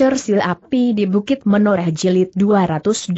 Cersil Api di Bukit Menoreh Jilid 220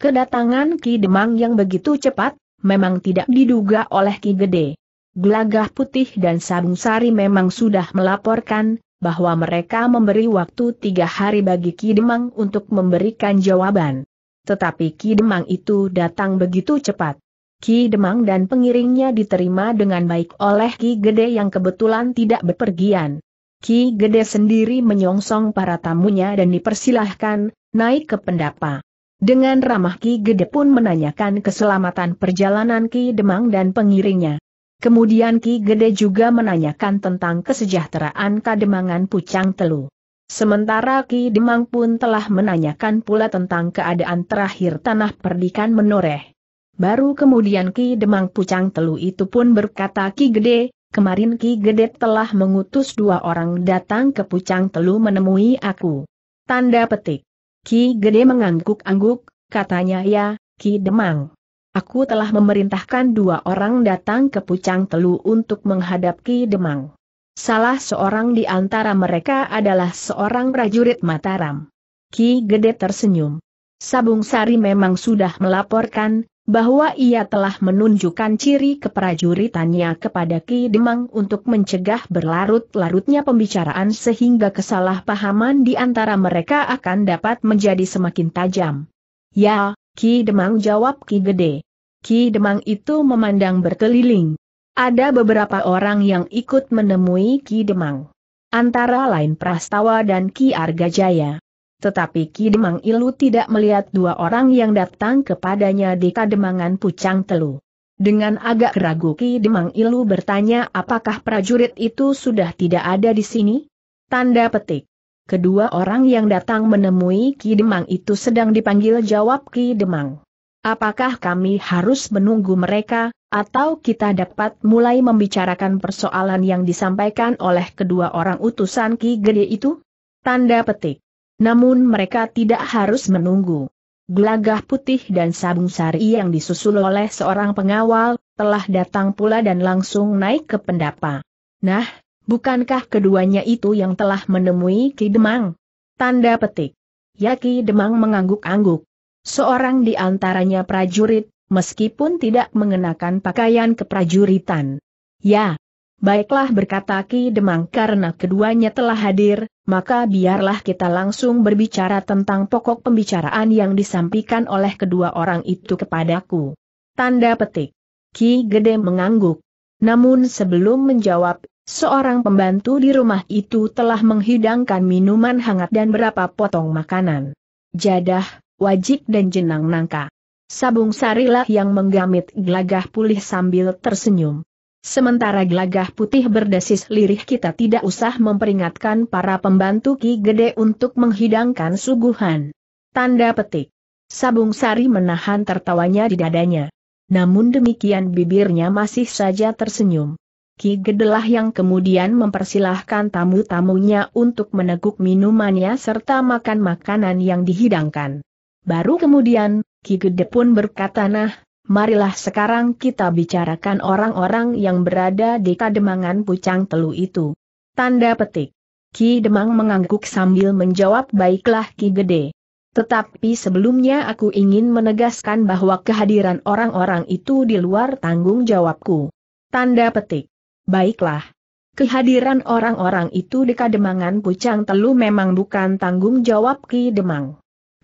Kedatangan Ki Demang yang begitu cepat, memang tidak diduga oleh Ki Gede. Gelagah Putih dan Sabung Sari memang sudah melaporkan, bahwa mereka memberi waktu tiga hari bagi Ki Demang untuk memberikan jawaban. Tetapi Ki Demang itu datang begitu cepat. Ki Demang dan pengiringnya diterima dengan baik oleh Ki Gede yang kebetulan tidak bepergian. Ki Gede sendiri menyongsong para tamunya dan dipersilahkan, naik ke pendapa. Dengan ramah Ki Gede pun menanyakan keselamatan perjalanan Ki Demang dan pengiringnya. Kemudian Ki Gede juga menanyakan tentang kesejahteraan Kademangan Pucang Telu. Sementara Ki Demang pun telah menanyakan pula tentang keadaan terakhir tanah perdikan menoreh. Baru kemudian Ki Demang Pucang Telu itu pun berkata Ki Gede, kemarin Ki Gede telah mengutus dua orang datang ke Pucang Telu menemui aku. Tanda petik. Ki Gede mengangguk-angguk, katanya ya, Ki Demang. Aku telah memerintahkan dua orang datang ke Pucang Telu untuk menghadap Ki Demang. Salah seorang di antara mereka adalah seorang prajurit Mataram. Ki Gede tersenyum. Sabung Sari memang sudah melaporkan, bahwa ia telah menunjukkan ciri keprajuritannya kepada Ki Demang untuk mencegah berlarut-larutnya pembicaraan sehingga kesalahpahaman di antara mereka akan dapat menjadi semakin tajam. Ya, Ki Demang jawab Ki Gede. Ki Demang itu memandang berkeliling. Ada beberapa orang yang ikut menemui Ki Demang. Antara lain Prastawa dan Ki Argajaya. Tetapi Ki Demang Ilu tidak melihat dua orang yang datang kepadanya di Kademangan Pucang Telu. Dengan agak ragu Ki Demang Ilu bertanya apakah prajurit itu sudah tidak ada di sini? Tanda petik. Kedua orang yang datang menemui Ki Demang itu sedang dipanggil jawab Ki Demang. Apakah kami harus menunggu mereka, atau kita dapat mulai membicarakan persoalan yang disampaikan oleh kedua orang utusan Ki Gede itu? Tanda petik. Namun mereka tidak harus menunggu. Gelagah putih dan sabung sari yang disusul oleh seorang pengawal, telah datang pula dan langsung naik ke pendapa. Nah, bukankah keduanya itu yang telah menemui Ki Demang? Tanda petik. Ya Ki Demang mengangguk-angguk. Seorang di antaranya prajurit, meskipun tidak mengenakan pakaian keprajuritan. Ya, baiklah berkata Ki Demang karena keduanya telah hadir, maka biarlah kita langsung berbicara tentang pokok pembicaraan yang disampaikan oleh kedua orang itu kepadaku. Tanda petik. Ki Gede mengangguk. Namun sebelum menjawab, seorang pembantu di rumah itu telah menghidangkan minuman hangat dan berapa potong makanan. Jadah, wajik dan jenang nangka. Sabung sarilah yang menggamit gelagah pulih sambil tersenyum. Sementara gelagah putih berdesis lirih kita tidak usah memperingatkan para pembantu Ki Gede untuk menghidangkan suguhan. Tanda petik. Sabung Sari menahan tertawanya di dadanya. Namun demikian bibirnya masih saja tersenyum. Ki Gedelah yang kemudian mempersilahkan tamu-tamunya untuk meneguk minumannya serta makan makanan yang dihidangkan. Baru kemudian, Ki Gede pun berkata nah, marilah sekarang kita bicarakan orang-orang yang berada di kademangan pucang telu itu. Tanda petik. Ki Demang mengangguk sambil menjawab baiklah Ki Gede. Tetapi sebelumnya aku ingin menegaskan bahwa kehadiran orang-orang itu di luar tanggung jawabku. Tanda petik. Baiklah. Kehadiran orang-orang itu di kademangan pucang telu memang bukan tanggung jawab Ki Demang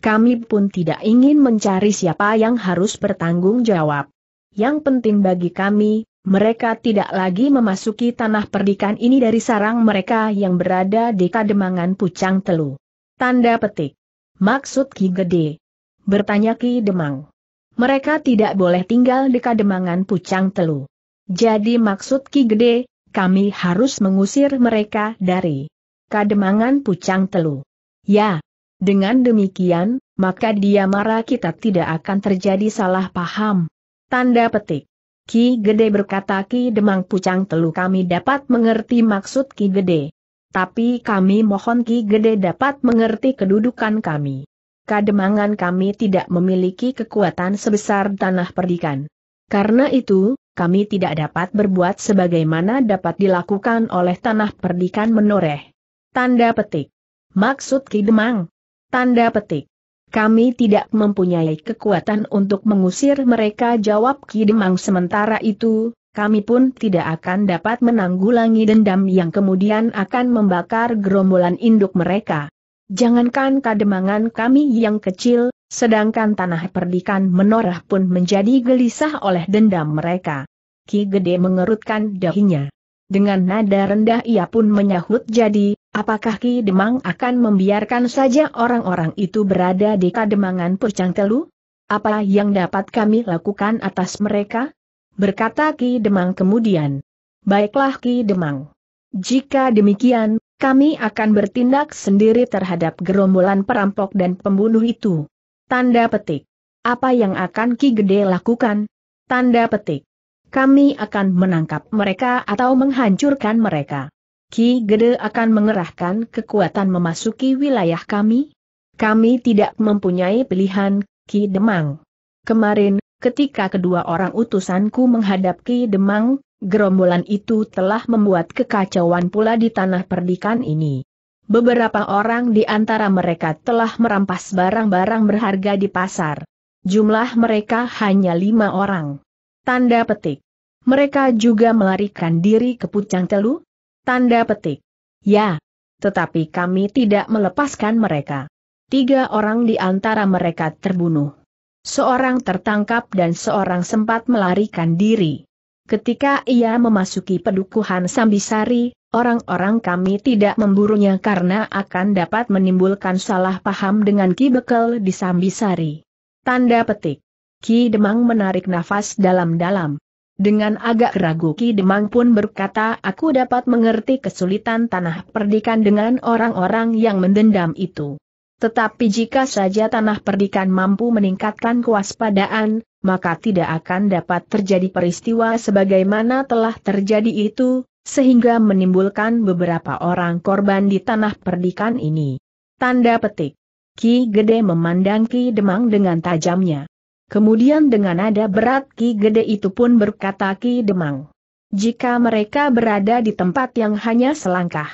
kami pun tidak ingin mencari siapa yang harus bertanggung jawab. Yang penting bagi kami, mereka tidak lagi memasuki tanah perdikan ini dari sarang mereka yang berada di Kademangan Pucang Telu. Tanda petik. Maksud Ki Gede. Bertanya Ki Demang. Mereka tidak boleh tinggal di Kademangan Pucang Telu. Jadi maksud Ki Gede, kami harus mengusir mereka dari Kademangan Pucang Telu. Ya, dengan demikian, maka dia marah kita tidak akan terjadi salah paham. Tanda petik. Ki Gede berkata Ki Demang Pucang Telu kami dapat mengerti maksud Ki Gede. Tapi kami mohon Ki Gede dapat mengerti kedudukan kami. Kademangan kami tidak memiliki kekuatan sebesar tanah perdikan. Karena itu, kami tidak dapat berbuat sebagaimana dapat dilakukan oleh tanah perdikan menoreh. Tanda petik. Maksud Ki Demang? Tanda petik. Kami tidak mempunyai kekuatan untuk mengusir mereka jawab Ki Demang sementara itu, kami pun tidak akan dapat menanggulangi dendam yang kemudian akan membakar gerombolan induk mereka. Jangankan kademangan kami yang kecil, sedangkan tanah perdikan menoreh pun menjadi gelisah oleh dendam mereka. Ki Gede mengerutkan dahinya. Dengan nada rendah ia pun menyahut jadi, apakah Ki Demang akan membiarkan saja orang-orang itu berada di kademangan Pucang Telu? Apa yang dapat kami lakukan atas mereka? Berkata Ki Demang kemudian. Baiklah Ki Demang. Jika demikian, kami akan bertindak sendiri terhadap gerombolan perampok dan pembunuh itu. Tanda petik. Apa yang akan Ki Gede lakukan? Tanda petik kami akan menangkap mereka atau menghancurkan mereka. Ki Gede akan mengerahkan kekuatan memasuki wilayah kami? Kami tidak mempunyai pilihan, Ki Demang. Kemarin, ketika kedua orang utusanku menghadap Ki Demang, gerombolan itu telah membuat kekacauan pula di tanah perdikan ini. Beberapa orang di antara mereka telah merampas barang-barang berharga di pasar. Jumlah mereka hanya lima orang. Tanda petik. Mereka juga melarikan diri ke Pucang Telu? Tanda petik. Ya. Tetapi kami tidak melepaskan mereka. Tiga orang di antara mereka terbunuh. Seorang tertangkap dan seorang sempat melarikan diri. Ketika ia memasuki pedukuhan Sambisari, orang-orang kami tidak memburunya karena akan dapat menimbulkan salah paham dengan Ki Bekel di Sambisari. Tanda petik. Ki Demang menarik nafas dalam-dalam. Dengan agak ragu Ki Demang pun berkata aku dapat mengerti kesulitan tanah perdikan dengan orang-orang yang mendendam itu. Tetapi jika saja tanah perdikan mampu meningkatkan kewaspadaan, maka tidak akan dapat terjadi peristiwa sebagaimana telah terjadi itu, sehingga menimbulkan beberapa orang korban di tanah perdikan ini. Tanda petik. Ki Gede memandang Ki Demang dengan tajamnya. Kemudian dengan nada berat Ki Gede itu pun berkata Ki Demang. Jika mereka berada di tempat yang hanya selangkah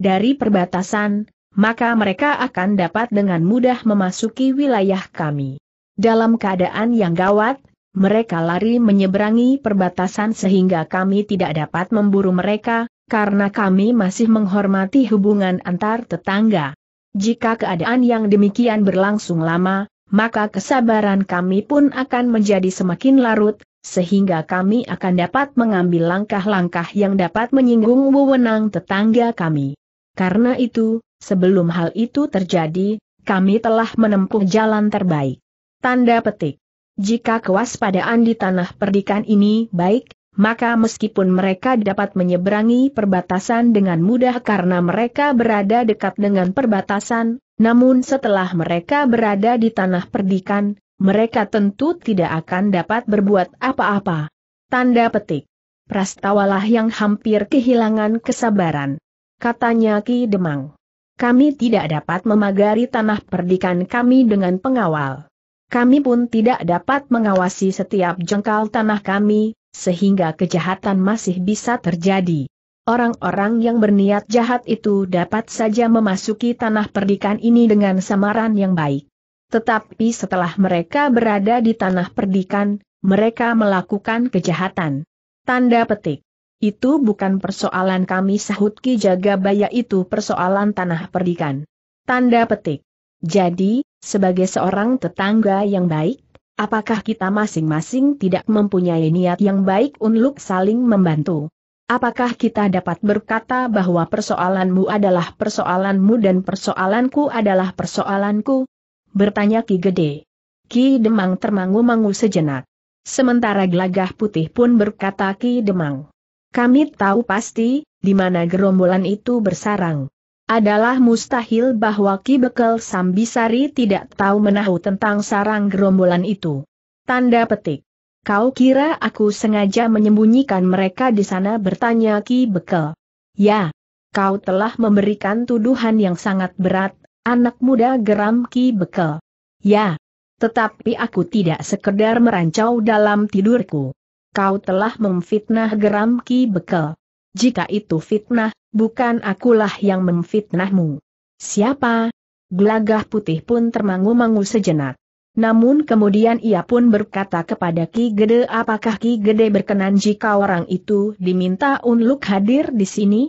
dari perbatasan, maka mereka akan dapat dengan mudah memasuki wilayah kami. Dalam keadaan yang gawat, mereka lari menyeberangi perbatasan sehingga kami tidak dapat memburu mereka, karena kami masih menghormati hubungan antar tetangga. Jika keadaan yang demikian berlangsung lama, maka kesabaran kami pun akan menjadi semakin larut, sehingga kami akan dapat mengambil langkah-langkah yang dapat menyinggung wewenang tetangga kami. Karena itu, sebelum hal itu terjadi, kami telah menempuh jalan terbaik. Tanda petik. Jika kewaspadaan di tanah perdikan ini baik, maka meskipun mereka dapat menyeberangi perbatasan dengan mudah karena mereka berada dekat dengan perbatasan, namun setelah mereka berada di tanah perdikan, mereka tentu tidak akan dapat berbuat apa-apa. Tanda petik. Prastawalah yang hampir kehilangan kesabaran. Katanya Ki Demang. Kami tidak dapat memagari tanah perdikan kami dengan pengawal. Kami pun tidak dapat mengawasi setiap jengkal tanah kami, sehingga kejahatan masih bisa terjadi. Orang-orang yang berniat jahat itu dapat saja memasuki tanah perdikan ini dengan samaran yang baik. Tetapi setelah mereka berada di tanah perdikan, mereka melakukan kejahatan. Tanda petik. Itu bukan persoalan kami sahut Ki Jagabaya itu persoalan tanah perdikan. Tanda petik. Jadi, sebagai seorang tetangga yang baik, apakah kita masing-masing tidak mempunyai niat yang baik untuk saling membantu? Apakah kita dapat berkata bahwa persoalanmu adalah persoalanmu dan persoalanku adalah persoalanku? Bertanya Ki Gede. Ki Demang termangu-mangu sejenak. Sementara gelagah putih pun berkata Ki Demang. Kami tahu pasti, di mana gerombolan itu bersarang. Adalah mustahil bahwa Ki Bekel Sambisari tidak tahu menahu tentang sarang gerombolan itu. Tanda petik. Kau kira aku sengaja menyembunyikan mereka di sana bertanya Ki Bekel. Ya, kau telah memberikan tuduhan yang sangat berat, anak muda geram Ki Bekel. Ya, tetapi aku tidak sekedar merancau dalam tidurku. Kau telah memfitnah geram Ki Bekel. Jika itu fitnah, bukan akulah yang memfitnahmu. Siapa? Gelagah putih pun termangu-mangu sejenak. Namun kemudian ia pun berkata kepada Ki Gede apakah Ki Gede berkenan jika orang itu diminta unluk hadir di sini?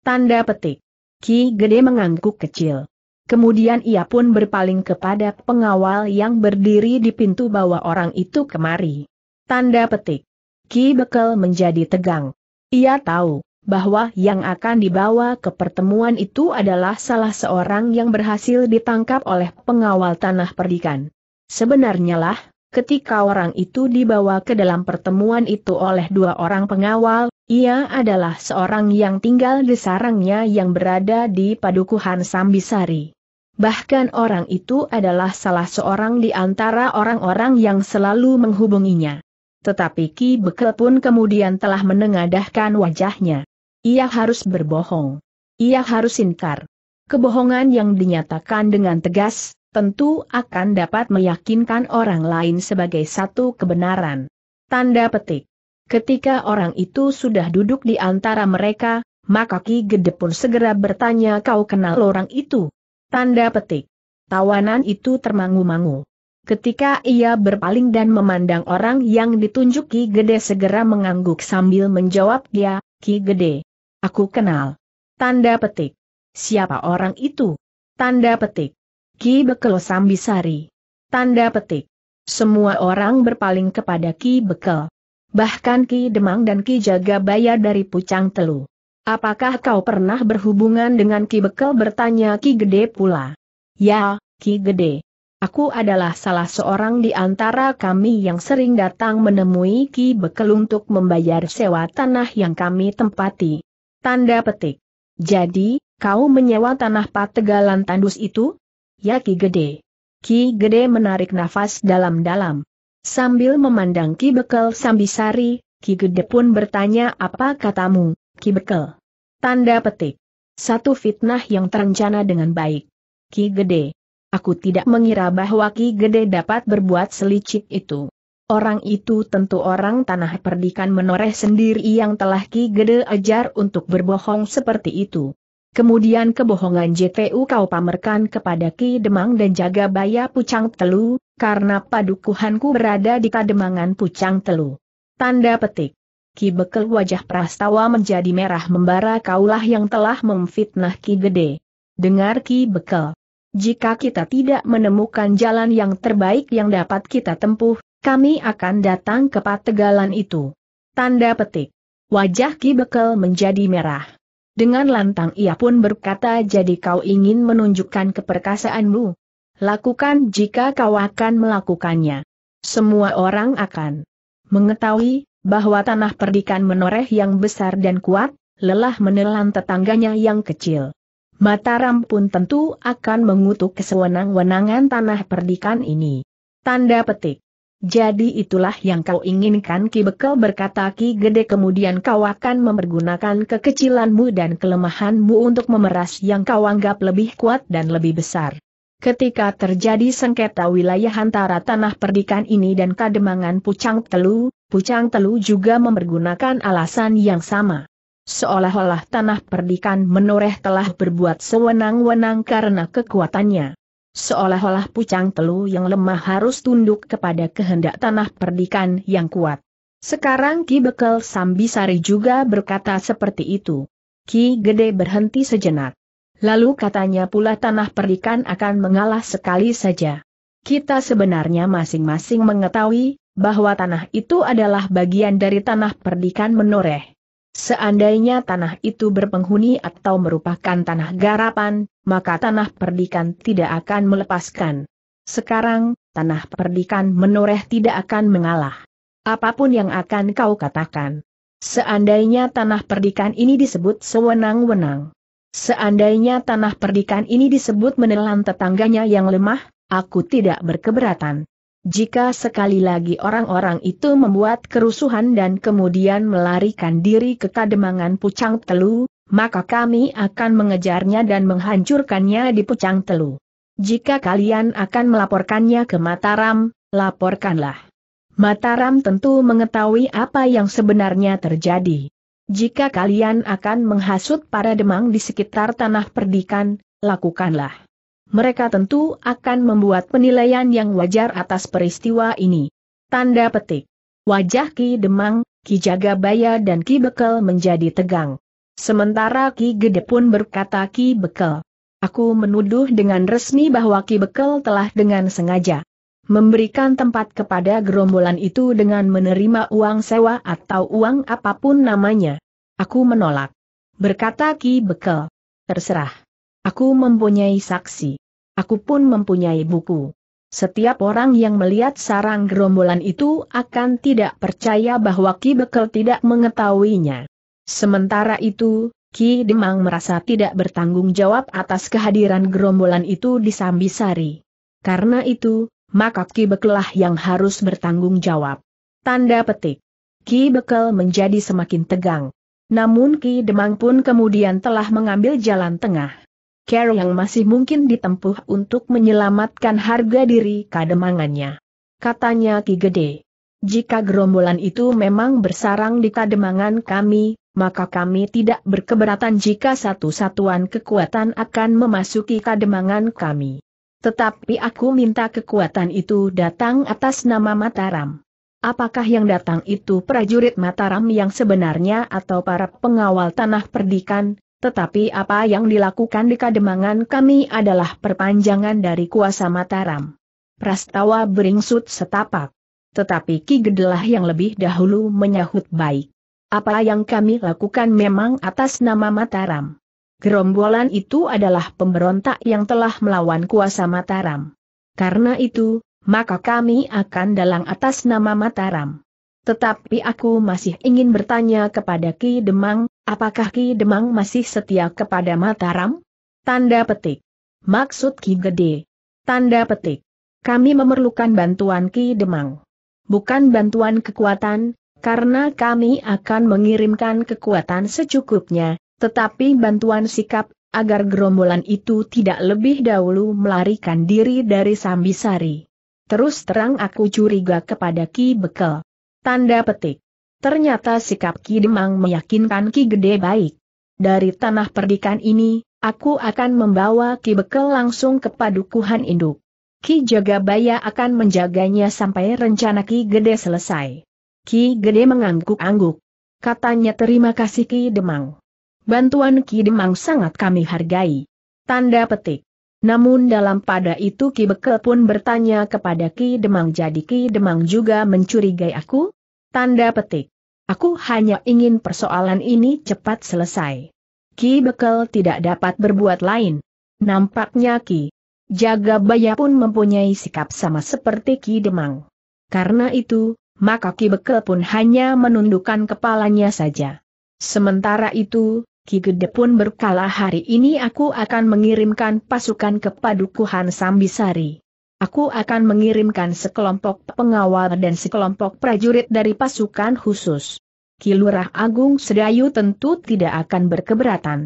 Tanda petik. Ki Gede mengangguk kecil. Kemudian ia pun berpaling kepada pengawal yang berdiri di pintu bawa orang itu kemari. Tanda petik. Ki Bekel menjadi tegang. Ia tahu bahwa yang akan dibawa ke pertemuan itu adalah salah seorang yang berhasil ditangkap oleh pengawal tanah perdikan. Sebenarnya lah, ketika orang itu dibawa ke dalam pertemuan itu oleh dua orang pengawal, ia adalah seorang yang tinggal di sarangnya yang berada di padukuhan Sambisari. Bahkan orang itu adalah salah seorang di antara orang-orang yang selalu menghubunginya. Tetapi Ki Bekel pun kemudian telah menengadahkan wajahnya. Ia harus berbohong. Ia harus inkar. Kebohongan yang dinyatakan dengan tegas, tentu akan dapat meyakinkan orang lain sebagai satu kebenaran. Tanda petik. Ketika orang itu sudah duduk di antara mereka, maka Ki Gede pun segera bertanya kau kenal orang itu. Tanda petik. Tawanan itu termangu-mangu. Ketika ia berpaling dan memandang orang yang ditunjuk Ki Gede segera mengangguk sambil menjawab dia, Ki Gede. Aku kenal. Tanda petik. Siapa orang itu? Tanda petik. Ki Bekel Sambisari. Tanda petik. Semua orang berpaling kepada Ki Bekel. Bahkan Ki Demang dan Ki Jagabaya dari Pucang Telu. Apakah kau pernah berhubungan dengan Ki Bekel bertanya Ki Gede pula. Ya, Ki Gede. Aku adalah salah seorang di antara kami yang sering datang menemui Ki Bekel untuk membayar sewa tanah yang kami tempati. Tanda petik. Jadi, kau menyewa tanah pategalan tandus itu? Ya Ki Gede. Ki Gede menarik nafas dalam-dalam. Sambil memandang Ki Bekel Sambisari, Ki Gede pun bertanya apa katamu, Ki Bekel. Tanda petik. Satu fitnah yang terencana dengan baik. Ki Gede. Aku tidak mengira bahwa Ki Gede dapat berbuat selicik itu. Orang itu tentu orang tanah perdikan menoreh sendiri yang telah Ki Gede ajar untuk berbohong seperti itu. Kemudian kebohongan JTU kau pamerkan kepada Ki Demang dan jaga baya Pucang Telu, karena padukuhanku berada di Kademangan Pucang Telu. Tanda petik. Ki Bekel wajah Prastawa menjadi merah membara kaulah yang telah memfitnah Ki Gede. Dengar Ki Bekel. Jika kita tidak menemukan jalan yang terbaik yang dapat kita tempuh, kami akan datang ke Pategalan itu. Tanda petik. Wajah Ki Bekel menjadi merah. Dengan lantang ia pun berkata jadi kau ingin menunjukkan keperkasaanmu. Lakukan jika kau akan melakukannya. Semua orang akan mengetahui bahwa tanah perdikan menoreh yang besar dan kuat, lelah menelan tetangganya yang kecil. Mataram pun tentu akan mengutuk kesewenang-wenangan tanah perdikan ini. Tanda petik. Jadi itulah yang kau inginkan Ki Bekel berkata Ki Gede kemudian kau akan mempergunakan kekecilanmu dan kelemahanmu untuk memeras yang kau anggap lebih kuat dan lebih besar. Ketika terjadi sengketa wilayah antara tanah perdikan ini dan kademangan Pucang Telu, Pucang Telu juga mempergunakan alasan yang sama. Seolah-olah tanah perdikan menoreh telah berbuat sewenang-wenang karena kekuatannya seolah-olah pucang telu yang lemah harus tunduk kepada kehendak tanah perdikan yang kuat. Sekarang Ki Bekel Sambisari juga berkata seperti itu. Ki Gede berhenti sejenak. Lalu katanya pula tanah perdikan akan mengalah sekali saja. Kita sebenarnya masing-masing mengetahui, bahwa tanah itu adalah bagian dari tanah perdikan menoreh. Seandainya tanah itu berpenghuni atau merupakan tanah garapan, maka tanah perdikan tidak akan melepaskan. Sekarang, tanah perdikan menoreh tidak akan mengalah. Apa pun yang akan kau katakan. Seandainya tanah perdikan ini disebut sewenang-wenang. Seandainya tanah perdikan ini disebut menelan tetangganya yang lemah, aku tidak berkeberatan. Jika sekali lagi orang-orang itu membuat kerusuhan dan kemudian melarikan diri ke Kademangan Pucang Telu, maka kami akan mengejarnya dan menghancurkannya di Pucang Telu. Jika kalian akan melaporkannya ke Mataram, laporkanlah. Mataram tentu mengetahui apa yang sebenarnya terjadi. Jika kalian akan menghasut para demang di sekitar tanah perdikan, lakukanlah. Mereka tentu akan membuat penilaian yang wajar atas peristiwa ini. Tanda petik. Wajah Ki Demang, Ki Jagabaya dan Ki Bekel menjadi tegang. Sementara Ki Gede pun berkata Ki Bekel. Aku menuduh dengan resmi bahwa Ki Bekel telah dengan sengaja memberikan tempat kepada gerombolan itu dengan menerima uang sewa atau uang apa pun namanya. Aku menolak. Berkata Ki Bekel. Terserah. Aku mempunyai saksi. Aku pun mempunyai buku. Setiap orang yang melihat sarang gerombolan itu akan tidak percaya bahwa Ki Bekel tidak mengetahuinya. Sementara itu, Ki Demang merasa tidak bertanggung jawab atas kehadiran gerombolan itu di Sambisari. Karena itu, maka Ki Bekelah yang harus bertanggung jawab. Tanda petik. Ki Bekel menjadi semakin tegang. Namun Ki Demang pun kemudian telah mengambil jalan tengah. Care yang masih mungkin ditempuh untuk menyelamatkan harga diri kademangannya. Katanya Ki Gede. Jika gerombolan itu memang bersarang di kademangan kami, maka kami tidak berkeberatan jika satu satuan kekuatan akan memasuki kademangan kami. Tetapi aku minta kekuatan itu datang atas nama Mataram. Apakah yang datang itu prajurit Mataram yang sebenarnya atau para pengawal tanah perdikan, tetapi apa yang dilakukan di kademangan kami adalah perpanjangan dari kuasa Mataram. Prastawa beringsut setapak. Tetapi Ki Gedelah yang lebih dahulu menyahut baik. Apa yang kami lakukan memang atas nama Mataram. Gerombolan itu adalah pemberontak yang telah melawan kuasa Mataram. Karena itu, maka kami akan dalang atas nama Mataram. Tetapi aku masih ingin bertanya kepada Ki Demang, apakah Ki Demang masih setia kepada Mataram? Tanda petik. Maksud Ki Gede. Tanda petik. Kami memerlukan bantuan Ki Demang. Bukan bantuan kekuatan, karena kami akan mengirimkan kekuatan secukupnya, tetapi bantuan sikap, agar gerombolan itu tidak lebih dahulu melarikan diri dari Sambisari. Terus terang aku curiga kepada Ki Bekel. Tanda petik. Ternyata sikap Ki Demang meyakinkan Ki Gede baik. Dari tanah perdikan ini, aku akan membawa Ki Bekel langsung ke padukuhan induk. Ki Jagabaya akan menjaganya sampai rencana Ki Gede selesai. Ki Gede mengangguk-angguk. Katanya terima kasih Ki Demang. Bantuan Ki Demang sangat kami hargai. Tanda petik. Namun dalam pada itu Ki Bekel pun bertanya kepada Ki Demang jadi Ki Demang juga mencurigai aku? Tanda petik. Aku hanya ingin persoalan ini cepat selesai. Ki Bekel tidak dapat berbuat lain. Nampaknya Ki Jaga Baya pun mempunyai sikap sama seperti Ki Demang. Karena itu, maka Ki Bekel pun hanya menundukkan kepalanya saja. Sementara itu, Ki Gede pun berkala hari ini aku akan mengirimkan pasukan ke Padukuhan Sambisari. Aku akan mengirimkan sekelompok pengawal dan sekelompok prajurit dari pasukan khusus. Ki Lurah Agung Sedayu tentu tidak akan berkeberatan.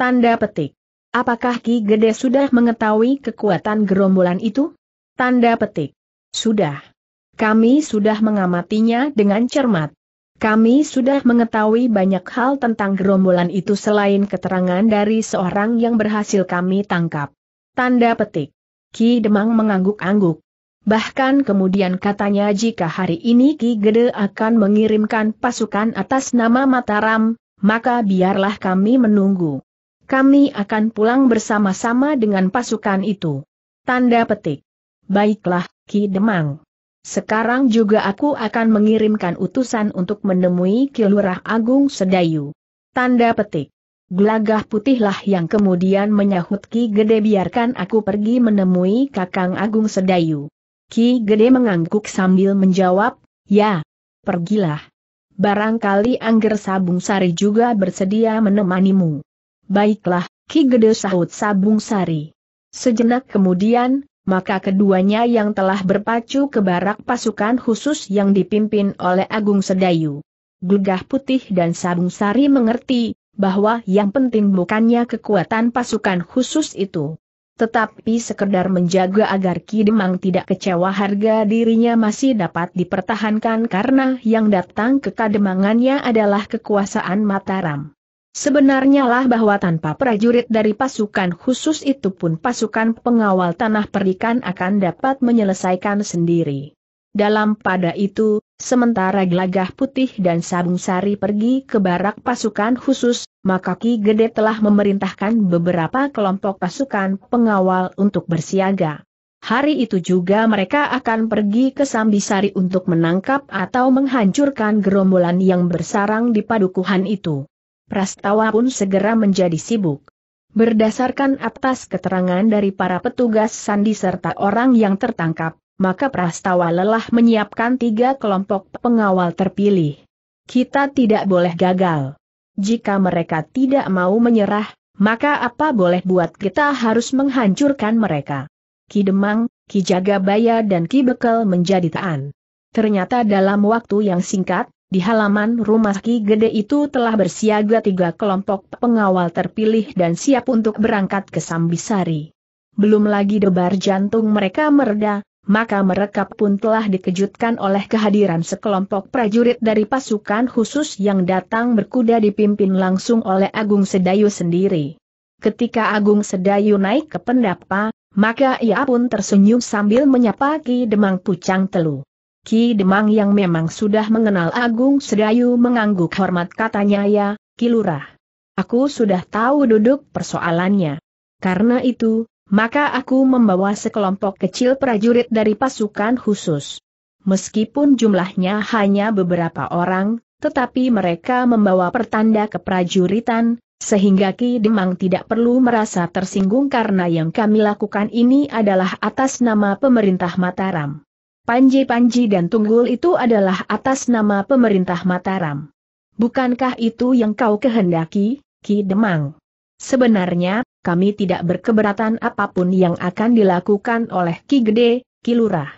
Tanda petik. Apakah Ki Gede sudah mengetahui kekuatan gerombolan itu? Tanda petik. Sudah. Kami sudah mengamatinya dengan cermat. Kami sudah mengetahui banyak hal tentang gerombolan itu selain keterangan dari seorang yang berhasil kami tangkap. Tanda petik. Ki Demang mengangguk-angguk. Bahkan kemudian katanya jika hari ini Ki Gede akan mengirimkan pasukan atas nama Mataram, maka biarlah kami menunggu. Kami akan pulang bersama-sama dengan pasukan itu. Tanda petik. Baiklah, Ki Demang. Sekarang juga aku akan mengirimkan utusan untuk menemui Kilurah Agung Sedayu. Tanda petik. Gelagah putihlah yang kemudian menyahut Ki Gede biarkan aku pergi menemui Kakang Agung Sedayu. Ki Gede mengangguk sambil menjawab, ya, pergilah. Barangkali Angger Sabung Sari juga bersedia menemanimu. Baiklah, Ki Gede sahut Sabung Sari. Sejenak kemudian, maka keduanya yang telah berpacu ke barak pasukan khusus yang dipimpin oleh Agung Sedayu. Gugah Putih dan Sabung Sari mengerti, bahwa yang penting bukannya kekuatan pasukan khusus itu. Tetapi sekedar menjaga agar Ki Demang tidak kecewa harga dirinya masih dapat dipertahankan karena yang datang ke kademangannya adalah kekuasaan Mataram. Sebenarnya lah bahwa tanpa prajurit dari pasukan khusus itu pun pasukan pengawal tanah perdikan akan dapat menyelesaikan sendiri. Dalam pada itu, sementara Gelagah Putih dan Sabung Sari pergi ke barak pasukan khusus, maka Ki Gede telah memerintahkan beberapa kelompok pasukan pengawal untuk bersiaga. Hari itu juga mereka akan pergi ke Sambisari untuk menangkap atau menghancurkan gerombolan yang bersarang di padukuhan itu. Prastawa pun segera menjadi sibuk. Berdasarkan atas keterangan dari para petugas sandi serta orang yang tertangkap, maka Prastawa lelah menyiapkan tiga kelompok pengawal terpilih. Kita tidak boleh gagal. Jika mereka tidak mau menyerah, maka apa boleh buat kita harus menghancurkan mereka. Ki Demang, Ki Jagabaya dan Ki Bekel menjadi taan. Ternyata dalam waktu yang singkat, di halaman rumah Ki Gede itu telah bersiaga tiga kelompok pengawal terpilih dan siap untuk berangkat ke Sambisari. Belum lagi debar jantung mereka mereda, maka mereka pun telah dikejutkan oleh kehadiran sekelompok prajurit dari pasukan khusus yang datang berkuda dipimpin langsung oleh Agung Sedayu sendiri. Ketika Agung Sedayu naik ke pendapa, maka ia pun tersenyum sambil menyapa Ki Demang Pucang Telu. Ki Demang yang memang sudah mengenal Agung Sedayu mengangguk hormat katanya ya, Ki Lurah. Aku sudah tahu duduk persoalannya. Karena itu, maka aku membawa sekelompok kecil prajurit dari pasukan khusus. Meskipun jumlahnya hanya beberapa orang, tetapi mereka membawa pertanda keprajuritan, sehingga Ki Demang tidak perlu merasa tersinggung karena yang kami lakukan ini adalah atas nama pemerintah Mataram. Panji-Panji dan Tunggul itu adalah atas nama pemerintah Mataram. Bukankah itu yang kau kehendaki, Ki Demang? Sebenarnya, kami tidak berkeberatan apa pun yang akan dilakukan oleh Ki Gede, Ki Lurah.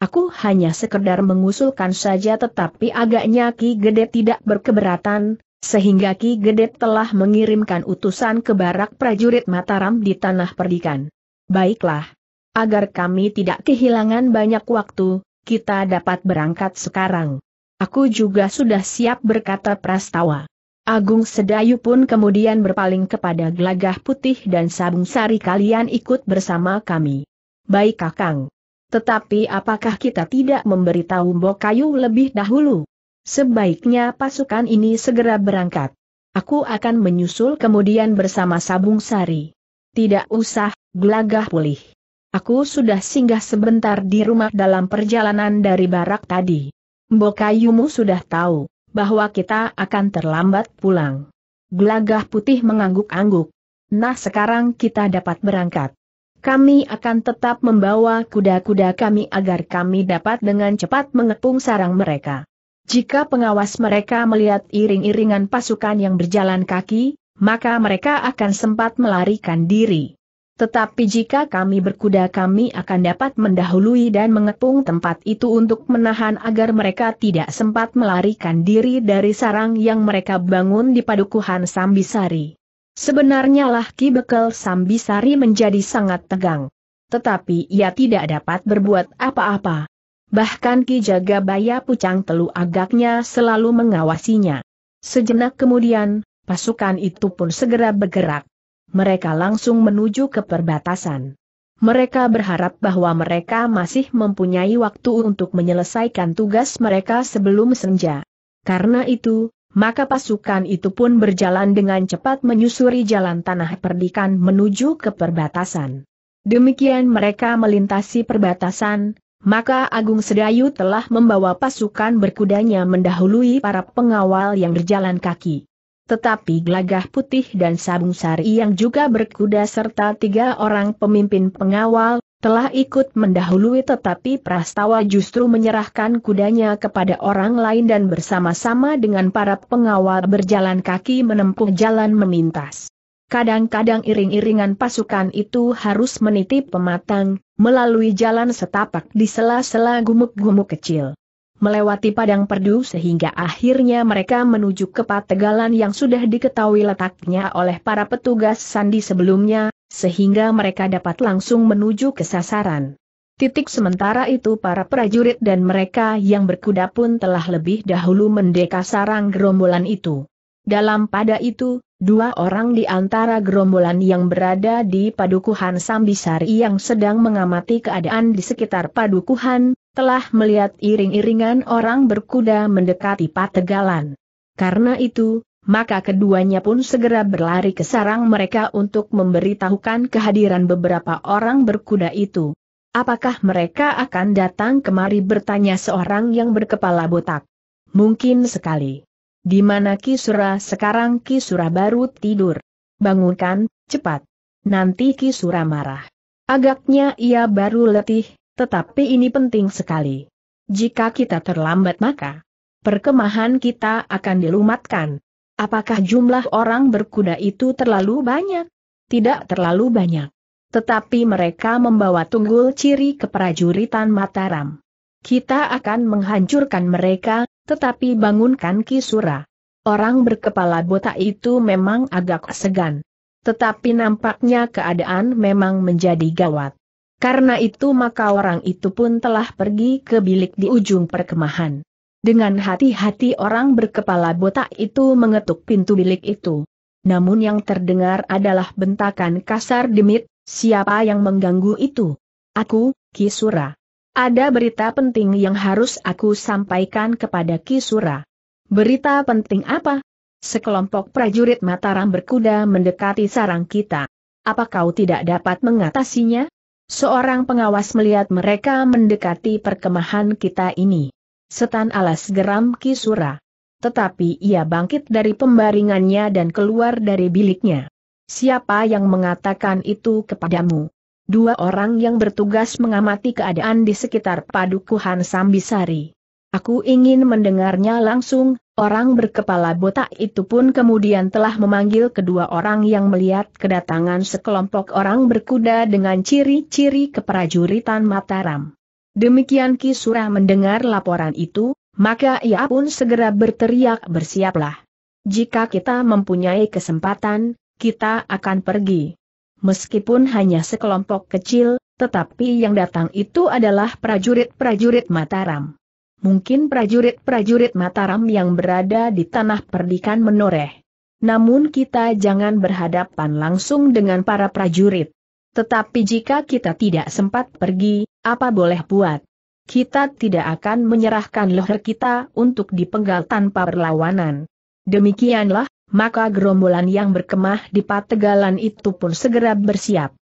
Aku hanya sekedar mengusulkan saja tetapi agaknya Ki Gede tidak berkeberatan, sehingga Ki Gede telah mengirimkan utusan ke barak prajurit Mataram di Tanah Perdikan. Baiklah, Agar kami tidak kehilangan banyak waktu, kita dapat berangkat sekarang. Aku juga sudah siap berkata Prastawa. Agung Sedayu pun kemudian berpaling kepada gelagah putih dan sabung sari kalian ikut bersama kami. Baik kakang. Tetapi apakah kita tidak memberitahu Bokayu lebih dahulu? Sebaiknya pasukan ini segera berangkat. Aku akan menyusul kemudian bersama sabung sari. Tidak usah, gelagah pulih. Aku sudah singgah sebentar di rumah dalam perjalanan dari barak tadi. Mbokayumu sudah tahu, bahwa kita akan terlambat pulang. Gelagah putih mengangguk-angguk. Nah sekarang kita dapat berangkat. Kami akan tetap membawa kuda-kuda kami agar kami dapat dengan cepat mengepung sarang mereka. Jika pengawas mereka melihat iring-iringan pasukan yang berjalan kaki, maka mereka akan sempat melarikan diri. Tetapi jika kami berkuda kami akan dapat mendahului dan mengepung tempat itu untuk menahan agar mereka tidak sempat melarikan diri dari sarang yang mereka bangun di padukuhan Sambisari. Sebenarnya lah Ki Bekel Sambisari menjadi sangat tegang. Tetapi ia tidak dapat berbuat apa-apa. Bahkan Ki Jagabaya Pucang Telu agaknya selalu mengawasinya. Sejenak kemudian, pasukan itu pun segera bergerak mereka langsung menuju ke perbatasan. Mereka berharap bahwa mereka masih mempunyai waktu untuk menyelesaikan tugas mereka sebelum senja. Karena itu, maka pasukan itu pun berjalan dengan cepat menyusuri jalan tanah perdikan menuju ke perbatasan. Demikian mereka melintasi perbatasan, maka Agung Sedayu telah membawa pasukan berkudanya mendahului para pengawal yang berjalan kaki. Tetapi Gelagah Putih dan Sabung Sari yang juga berkuda serta tiga orang pemimpin pengawal, telah ikut mendahului tetapi Prastawa justru menyerahkan kudanya kepada orang lain dan bersama-sama dengan para pengawal berjalan kaki menempuh jalan memintas. Kadang-kadang iring-iringan pasukan itu harus menitip pematang, melalui jalan setapak di sela-sela gumuk-gumuk kecil melewati padang perdu sehingga akhirnya mereka menuju ke Pategalan yang sudah diketahui letaknya oleh para petugas sandi sebelumnya, sehingga mereka dapat langsung menuju ke sasaran. Titik sementara itu para prajurit dan mereka yang berkuda pun telah lebih dahulu mendeka sarang gerombolan itu. Dalam pada itu, dua orang di antara gerombolan yang berada di padukuhan Sambisari yang sedang mengamati keadaan di sekitar padukuhan, telah melihat iring-iringan orang berkuda mendekati Pategalan. Karena itu, maka keduanya pun segera berlari ke sarang mereka untuk memberitahukan kehadiran beberapa orang berkuda itu. Apakah mereka akan datang kemari bertanya seorang yang berkepala botak? Mungkin sekali. Di mana Kisura sekarang Kisura baru tidur. Bangunkan, cepat. Nanti Kisura marah. Agaknya ia baru letih, tetapi ini penting sekali. Jika kita terlambat maka perkemahan kita akan dilumatkan. Apakah jumlah orang berkuda itu terlalu banyak? Tidak terlalu banyak. Tetapi mereka membawa tunggul ciri keprajuritan Mataram. Kita akan menghancurkan mereka, tetapi bangunkan Kisura. Orang berkepala botak itu memang agak segan. Tetapi nampaknya keadaan memang menjadi gawat. Karena itu maka orang itu pun telah pergi ke bilik di ujung perkemahan. Dengan hati-hati orang berkepala botak itu mengetuk pintu bilik itu. Namun yang terdengar adalah bentakan kasar demit, siapa yang mengganggu itu? Aku, Kisura. Ada berita penting yang harus aku sampaikan kepada Kisura. Berita penting apa? Sekelompok prajurit Mataram berkuda mendekati sarang kita. Apa kau tidak dapat mengatasinya? Seorang pengawas melihat mereka mendekati perkemahan kita ini. Setan alas geram Kisura. Tetapi ia bangkit dari pembaringannya dan keluar dari biliknya. Siapa yang mengatakan itu kepadamu? dua orang yang bertugas mengamati keadaan di sekitar padukuhan Sambisari. Aku ingin mendengarnya langsung, orang berkepala botak itu pun kemudian telah memanggil kedua orang yang melihat kedatangan sekelompok orang berkuda dengan ciri-ciri keprajuritan Mataram. Demikian Kisura mendengar laporan itu, maka ia pun segera berteriak bersiaplah. Jika kita mempunyai kesempatan, kita akan pergi. Meskipun hanya sekelompok kecil, tetapi yang datang itu adalah prajurit-prajurit Mataram. Mungkin prajurit-prajurit Mataram yang berada di tanah perdikan menoreh. Namun kita jangan berhadapan langsung dengan para prajurit. Tetapi jika kita tidak sempat pergi, apa boleh buat? Kita tidak akan menyerahkan leher kita untuk dipenggal tanpa perlawanan. Demikianlah, maka gerombolan yang berkemah di Pategalan itu pun segera bersiap.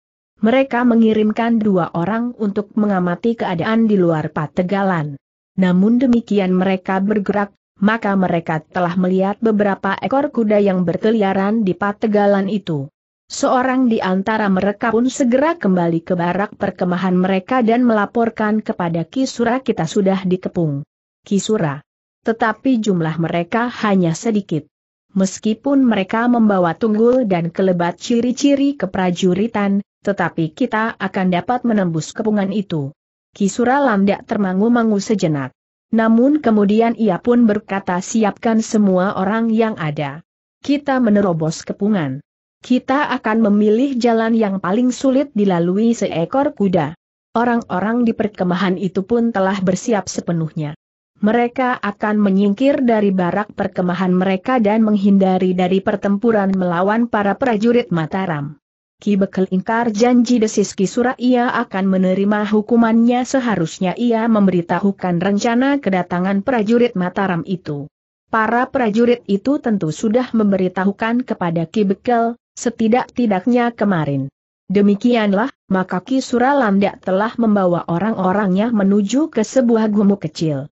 Mereka mengirimkan dua orang untuk mengamati keadaan di luar Pategalan. Namun demikian mereka bergerak, maka mereka telah melihat beberapa ekor kuda yang berkeliaran di Pategalan itu. Seorang di antara mereka pun segera kembali ke barak perkemahan mereka dan melaporkan kepada Kisura kita sudah dikepung. Kisura. Tetapi jumlah mereka hanya sedikit. Meskipun mereka membawa tunggul dan kelebat ciri-ciri keprajuritan, tetapi kita akan dapat menembus kepungan itu. Kisura Landak termangu-mangu sejenak. Namun kemudian ia pun berkata siapkan semua orang yang ada. Kita menerobos kepungan. Kita akan memilih jalan yang paling sulit dilalui seekor kuda. Orang-orang di perkemahan itu pun telah bersiap sepenuhnya mereka akan menyingkir dari barak perkemahan mereka dan menghindari dari pertempuran melawan para prajurit Mataram. Ki Bekel ingkar janji desis Ki ia akan menerima hukumannya seharusnya ia memberitahukan rencana kedatangan prajurit Mataram itu. Para prajurit itu tentu sudah memberitahukan kepada Ki Bekel, setidak-tidaknya kemarin. Demikianlah, maka Ki Suralandak telah membawa orang-orangnya menuju ke sebuah gumuk kecil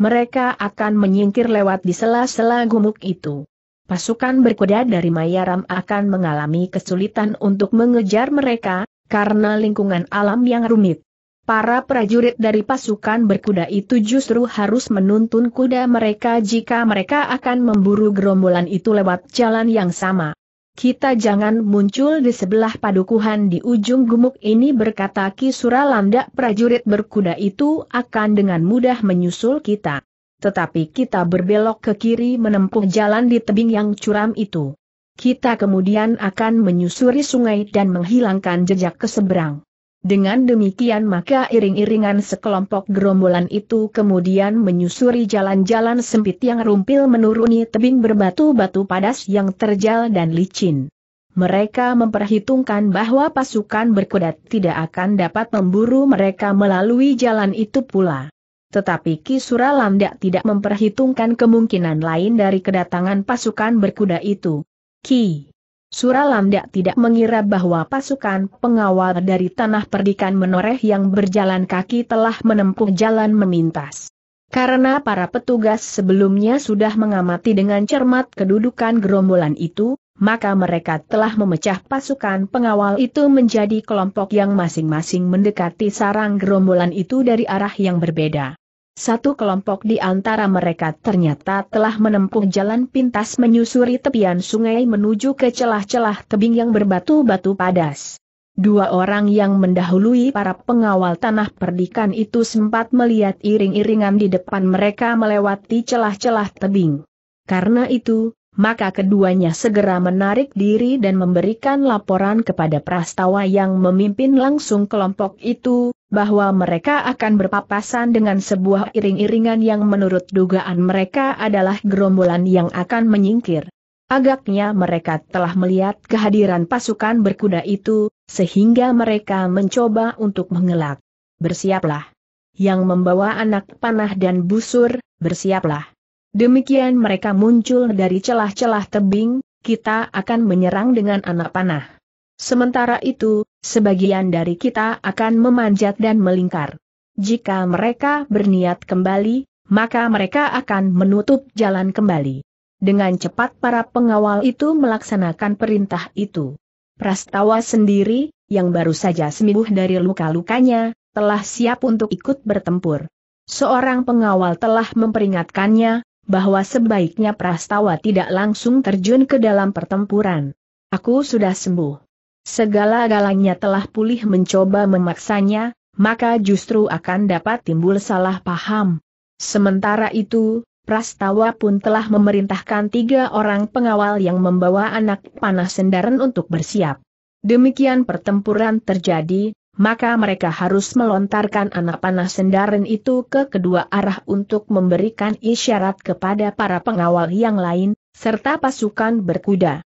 mereka akan menyingkir lewat di sela-sela gumuk itu. Pasukan berkuda dari Mayaram akan mengalami kesulitan untuk mengejar mereka, karena lingkungan alam yang rumit. Para prajurit dari pasukan berkuda itu justru harus menuntun kuda mereka jika mereka akan memburu gerombolan itu lewat jalan yang sama. Kita jangan muncul di sebelah padukuhan di ujung gumuk ini berkata Ki Suralanda prajurit berkuda itu akan dengan mudah menyusul kita. Tetapi kita berbelok ke kiri menempuh jalan di tebing yang curam itu. Kita kemudian akan menyusuri sungai dan menghilangkan jejak ke seberang. Dengan demikian maka iring-iringan sekelompok gerombolan itu kemudian menyusuri jalan-jalan sempit yang rumpil menuruni tebing berbatu-batu padas yang terjal dan licin. Mereka memperhitungkan bahwa pasukan berkuda tidak akan dapat memburu mereka melalui jalan itu pula. Tetapi Ki Suralamda tidak memperhitungkan kemungkinan lain dari kedatangan pasukan berkuda itu. Ki Suralamda tidak mengira bahwa pasukan pengawal dari tanah perdikan menoreh yang berjalan kaki telah menempuh jalan memintas. Karena para petugas sebelumnya sudah mengamati dengan cermat kedudukan gerombolan itu, maka mereka telah memecah pasukan pengawal itu menjadi kelompok yang masing-masing mendekati sarang gerombolan itu dari arah yang berbeda. Satu kelompok di antara mereka ternyata telah menempuh jalan pintas menyusuri tepian sungai menuju ke celah-celah tebing yang berbatu-batu padas. Dua orang yang mendahului para pengawal tanah perdikan itu sempat melihat iring-iringan di depan mereka melewati celah-celah tebing. Karena itu, maka keduanya segera menarik diri dan memberikan laporan kepada Prastawa yang memimpin langsung kelompok itu, bahwa mereka akan berpapasan dengan sebuah iring-iringan yang menurut dugaan mereka adalah gerombolan yang akan menyingkir. Agaknya mereka telah melihat kehadiran pasukan berkuda itu, sehingga mereka mencoba untuk mengelak. Bersiaplah. Yang membawa anak panah dan busur, bersiaplah. Demikian mereka muncul dari celah-celah tebing, kita akan menyerang dengan anak panah. Sementara itu, sebagian dari kita akan memanjat dan melingkar. Jika mereka berniat kembali, maka mereka akan menutup jalan kembali. Dengan cepat para pengawal itu melaksanakan perintah itu. Prastawa sendiri, yang baru saja sembuh dari luka-lukanya, telah siap untuk ikut bertempur. Seorang pengawal telah memperingatkannya, bahwa sebaiknya Prastawa tidak langsung terjun ke dalam pertempuran. Aku sudah sembuh segala-galanya telah pulih mencoba memaksanya, maka justru akan dapat timbul salah paham. Sementara itu, Prastawa pun telah memerintahkan tiga orang pengawal yang membawa anak panah sendaran untuk bersiap. Demikian pertempuran terjadi, maka mereka harus melontarkan anak panah sendaran itu ke kedua arah untuk memberikan isyarat kepada para pengawal yang lain, serta pasukan berkuda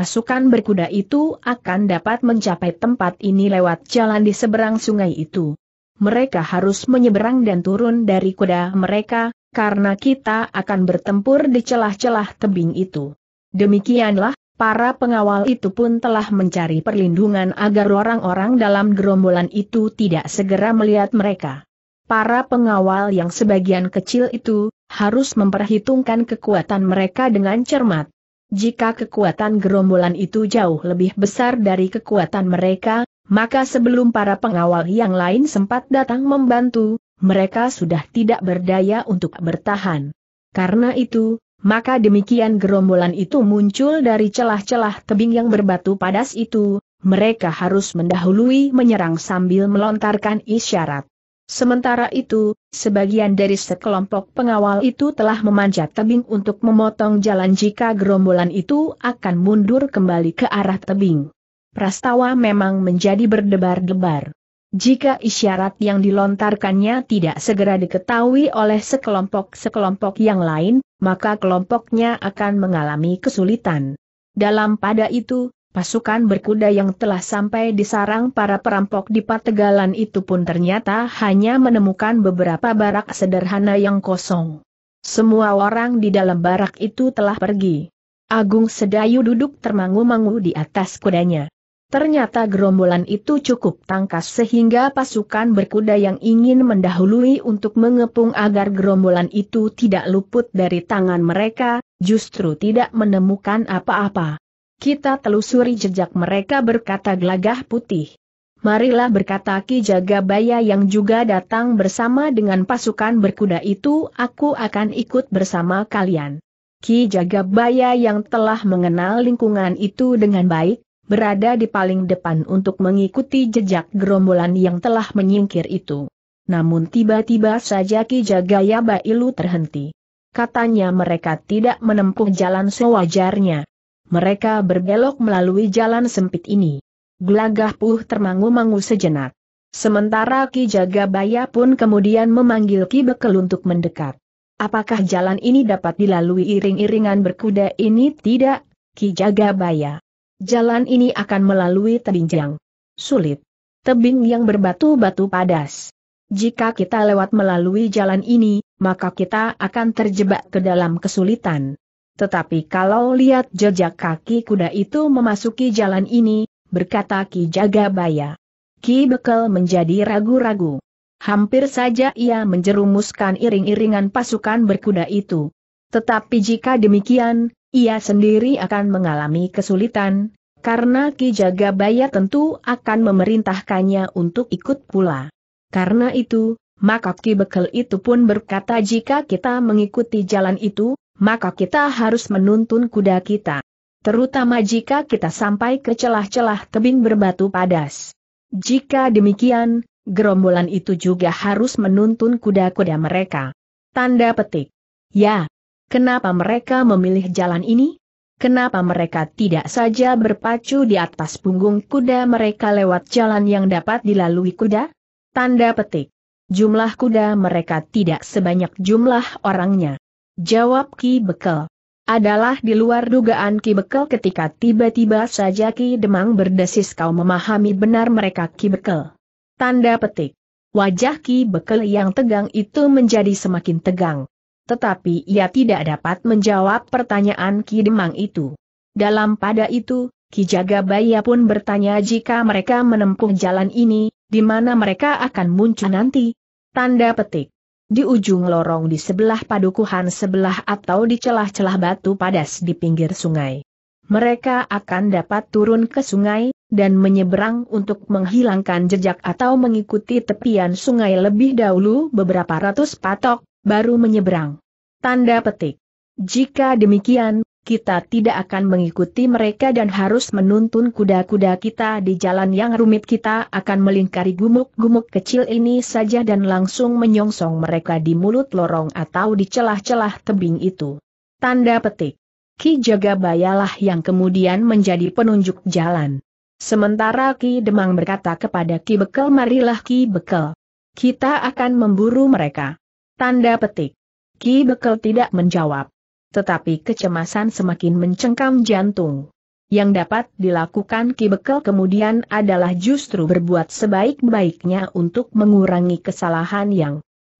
pasukan berkuda itu akan dapat mencapai tempat ini lewat jalan di seberang sungai itu. Mereka harus menyeberang dan turun dari kuda mereka, karena kita akan bertempur di celah-celah tebing itu. Demikianlah, para pengawal itu pun telah mencari perlindungan agar orang-orang dalam gerombolan itu tidak segera melihat mereka. Para pengawal yang sebagian kecil itu, harus memperhitungkan kekuatan mereka dengan cermat. Jika kekuatan gerombolan itu jauh lebih besar dari kekuatan mereka, maka sebelum para pengawal yang lain sempat datang membantu, mereka sudah tidak berdaya untuk bertahan. Karena itu, maka demikian gerombolan itu muncul dari celah-celah tebing yang berbatu padas itu, mereka harus mendahului menyerang sambil melontarkan isyarat. Sementara itu, sebagian dari sekelompok pengawal itu telah memanjat tebing untuk memotong jalan jika gerombolan itu akan mundur kembali ke arah tebing. Prastawa memang menjadi berdebar-debar. Jika isyarat yang dilontarkannya tidak segera diketahui oleh sekelompok-sekelompok yang lain, maka kelompoknya akan mengalami kesulitan. Dalam pada itu, Pasukan berkuda yang telah sampai di sarang para perampok di Pategalan itu pun ternyata hanya menemukan beberapa barak sederhana yang kosong. Semua orang di dalam barak itu telah pergi. Agung Sedayu duduk termangu-mangu di atas kudanya. Ternyata gerombolan itu cukup tangkas sehingga pasukan berkuda yang ingin mendahului untuk mengepung agar gerombolan itu tidak luput dari tangan mereka, justru tidak menemukan apa-apa. Kita telusuri jejak mereka berkata gelagah putih. Marilah berkata Ki Jagabaya yang juga datang bersama dengan pasukan berkuda itu aku akan ikut bersama kalian. Ki Jagabaya yang telah mengenal lingkungan itu dengan baik, berada di paling depan untuk mengikuti jejak gerombolan yang telah menyingkir itu. Namun tiba-tiba saja Ki Jagaya Bailu terhenti. Katanya mereka tidak menempuh jalan sewajarnya mereka berbelok melalui jalan sempit ini. Gelagah Puh termangu-mangu sejenak. Sementara Ki Jagabaya pun kemudian memanggil Ki Bekel untuk mendekat. Apakah jalan ini dapat dilalui iring-iringan berkuda ini? Tidak, Ki Jagabaya. Jalan ini akan melalui tebing yang sulit. Tebing yang berbatu-batu padas. Jika kita lewat melalui jalan ini, maka kita akan terjebak ke dalam kesulitan. Tetapi kalau lihat jejak kaki kuda itu memasuki jalan ini, berkata Ki Jagabaya. Ki Bekel menjadi ragu-ragu. Hampir saja ia menjerumuskan iring-iringan pasukan berkuda itu. Tetapi jika demikian, ia sendiri akan mengalami kesulitan, karena Ki Jagabaya tentu akan memerintahkannya untuk ikut pula. Karena itu, maka Ki Bekel itu pun berkata jika kita mengikuti jalan itu, maka kita harus menuntun kuda kita. Terutama jika kita sampai ke celah-celah tebing berbatu padas. Jika demikian, gerombolan itu juga harus menuntun kuda-kuda mereka. Tanda petik. Ya. Kenapa mereka memilih jalan ini? Kenapa mereka tidak saja berpacu di atas punggung kuda mereka lewat jalan yang dapat dilalui kuda? Tanda petik. Jumlah kuda mereka tidak sebanyak jumlah orangnya. Jawab Ki Bekel. Adalah di luar dugaan Ki Bekel ketika tiba-tiba saja Ki Demang berdesis kau memahami benar mereka Ki Bekel. Tanda petik. Wajah Ki Bekel yang tegang itu menjadi semakin tegang. Tetapi ia tidak dapat menjawab pertanyaan Ki Demang itu. Dalam pada itu, Ki Jagabaya pun bertanya jika mereka menempuh jalan ini, di mana mereka akan muncul nanti. Tanda petik. Di ujung lorong di sebelah padukuhan sebelah atau di celah-celah batu padas di pinggir sungai. Mereka akan dapat turun ke sungai, dan menyeberang untuk menghilangkan jejak atau mengikuti tepian sungai lebih dahulu beberapa ratus patok, baru menyeberang. Tanda petik. Jika demikian, kita tidak akan mengikuti mereka dan harus menuntun kuda-kuda kita di jalan yang rumit kita akan melingkari gumuk-gumuk kecil ini saja dan langsung menyongsong mereka di mulut lorong atau di celah-celah tebing itu. Tanda petik. Ki Jagabayalah yang kemudian menjadi penunjuk jalan. Sementara Ki Demang berkata kepada Ki Bekel marilah Ki Bekel. Kita akan memburu mereka. Tanda petik. Ki Bekel tidak menjawab. Tetapi kecemasan semakin mencengkam jantung. Yang dapat dilakukan Ki Bekel kemudian adalah justru berbuat sebaik-baiknya untuk mengurangi kesalahan yang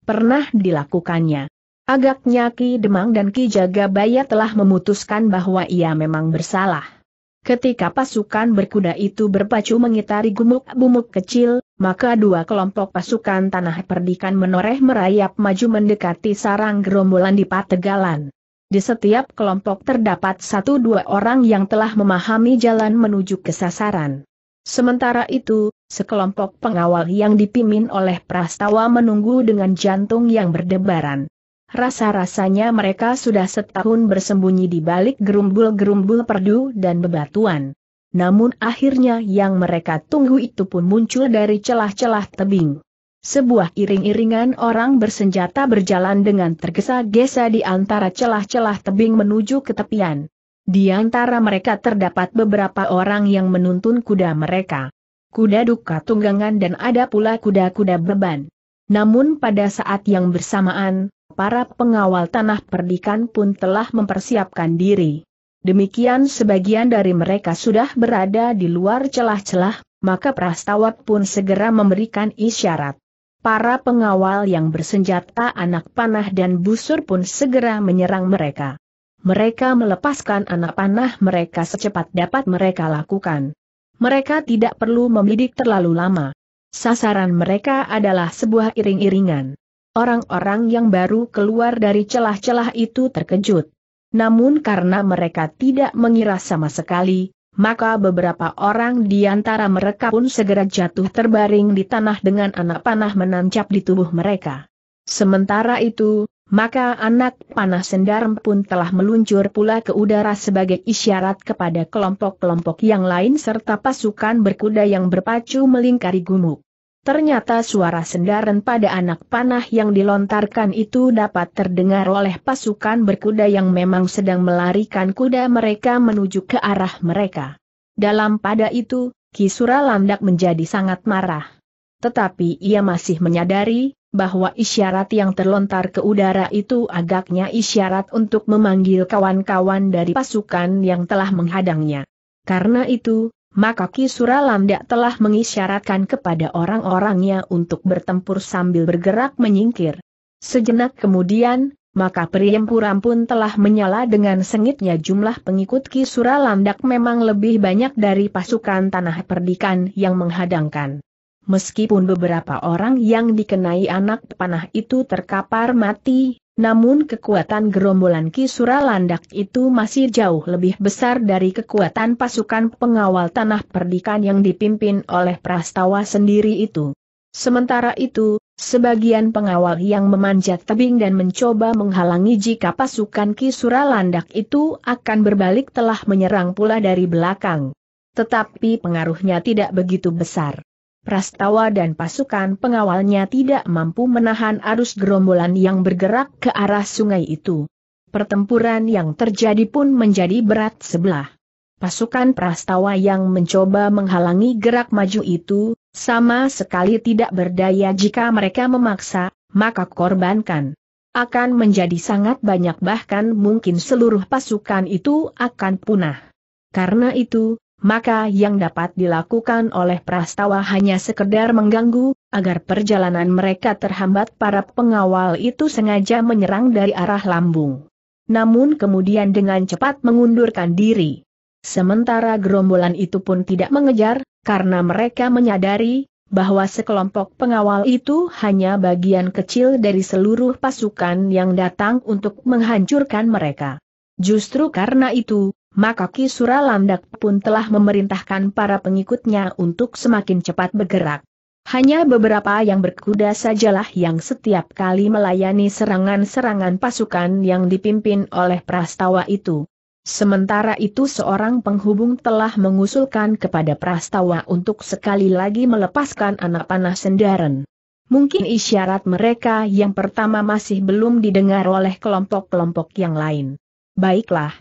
pernah dilakukannya. Agaknya Ki Demang dan Ki Jagabaya telah memutuskan bahwa ia memang bersalah. Ketika pasukan berkuda itu berpacu mengitari gumuk-gumuk kecil, maka dua kelompok pasukan tanah perdikan menoreh merayap maju mendekati sarang gerombolan di Pategalan. Di setiap kelompok terdapat satu dua orang yang telah memahami jalan menuju ke sasaran. Sementara itu, sekelompok pengawal yang dipimpin oleh Prastawa menunggu dengan jantung yang berdebaran. Rasa-rasanya mereka sudah setahun bersembunyi di balik gerumbul-gerumbul perdu dan bebatuan. Namun akhirnya yang mereka tunggu itu pun muncul dari celah-celah tebing. Sebuah iring-iringan orang bersenjata berjalan dengan tergesa-gesa di antara celah-celah tebing menuju ke tepian. Di antara mereka terdapat beberapa orang yang menuntun kuda mereka. Kuda duka tunggangan dan ada pula kuda-kuda beban. Namun pada saat yang bersamaan, para pengawal tanah perdikan pun telah mempersiapkan diri. Demikian sebagian dari mereka sudah berada di luar celah-celah, maka Prastawat pun segera memberikan isyarat. Para pengawal yang bersenjata anak panah dan busur pun segera menyerang mereka. Mereka melepaskan anak panah mereka secepat dapat mereka lakukan. Mereka tidak perlu membidik terlalu lama. Sasaran mereka adalah sebuah iring-iringan. Orang-orang yang baru keluar dari celah-celah itu terkejut. Namun karena mereka tidak mengira sama sekali, maka beberapa orang di antara mereka pun segera jatuh terbaring di tanah dengan anak panah menancap di tubuh mereka. Sementara itu, maka anak panah sendar pun telah meluncur pula ke udara sebagai isyarat kepada kelompok-kelompok yang lain serta pasukan berkuda yang berpacu melingkari gumuk. Ternyata suara sendaran pada anak panah yang dilontarkan itu dapat terdengar oleh pasukan berkuda yang memang sedang melarikan kuda mereka menuju ke arah mereka. Dalam pada itu, Kisura Landak menjadi sangat marah. tetapi ia masih menyadari bahwa isyarat yang terlontar ke udara itu agaknya isyarat untuk memanggil kawan-kawan dari pasukan yang telah menghadangnya. Karena itu, maka Ki Suralandak telah mengisyaratkan kepada orang-orangnya untuk bertempur sambil bergerak menyingkir. Sejenak kemudian, maka periempuran pun telah menyala dengan sengitnya jumlah pengikut Ki Suralandak memang lebih banyak dari pasukan tanah perdikan yang menghadangkan. Meskipun beberapa orang yang dikenai anak panah itu terkapar mati, namun kekuatan gerombolan Ki Suralandak itu masih jauh lebih besar dari kekuatan pasukan pengawal tanah perdikan yang dipimpin oleh Prastawa sendiri itu. Sementara itu, sebagian pengawal yang memanjat tebing dan mencoba menghalangi jika pasukan Ki Suralandak itu akan berbalik telah menyerang pula dari belakang. Tetapi pengaruhnya tidak begitu besar. Prastawa dan pasukan pengawalnya tidak mampu menahan arus gerombolan yang bergerak ke arah sungai itu. Pertempuran yang terjadi pun menjadi berat sebelah. Pasukan Prastawa yang mencoba menghalangi gerak maju itu, sama sekali tidak berdaya jika mereka memaksa, maka korbankan. Akan menjadi sangat banyak bahkan mungkin seluruh pasukan itu akan punah. Karena itu, maka yang dapat dilakukan oleh Prastawa hanya sekedar mengganggu, agar perjalanan mereka terhambat para pengawal itu sengaja menyerang dari arah lambung. Namun kemudian dengan cepat mengundurkan diri. Sementara gerombolan itu pun tidak mengejar, karena mereka menyadari, bahwa sekelompok pengawal itu hanya bagian kecil dari seluruh pasukan yang datang untuk menghancurkan mereka. Justru karena itu, maka Ki Suralandak pun telah memerintahkan para pengikutnya untuk semakin cepat bergerak. Hanya beberapa yang berkuda sajalah yang setiap kali melayani serangan-serangan pasukan yang dipimpin oleh Prastawa itu. Sementara itu seorang penghubung telah mengusulkan kepada Prastawa untuk sekali lagi melepaskan anak panah sendaren. Mungkin isyarat mereka yang pertama masih belum didengar oleh kelompok-kelompok yang lain. Baiklah,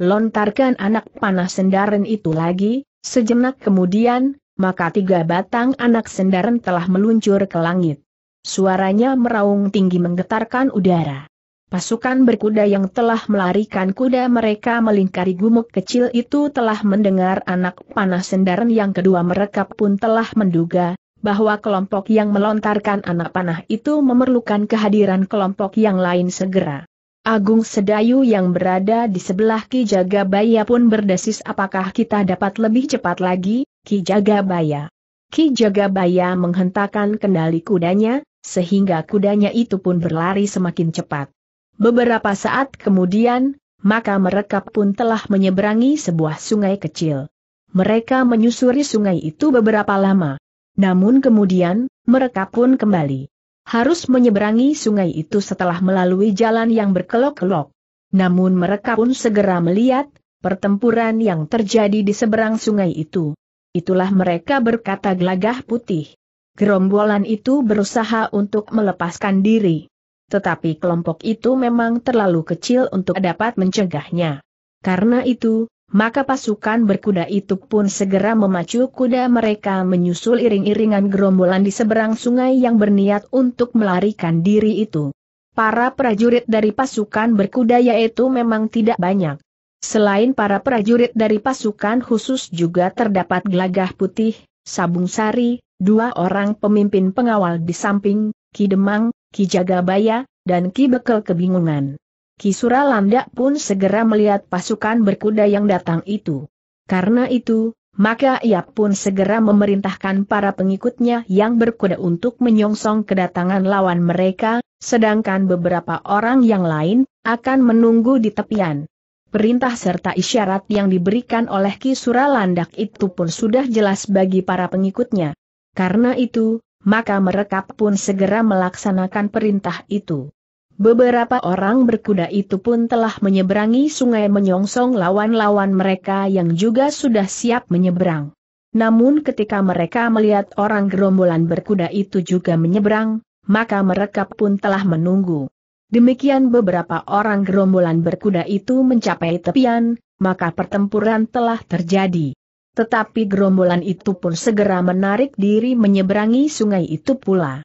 lontarkan anak panah sendaren itu lagi, sejenak kemudian, maka tiga batang anak sendaren telah meluncur ke langit. Suaranya meraung tinggi menggetarkan udara. Pasukan berkuda yang telah melarikan kuda mereka melingkari gumuk kecil itu telah mendengar anak panah sendaren yang kedua mereka pun telah menduga, bahwa kelompok yang melontarkan anak panah itu memerlukan kehadiran kelompok yang lain segera. Agung Sedayu yang berada di sebelah Ki Jagabaya pun berdesis apakah kita dapat lebih cepat lagi, Ki Jagabaya. Ki Jagabaya menghentakkan kendali kudanya, sehingga kudanya itu pun berlari semakin cepat. Beberapa saat kemudian, maka mereka pun telah menyeberangi sebuah sungai kecil. Mereka menyusuri sungai itu beberapa lama. Namun kemudian, mereka pun kembali harus menyeberangi sungai itu setelah melalui jalan yang berkelok-kelok. Namun mereka pun segera melihat, pertempuran yang terjadi di seberang sungai itu. Itulah mereka berkata gelagah putih. Gerombolan itu berusaha untuk melepaskan diri. Tetapi kelompok itu memang terlalu kecil untuk dapat mencegahnya. Karena itu, maka pasukan berkuda itu pun segera memacu kuda mereka menyusul iring-iringan gerombolan di seberang sungai yang berniat untuk melarikan diri itu. Para prajurit dari pasukan berkuda yaitu memang tidak banyak. Selain para prajurit dari pasukan khusus juga terdapat gelagah putih, sabung sari, dua orang pemimpin pengawal di samping, Ki Demang, Ki Jagabaya, dan Ki Bekel kebingungan. Ki Suralandak pun segera melihat pasukan berkuda yang datang itu. Karena itu, maka ia pun segera memerintahkan para pengikutnya yang berkuda untuk menyongsong kedatangan lawan mereka, sedangkan beberapa orang yang lain akan menunggu di tepian. Perintah serta isyarat yang diberikan oleh Ki Suralandak itu pun sudah jelas bagi para pengikutnya. Karena itu, maka mereka pun segera melaksanakan perintah itu. Beberapa orang berkuda itu pun telah menyeberangi sungai menyongsong lawan-lawan mereka yang juga sudah siap menyeberang. Namun ketika mereka melihat orang gerombolan berkuda itu juga menyeberang, maka mereka pun telah menunggu. Demikian beberapa orang gerombolan berkuda itu mencapai tepian, maka pertempuran telah terjadi. Tetapi gerombolan itu pun segera menarik diri menyeberangi sungai itu pula.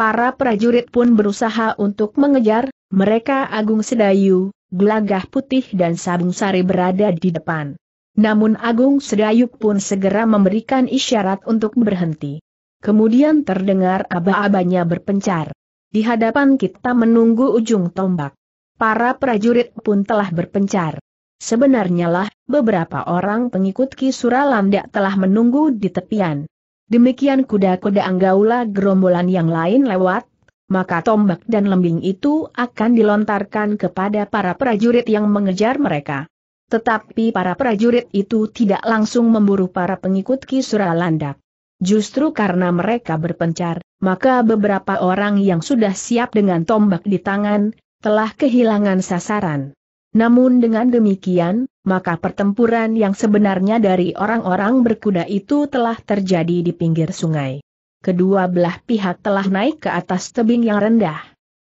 Para prajurit pun berusaha untuk mengejar, mereka Agung Sedayu, Gelagah Putih dan Sabung Sari berada di depan. Namun Agung Sedayu pun segera memberikan isyarat untuk berhenti. Kemudian terdengar aba-abanya berpencar. Di hadapan kita menunggu ujung tombak. Para prajurit pun telah berpencar. Sebenarnya lah, beberapa orang pengikut Ki Suralandak telah menunggu di tepian. Demikian kuda-kuda anggaula gerombolan yang lain lewat, maka tombak dan lembing itu akan dilontarkan kepada para prajurit yang mengejar mereka. Tetapi para prajurit itu tidak langsung memburu para pengikut Ki Suralandak. Justru karena mereka berpencar, maka beberapa orang yang sudah siap dengan tombak di tangan, telah kehilangan sasaran. Namun dengan demikian, maka pertempuran yang sebenarnya dari orang-orang berkuda itu telah terjadi di pinggir sungai kedua belah pihak telah naik ke atas tebing yang rendah.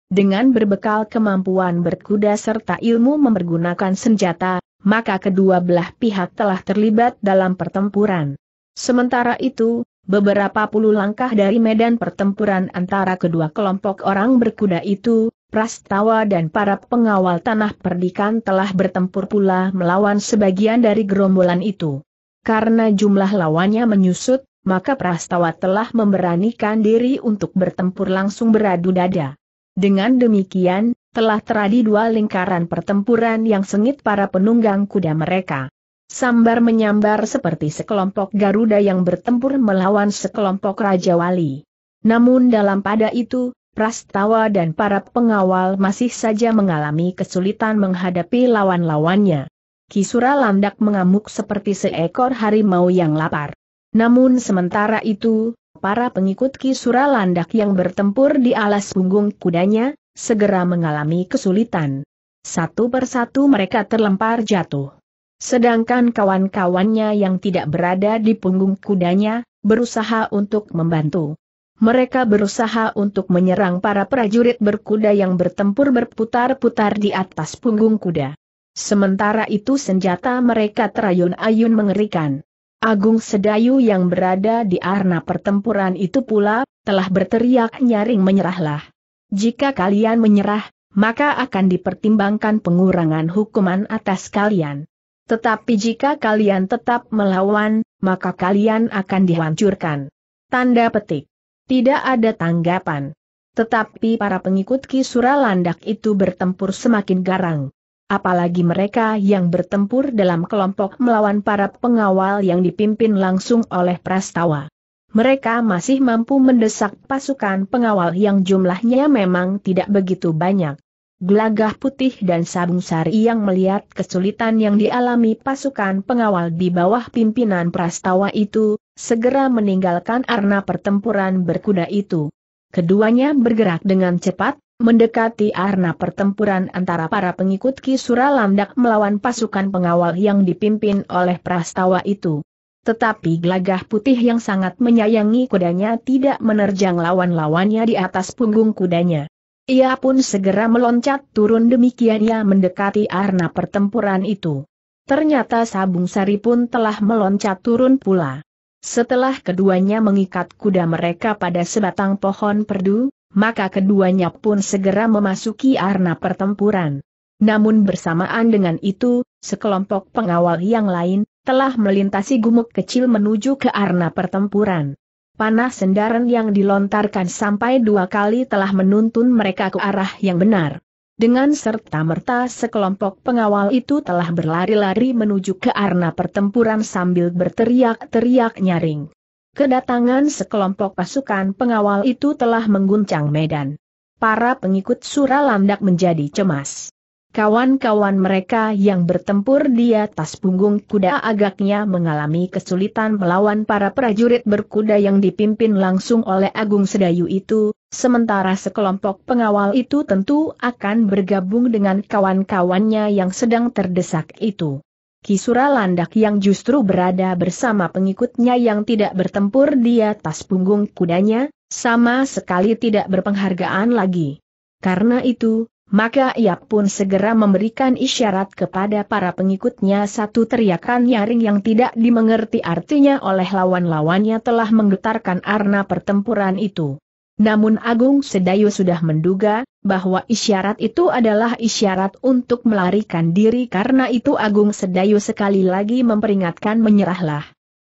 Dengan berbekal kemampuan berkuda serta ilmu mempergunakan senjata, maka kedua belah pihak telah terlibat dalam pertempuran. Sementara itu, beberapa puluh langkah dari medan pertempuran antara kedua kelompok orang berkuda itu, Prastawa dan para pengawal tanah perdikan telah bertempur pula melawan sebagian dari gerombolan itu. Karena jumlah lawannya menyusut, maka Prastawa telah memberanikan diri untuk bertempur langsung beradu dada. Dengan demikian, telah terjadi dua lingkaran pertempuran yang sengit para penunggang kuda mereka. Sambar menyambar seperti sekelompok Garuda yang bertempur melawan sekelompok Raja Wali. Namun dalam pada itu, Prastawa dan para pengawal masih saja mengalami kesulitan menghadapi lawan-lawannya. Kisura landak mengamuk seperti seekor harimau yang lapar. Namun sementara itu, para pengikut Ki Suralandak yang bertempur di alas punggung kudanya, segera mengalami kesulitan. Satu persatu mereka terlempar jatuh. Sedangkan kawan-kawannya yang tidak berada di punggung kudanya, berusaha untuk membantu. Mereka berusaha untuk menyerang para prajurit berkuda yang bertempur berputar-putar di atas punggung kuda. Sementara itu senjata mereka terayun-ayun mengerikan. Agung Sedayu yang berada di arna pertempuran itu pula, telah berteriak nyaring menyerahlah. Jika kalian menyerah, maka akan dipertimbangkan pengurangan hukuman atas kalian. Tetapi jika kalian tetap melawan, maka kalian akan dihancurkan. Tanda petik. Tidak ada tanggapan. Tetapi para pengikut Ki Suralandak itu bertempur semakin garang apalagi mereka yang bertempur dalam kelompok melawan para pengawal yang dipimpin langsung oleh Prastawa. Mereka masih mampu mendesak pasukan pengawal yang jumlahnya memang tidak begitu banyak. Gelagah putih dan sabung sari yang melihat kesulitan yang dialami pasukan pengawal di bawah pimpinan Prastawa itu, segera meninggalkan arna pertempuran berkuda itu. Keduanya bergerak dengan cepat, mendekati arna pertempuran antara para pengikut Ki Suralandak melawan pasukan pengawal yang dipimpin oleh Prastawa itu. Tetapi gelagah putih yang sangat menyayangi kudanya tidak menerjang lawan-lawannya di atas punggung kudanya. Ia pun segera meloncat turun demikian ia mendekati arna pertempuran itu. Ternyata Sabung Sari pun telah meloncat turun pula. Setelah keduanya mengikat kuda mereka pada sebatang pohon perdu, maka keduanya pun segera memasuki arna pertempuran. Namun bersamaan dengan itu, sekelompok pengawal yang lain, telah melintasi gumuk kecil menuju ke arna pertempuran. Panah sendaran yang dilontarkan sampai dua kali telah menuntun mereka ke arah yang benar. Dengan serta-merta sekelompok pengawal itu telah berlari-lari menuju ke arna pertempuran sambil berteriak-teriak nyaring. Kedatangan sekelompok pasukan pengawal itu telah mengguncang medan. Para pengikut Suralandak menjadi cemas. Kawan-kawan mereka yang bertempur di atas punggung kuda agaknya mengalami kesulitan melawan para prajurit berkuda yang dipimpin langsung oleh Agung Sedayu itu, sementara sekelompok pengawal itu tentu akan bergabung dengan kawan-kawannya yang sedang terdesak itu. Kisura Landak yang justru berada bersama pengikutnya yang tidak bertempur di atas punggung kudanya, sama sekali tidak berpenghargaan lagi. Karena itu, maka ia pun segera memberikan isyarat kepada para pengikutnya satu teriakan nyaring yang tidak dimengerti artinya oleh lawan-lawannya telah menggetarkan arna pertempuran itu. Namun Agung Sedayu sudah menduga, bahwa isyarat itu adalah isyarat untuk melarikan diri karena itu Agung Sedayu sekali lagi memperingatkan menyerahlah.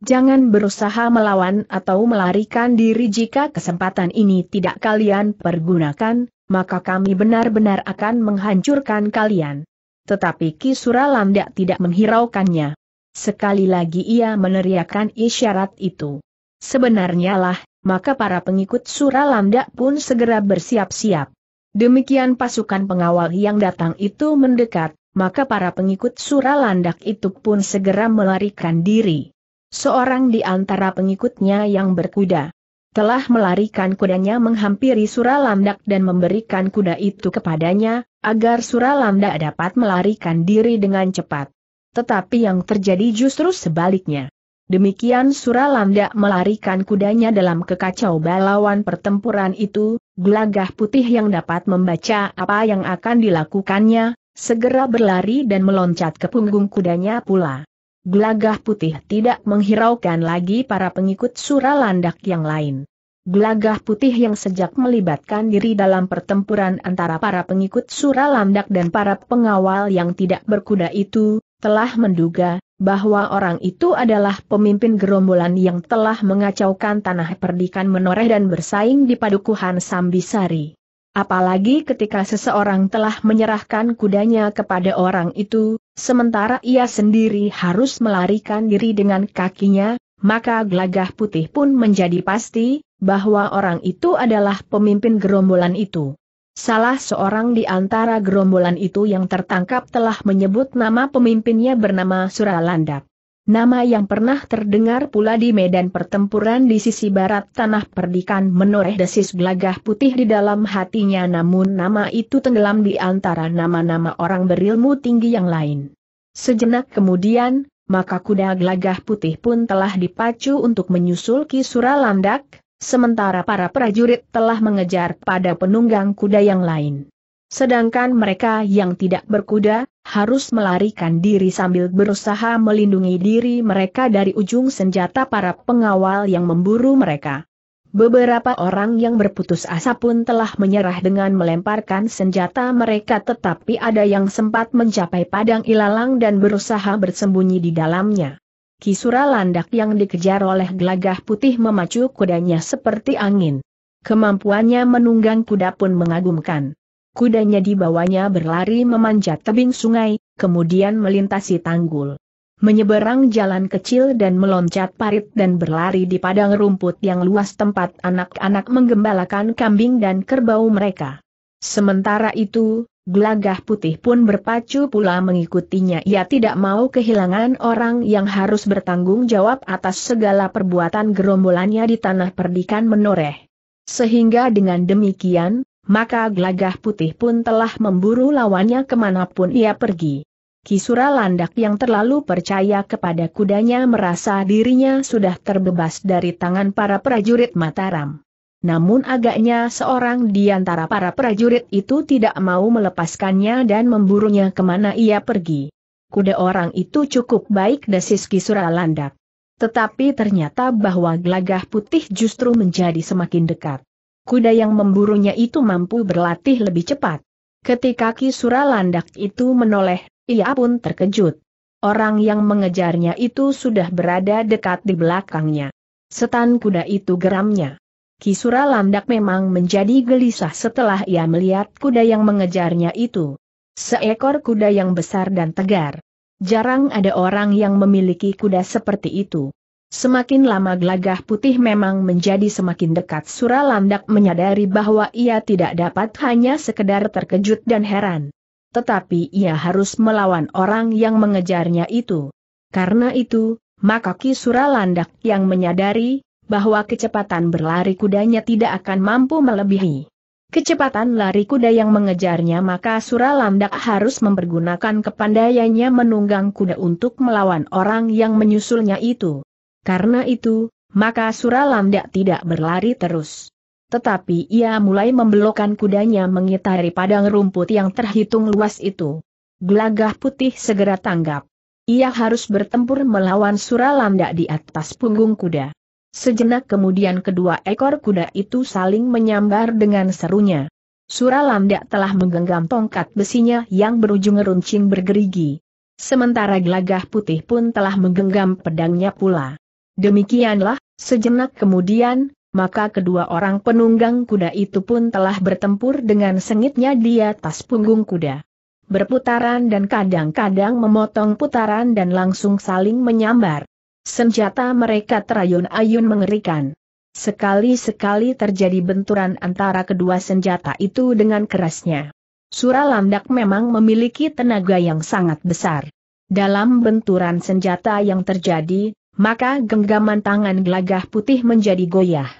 Jangan berusaha melawan atau melarikan diri jika kesempatan ini tidak kalian pergunakan, maka kami benar-benar akan menghancurkan kalian. Tetapi Ki Suralamda tidak menghiraukannya. Sekali lagi ia meneriakan isyarat itu. Sebenarnya lah, maka para pengikut Suralamda pun segera bersiap-siap. Demikian pasukan pengawal yang datang itu mendekat, maka para pengikut Suralandak itu pun segera melarikan diri. Seorang di antara pengikutnya yang berkuda, telah melarikan kudanya menghampiri Suralandak dan memberikan kuda itu kepadanya, agar Suralandak dapat melarikan diri dengan cepat. Tetapi yang terjadi justru sebaliknya. Demikian Suralandak melarikan kudanya dalam kekacau balauan pertempuran itu, gelagah putih yang dapat membaca apa yang akan dilakukannya, segera berlari dan meloncat ke punggung kudanya pula. Gelagah putih tidak menghiraukan lagi para pengikut Suralandak yang lain. Gelagah putih yang sejak melibatkan diri dalam pertempuran antara para pengikut Suralandak dan para pengawal yang tidak berkuda itu, telah menduga, bahwa orang itu adalah pemimpin gerombolan yang telah mengacaukan tanah perdikan menoreh dan bersaing di padukuhan Sambisari. Apalagi ketika seseorang telah menyerahkan kudanya kepada orang itu, sementara ia sendiri harus melarikan diri dengan kakinya, maka gelagah putih pun menjadi pasti, bahwa orang itu adalah pemimpin gerombolan itu. Salah seorang di antara gerombolan itu yang tertangkap telah menyebut nama pemimpinnya bernama Suralandak. Nama yang pernah terdengar pula di medan pertempuran di sisi barat tanah perdikan menoreh desis gelagah putih di dalam hatinya namun nama itu tenggelam di antara nama-nama orang berilmu tinggi yang lain. Sejenak kemudian, maka kuda gelagah putih pun telah dipacu untuk menyusul Ki Suralandak, sementara para prajurit telah mengejar pada penunggang kuda yang lain. Sedangkan mereka yang tidak berkuda, harus melarikan diri sambil berusaha melindungi diri mereka dari ujung senjata para pengawal yang memburu mereka. Beberapa orang yang berputus asa pun telah menyerah dengan melemparkan senjata mereka tetapi ada yang sempat mencapai padang ilalang dan berusaha bersembunyi di dalamnya. Kisura landak yang dikejar oleh gelagah putih memacu kudanya seperti angin. Kemampuannya menunggang kuda pun mengagumkan. Kudanya dibawanya berlari memanjat tebing sungai, kemudian melintasi tanggul. Menyeberang jalan kecil dan meloncat parit dan berlari di padang rumput yang luas tempat anak-anak menggembalakan kambing dan kerbau mereka. Sementara itu, gelagah putih pun berpacu pula mengikutinya. Ia tidak mau kehilangan orang yang harus bertanggung jawab atas segala perbuatan gerombolannya di tanah perdikan menoreh. Sehingga dengan demikian, maka gelagah putih pun telah memburu lawannya ke mana pun ia pergi. Kisura Landak yang terlalu percaya kepada kudanya merasa dirinya sudah terbebas dari tangan para prajurit Mataram. Namun agaknya seorang di antara para prajurit itu tidak mau melepaskannya dan memburunya ke mana ia pergi. Kuda orang itu cukup baik desis Kisura Landak. Tetapi ternyata bahwa gelagah putih justru menjadi semakin dekat kuda yang memburunya itu mampu berlatih lebih cepat. Ketika Ki Suralandak itu menoleh, ia pun terkejut. Orang yang mengejarnya itu sudah berada dekat di belakangnya. Setan kuda itu geramnya. Ki Suralandak memang menjadi gelisah setelah ia melihat kuda yang mengejarnya itu. Seekor kuda yang besar dan tegar. Jarang ada orang yang memiliki kuda seperti itu. Semakin lama gelagah putih memang menjadi semakin dekat Suralandak menyadari bahwa ia tidak dapat hanya sekedar terkejut dan heran. Tetapi ia harus melawan orang yang mengejarnya itu. Karena itu, maka Ki Suralandak yang menyadari, bahwa kecepatan berlari kudanya tidak akan mampu melebihi. Kecepatan lari kuda yang mengejarnya maka Suralandak harus mempergunakan kepandaiannya menunggang kuda untuk melawan orang yang menyusulnya itu. Karena itu, maka Suralamda tidak berlari terus. tetapi ia mulai membelokkan kudanya mengitari padang rumput yang terhitung luas itu. Gelagah putih segera tanggap. Ia harus bertempur melawan Suralandak di atas punggung kuda. Sejenak kemudian kedua ekor kuda itu saling menyambar dengan serunya. Suralandak telah menggenggam tongkat besinya yang berujung runcing bergerigi. Sementara gelagah putih pun telah menggenggam pedangnya pula. Demikianlah, sejenak kemudian, maka kedua orang penunggang kuda itu pun telah bertempur dengan sengitnya di atas punggung kuda. Berputaran dan kadang-kadang memotong putaran dan langsung saling menyambar. Senjata mereka terayun-ayun mengerikan. Sekali-sekali terjadi benturan antara kedua senjata itu dengan kerasnya. Suralandak memang memiliki tenaga yang sangat besar. Dalam benturan senjata yang terjadi, maka genggaman tangan gelagah putih menjadi goyah.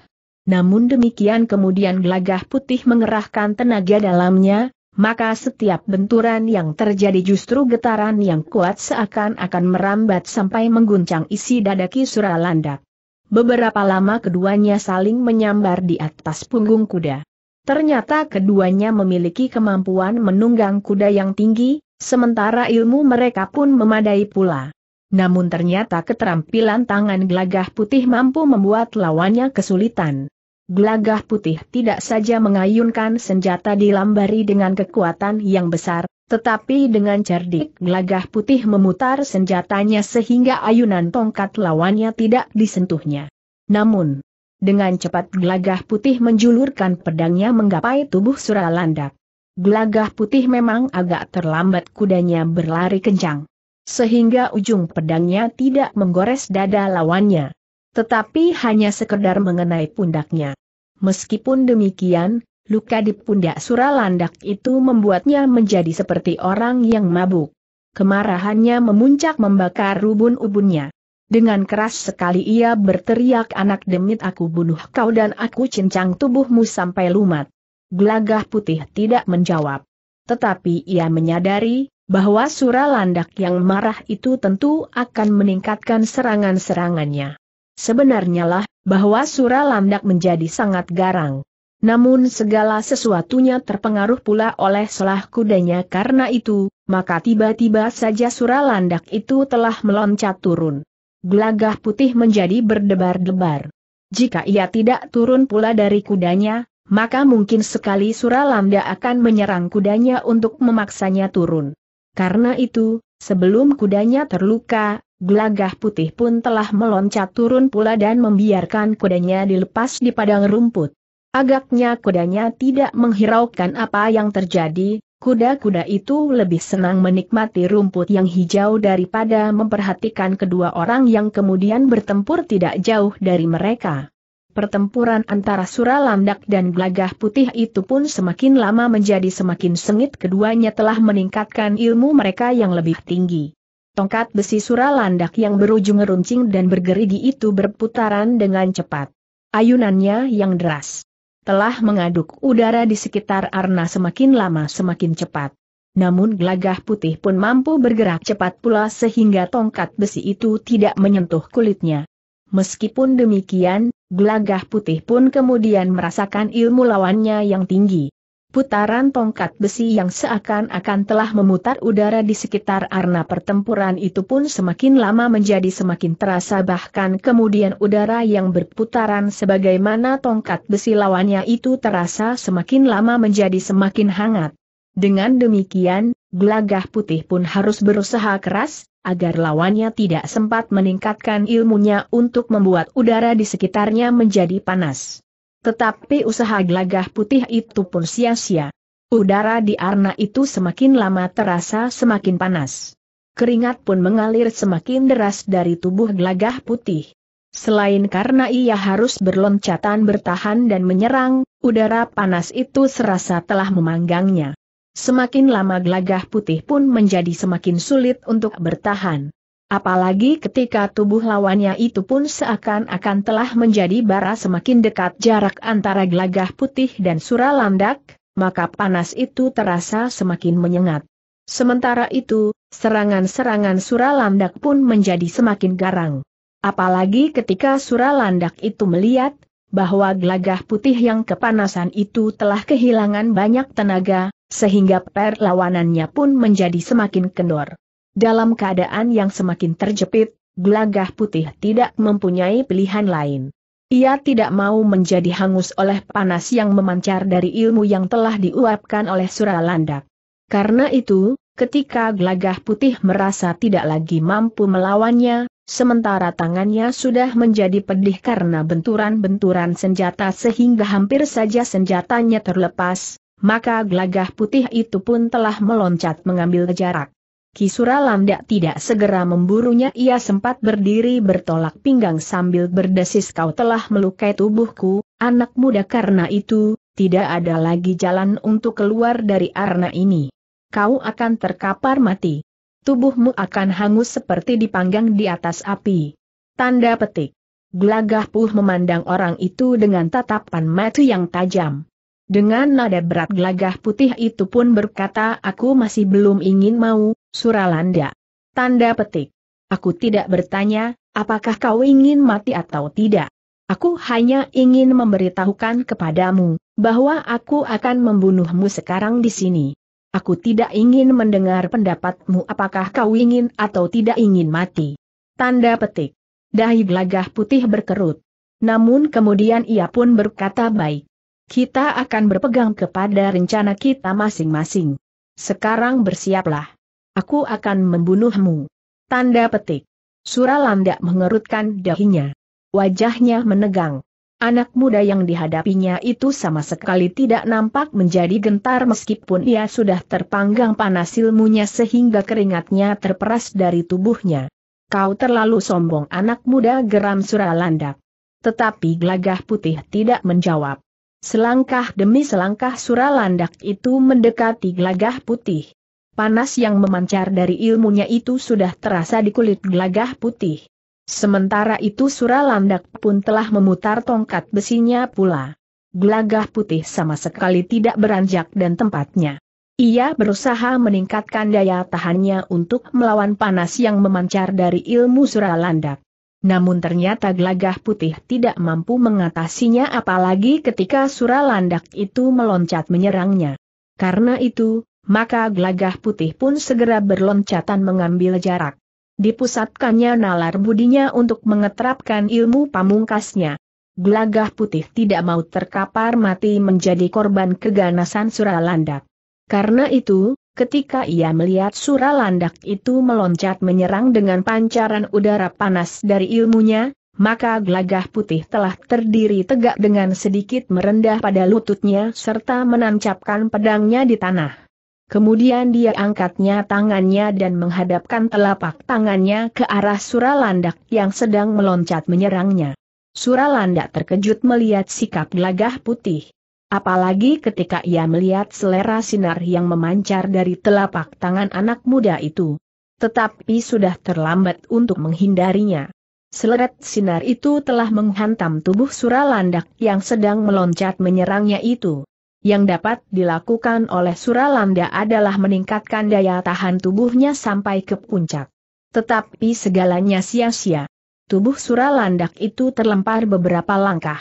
Namun demikian kemudian gelagah putih mengerahkan tenaga dalamnya, maka setiap benturan yang terjadi justru getaran yang kuat seakan-akan merambat sampai mengguncang isi dadaki Suralandak. Beberapa lama keduanya saling menyambar di atas punggung kuda. Ternyata keduanya memiliki kemampuan menunggang kuda yang tinggi, sementara ilmu mereka pun memadai pula. Namun ternyata keterampilan tangan gelagah putih mampu membuat lawannya kesulitan. Gelagah putih tidak saja mengayunkan senjata dilambari dengan kekuatan yang besar, tetapi dengan cerdik gelagah putih memutar senjatanya sehingga ayunan tongkat lawannya tidak disentuhnya. Namun, dengan cepat gelagah putih menjulurkan pedangnya menggapai tubuh Suralandak. Gelagah putih memang agak terlambat kudanya berlari kencang. Sehingga ujung pedangnya tidak menggores dada lawannya tetapi hanya sekedar mengenai pundaknya. Meskipun demikian, luka di pundak Suralandak itu membuatnya menjadi seperti orang yang mabuk. Kemarahannya memuncak membakar rubun-ubunnya. Dengan keras sekali ia berteriak anak demit aku bunuh kau dan aku cincang tubuhmu sampai lumat. Gelagah putih tidak menjawab. Tetapi ia menyadari, bahwa Suralandak yang marah itu tentu akan meningkatkan serangan-serangannya. Sebenarnya lah, bahwa Suralandak menjadi sangat garang. Namun segala sesuatunya terpengaruh pula oleh selah kudanya karena itu, maka tiba-tiba saja Suralandak itu telah meloncat turun. Gelagah putih menjadi berdebar-debar. Jika ia tidak turun pula dari kudanya, maka mungkin sekali Suralanda akan menyerang kudanya untuk memaksanya turun. Karena itu, sebelum kudanya terluka, Gelagah putih pun telah meloncat turun pula dan membiarkan kudanya dilepas di padang rumput. Agaknya kudanya tidak menghiraukan apa yang terjadi, kuda-kuda itu lebih senang menikmati rumput yang hijau daripada memperhatikan kedua orang yang kemudian bertempur tidak jauh dari mereka. Pertempuran antara Suralandak dan Gelagah Putih itu pun semakin lama menjadi semakin sengit keduanya telah meningkatkan ilmu mereka yang lebih tinggi. Tongkat besi Suralandak yang berujung runcing dan bergerigi itu berputaran dengan cepat. Ayunannya yang deras telah mengaduk udara di sekitar Arna semakin lama semakin cepat. Namun gelagah putih pun mampu bergerak cepat pula sehingga tongkat besi itu tidak menyentuh kulitnya. Meskipun demikian, gelagah putih pun kemudian merasakan ilmu lawannya yang tinggi. Putaran tongkat besi yang seakan-akan telah memutar udara di sekitar arna pertempuran itu pun semakin lama menjadi semakin terasa bahkan kemudian udara yang berputaran sebagaimana tongkat besi lawannya itu terasa semakin lama menjadi semakin hangat. Dengan demikian, gelagah putih pun harus berusaha keras, agar lawannya tidak sempat meningkatkan ilmunya untuk membuat udara di sekitarnya menjadi panas. Tetapi usaha gelagah putih itu pun sia-sia. Udara di arna itu semakin lama terasa semakin panas. Keringat pun mengalir semakin deras dari tubuh gelagah putih. Selain karena ia harus berloncatan bertahan dan menyerang, udara panas itu serasa telah memanggangnya. Semakin lama gelagah putih pun menjadi semakin sulit untuk bertahan. Apalagi ketika tubuh lawannya itu pun seakan-akan telah menjadi bara semakin dekat jarak antara gelagah putih dan suralandak, maka panas itu terasa semakin menyengat. Sementara itu, serangan-serangan suralandak pun menjadi semakin garang. Apalagi ketika suralandak itu melihat, bahwa gelagah putih yang kepanasan itu telah kehilangan banyak tenaga, sehingga perlawanannya pun menjadi semakin kendor. Dalam keadaan yang semakin terjepit, gelagah putih tidak mempunyai pilihan lain. Ia tidak mau menjadi hangus oleh panas yang memancar dari ilmu yang telah diuapkan oleh Suralandak. Karena itu, ketika gelagah putih merasa tidak lagi mampu melawannya, sementara tangannya sudah menjadi pedih karena benturan-benturan senjata sehingga hampir saja senjatanya terlepas, maka gelagah putih itu pun telah meloncat mengambil jarak. Kisura Landak tidak segera memburunya ia sempat berdiri bertolak pinggang sambil berdesis kau telah melukai tubuhku, anak muda karena itu, tidak ada lagi jalan untuk keluar dari arna ini. Kau akan terkapar mati tubuhmu akan hangus seperti dipanggang di atas api. Tanda petik. Gelagah Puh memandang orang itu dengan tatapan mata yang tajam. Dengan nada berat gelagah putih itu pun berkata aku masih belum ingin mau, Suralanda. Tanda petik. Aku tidak bertanya, apakah kau ingin mati atau tidak. Aku hanya ingin memberitahukan kepadamu, bahwa aku akan membunuhmu sekarang di sini. Aku tidak ingin mendengar pendapatmu apakah kau ingin atau tidak ingin mati. Tanda petik. Dahi gelagah putih berkerut. Namun kemudian ia pun berkata baik. Kita akan berpegang kepada rencana kita masing-masing. Sekarang bersiaplah. Aku akan membunuhmu. Tanda petik. Suralandak mengerutkan dahinya. Wajahnya menegang. Anak muda yang dihadapinya itu sama sekali tidak nampak menjadi gentar meskipun ia sudah terpanggang panas ilmunya sehingga keringatnya terperas dari tubuhnya. Kau terlalu sombong anak muda geram Suralandak. Tetapi gelagah putih tidak menjawab. Selangkah demi selangkah Suralandak itu mendekati gelagah putih. Panas yang memancar dari ilmunya itu sudah terasa di kulit gelagah putih. Sementara itu Suralandak pun telah memutar tongkat besinya pula. Gelagah putih sama sekali tidak beranjak dan tempatnya. Ia berusaha meningkatkan daya tahannya untuk melawan panas yang memancar dari ilmu Suralandak. Namun ternyata gelagah putih tidak mampu mengatasinya apalagi ketika Suralandak itu meloncat menyerangnya. Karena itu, maka gelagah putih pun segera berloncatan mengambil jarak dipusatkannya nalar budinya untuk mengeterapkan ilmu pamungkasnya. Gelagah putih tidak mau terkapar mati menjadi korban keganasan Suralandak. Karena itu, ketika ia melihat Suralandak itu meloncat menyerang dengan pancaran udara panas dari ilmunya, maka gelagah putih telah terdiri tegak dengan sedikit merendah pada lututnya serta menancapkan pedangnya di tanah. Kemudian dia angkatnya tangannya dan menghadapkan telapak tangannya ke arah Suralandak yang sedang meloncat menyerangnya. Suralandak terkejut melihat sikap gelagah putih. Apalagi ketika ia melihat selera sinar yang memancar dari telapak tangan anak muda itu. Tetapi sudah terlambat untuk menghindarinya. Seleret sinar itu telah menghantam tubuh Suralandak yang sedang meloncat menyerangnya itu. Yang dapat dilakukan oleh Suralanda adalah meningkatkan daya tahan tubuhnya sampai ke puncak. Tetapi segalanya sia-sia. Tubuh Suralandak itu terlempar beberapa langkah.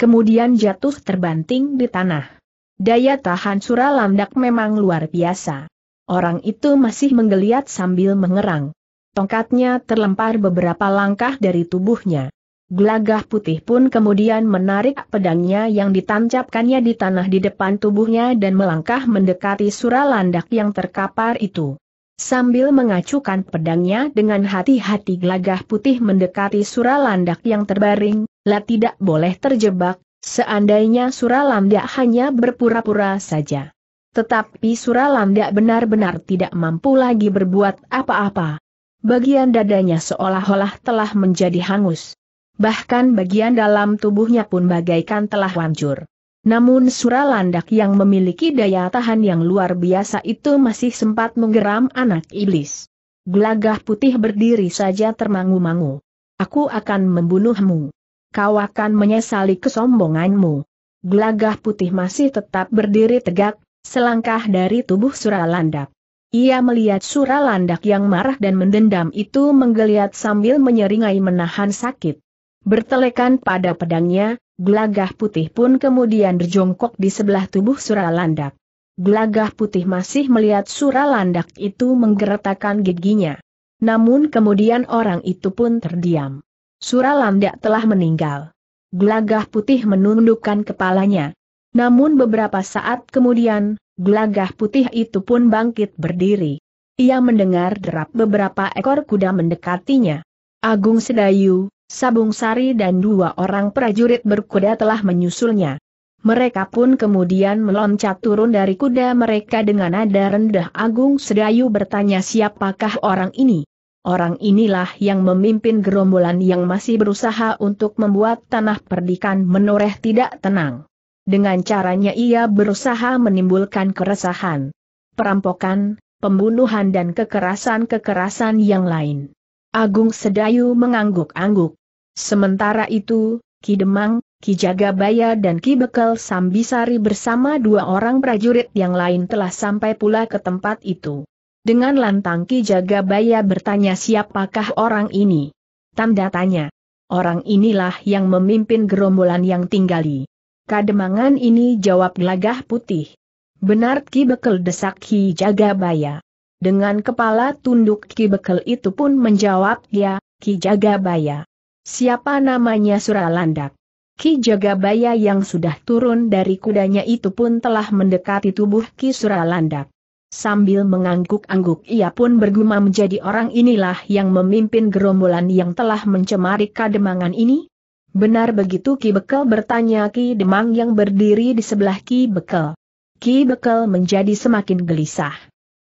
Kemudian jatuh terbanting di tanah. Daya tahan Suralandak memang luar biasa. Orang itu masih menggeliat sambil mengerang. Tongkatnya terlempar beberapa langkah dari tubuhnya. Gelagah putih pun kemudian menarik pedangnya yang ditancapkannya di tanah di depan tubuhnya dan melangkah mendekati Suralandak yang terkapar itu. Sambil mengacukan pedangnya dengan hati-hati gelagah putih mendekati Suralandak yang terbaring, lah tidak boleh terjebak, seandainya Suralandak hanya berpura-pura saja. Tetapi Suralandak benar-benar tidak mampu lagi berbuat apa-apa. Bagian dadanya seolah-olah telah menjadi hangus bahkan bagian dalam tubuhnya pun bagaikan telah hancur. Namun Suralandak yang memiliki daya tahan yang luar biasa itu masih sempat menggeram anak iblis. Gelagah putih berdiri saja termangu-mangu. Aku akan membunuhmu. Kau akan menyesali kesombonganmu. Gelagah putih masih tetap berdiri tegak, selangkah dari tubuh Suralandak. Ia melihat Suralandak yang marah dan mendendam itu menggeliat sambil menyeringai menahan sakit. Bertelekan pada pedangnya, Gelagah putih pun kemudian berjongkok di sebelah tubuh Suralandak. Gelagah putih masih melihat Suralandak itu menggeretakkan giginya. Namun kemudian orang itu pun terdiam. Suralandak telah meninggal. Gelagah putih menundukkan kepalanya. Namun beberapa saat kemudian, gelagah putih itu pun bangkit berdiri. Ia mendengar derap beberapa ekor kuda mendekatinya. Agung Sedayu, Sabung Sari dan dua orang prajurit berkuda telah menyusulnya. Mereka pun kemudian meloncat turun dari kuda mereka dengan nada rendah Agung Sedayu bertanya siapakah orang ini. Orang inilah yang memimpin gerombolan yang masih berusaha untuk membuat tanah perdikan menoreh tidak tenang. Dengan caranya ia berusaha menimbulkan keresahan, perampokan, pembunuhan dan kekerasan-kekerasan yang lain. Agung Sedayu mengangguk-angguk. Sementara itu, Ki Demang, Ki Jagabaya dan Ki Bekel Sambisari bersama dua orang prajurit yang lain telah sampai pula ke tempat itu. Dengan lantang Ki Jagabaya bertanya siapakah orang ini? Tanda tanya. Orang inilah yang memimpin gerombolan yang tinggali. Kademangan ini jawab gelagah putih. Benar Ki Bekel desak Ki Jagabaya. Dengan kepala tunduk Ki Bekel itu pun menjawab ya, Ki Jagabaya. Siapa namanya Suralandak? Ki Jagabaya yang sudah turun dari kudanya itu pun telah mendekati tubuh Ki Suralandak. Sambil mengangguk-angguk ia pun bergumam menjadi orang inilah yang memimpin gerombolan yang telah mencemari kademangan ini? Benar begitu Ki Bekel bertanya Ki Demang yang berdiri di sebelah Ki Bekel. Ki Bekel menjadi semakin gelisah.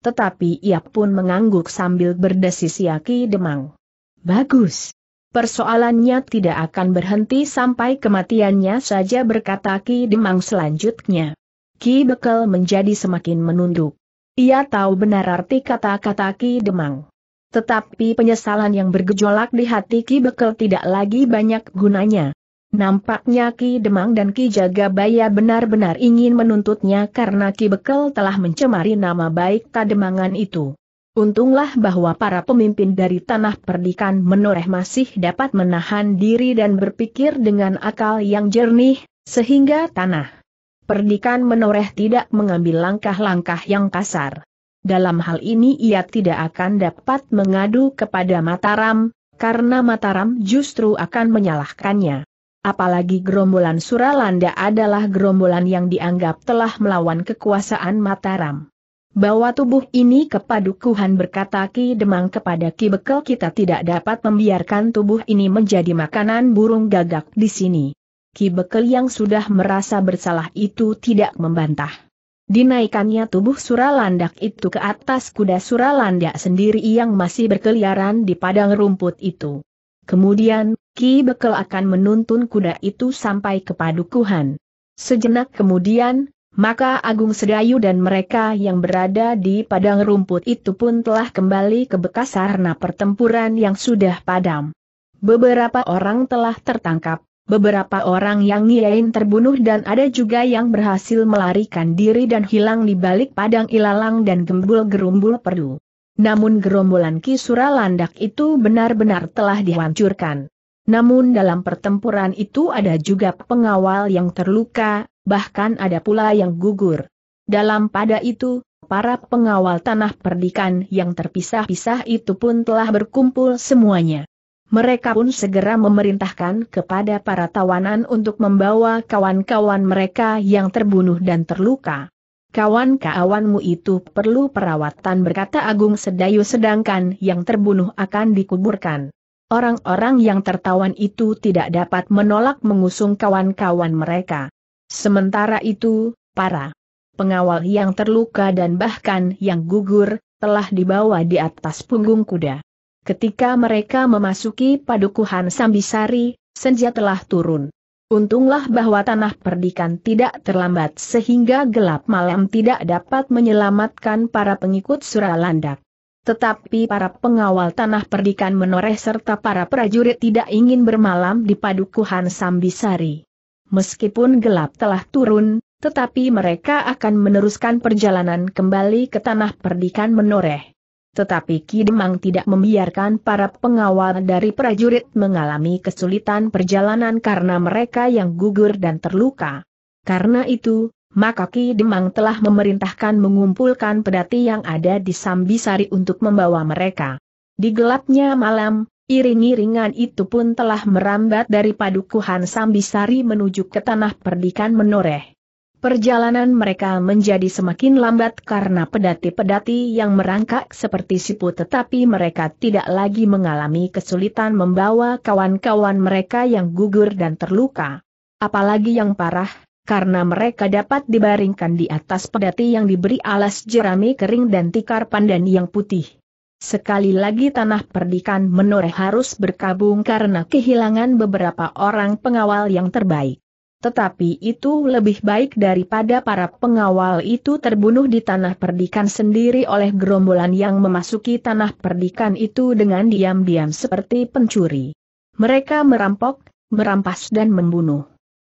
Tetapi ia pun mengangguk sambil berdesis ya Ki Demang. Bagus. Persoalannya tidak akan berhenti sampai kematiannya saja berkata Ki Demang selanjutnya. Ki Bekel menjadi semakin menunduk. Ia tahu benar arti kata-kata Ki Demang. Tetapi penyesalan yang bergejolak di hati Ki Bekel tidak lagi banyak gunanya. Nampaknya Ki Demang dan Ki Jagabaya benar-benar ingin menuntutnya karena Ki Bekel telah mencemari nama baik Kademangan itu. Untunglah bahwa para pemimpin dari tanah perdikan menoreh masih dapat menahan diri dan berpikir dengan akal yang jernih, sehingga tanah perdikan menoreh tidak mengambil langkah-langkah yang kasar. Dalam hal ini ia tidak akan dapat mengadu kepada Mataram, karena Mataram justru akan menyalahkannya. Apalagi gerombolan Suralanda adalah gerombolan yang dianggap telah melawan kekuasaan Mataram. Bawa tubuh ini ke padukuhan berkata Ki Demang kepada Ki Bekel kita tidak dapat membiarkan tubuh ini menjadi makanan burung gagak di sini. Ki Bekel yang sudah merasa bersalah itu tidak membantah. Dinaikannya tubuh Suralandak itu ke atas kuda Suralandak sendiri yang masih berkeliaran di padang rumput itu. Kemudian, Ki Bekel akan menuntun kuda itu sampai ke padukuhan. Sejenak kemudian, maka Agung Sedayu dan mereka yang berada di padang rumput itu pun telah kembali ke bekas sarana pertempuran yang sudah padam. Beberapa orang telah tertangkap, beberapa orang yang ngiain terbunuh dan ada juga yang berhasil melarikan diri dan hilang di balik padang ilalang dan gembul gerumbul perlu. Namun gerombolan Ki Suralandak itu benar-benar telah dihancurkan. Namun dalam pertempuran itu ada juga pengawal yang terluka, bahkan ada pula yang gugur. Dalam pada itu, para pengawal tanah perdikan yang terpisah-pisah itu pun telah berkumpul semuanya. Mereka pun segera memerintahkan kepada para tawanan untuk membawa kawan-kawan mereka yang terbunuh dan terluka. Kawan-kawanmu itu perlu perawatan berkata Agung Sedayu sedangkan yang terbunuh akan dikuburkan. Orang-orang yang tertawan itu tidak dapat menolak mengusung kawan-kawan mereka. Sementara itu, para pengawal yang terluka dan bahkan yang gugur, telah dibawa di atas punggung kuda. Ketika mereka memasuki padukuhan Sambisari, senja telah turun. Untunglah bahwa tanah perdikan tidak terlambat sehingga gelap malam tidak dapat menyelamatkan para pengikut Suralandak. Tetapi para pengawal tanah perdikan menoreh serta para prajurit tidak ingin bermalam di padukuhan Sambisari. Meskipun gelap telah turun, tetapi mereka akan meneruskan perjalanan kembali ke tanah perdikan menoreh. Tetapi Ki Demang tidak membiarkan para pengawal dari prajurit mengalami kesulitan perjalanan karena mereka yang gugur dan terluka. Karena itu, maka Ki Demang telah memerintahkan mengumpulkan pedati yang ada di Sambisari untuk membawa mereka. Di gelapnya malam, iring-iringan itu pun telah merambat dari padukuhan Sambisari menuju ke tanah perdikan menoreh. Perjalanan mereka menjadi semakin lambat karena pedati-pedati yang merangkak seperti sipu tetapi mereka tidak lagi mengalami kesulitan membawa kawan-kawan mereka yang gugur dan terluka. Apalagi yang parah, karena mereka dapat dibaringkan di atas pedati yang diberi alas jerami kering dan tikar pandan yang putih. Sekali lagi tanah perdikan menoreh harus berkabung karena kehilangan beberapa orang pengawal yang terbaik. Tetapi itu lebih baik daripada para pengawal itu terbunuh di tanah perdikan sendiri oleh gerombolan yang memasuki tanah perdikan itu dengan diam-diam seperti pencuri. Mereka merampok, merampas dan membunuh.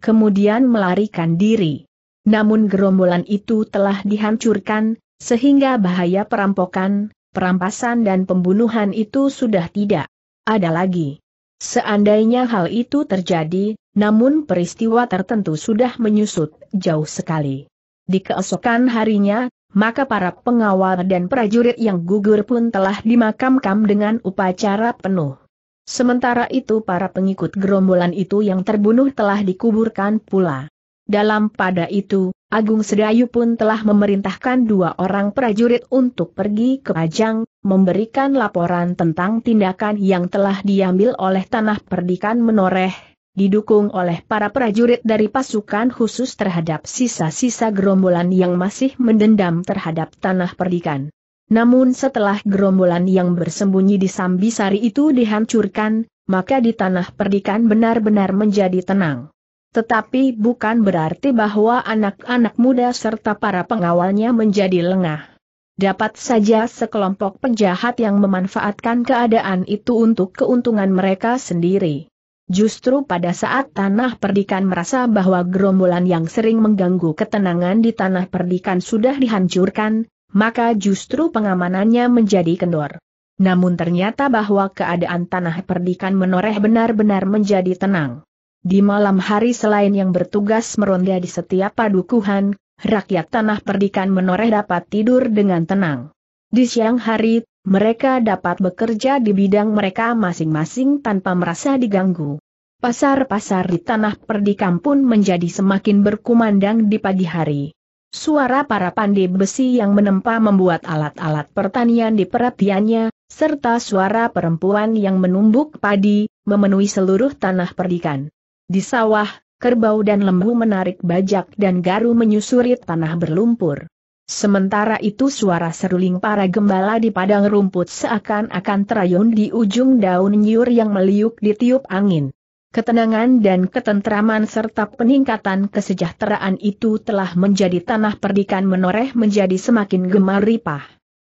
Kemudian melarikan diri. Namun gerombolan itu telah dihancurkan, sehingga bahaya perampokan, perampasan dan pembunuhan itu sudah tidak ada lagi. Seandainya hal itu terjadi, namun peristiwa tertentu sudah menyusut jauh sekali. Di keesokan harinya, maka para pengawal dan prajurit yang gugur pun telah dimakamkan dengan upacara penuh. Sementara itu para pengikut gerombolan itu yang terbunuh telah dikuburkan pula. Dalam pada itu, Agung Sedayu pun telah memerintahkan dua orang prajurit untuk pergi ke Pajang, memberikan laporan tentang tindakan yang telah diambil oleh tanah perdikan menoreh, didukung oleh para prajurit dari pasukan khusus terhadap sisa-sisa gerombolan yang masih mendendam terhadap tanah perdikan. Namun setelah gerombolan yang bersembunyi di Sambisari itu dihancurkan, maka di tanah perdikan benar-benar menjadi tenang. Tetapi bukan berarti bahwa anak-anak muda serta para pengawalnya menjadi lengah. Dapat saja sekelompok penjahat yang memanfaatkan keadaan itu untuk keuntungan mereka sendiri. Justru pada saat tanah perdikan merasa bahwa gerombolan yang sering mengganggu ketenangan di tanah perdikan sudah dihancurkan, maka justru pengamanannya menjadi kendor. Namun ternyata bahwa keadaan tanah perdikan menoreh benar-benar menjadi tenang. Di malam hari selain yang bertugas meronda di setiap padukuhan, rakyat tanah perdikan menoreh dapat tidur dengan tenang. Di siang hari, mereka dapat bekerja di bidang mereka masing-masing tanpa merasa diganggu. Pasar-pasar di tanah perdikan pun menjadi semakin berkumandang di pagi hari. Suara para pandai besi yang menempa membuat alat-alat pertanian di perhatiannya, serta suara perempuan yang menumbuk padi, memenuhi seluruh tanah perdikan. Di sawah, kerbau dan lembu menarik bajak dan garu menyusuri tanah berlumpur. Sementara itu suara seruling para gembala di padang rumput seakan-akan terayun di ujung daun nyiur yang meliuk di tiup angin. Ketenangan dan ketentraman serta peningkatan kesejahteraan itu telah menjadi tanah perdikan menoreh menjadi semakin gemar ripah.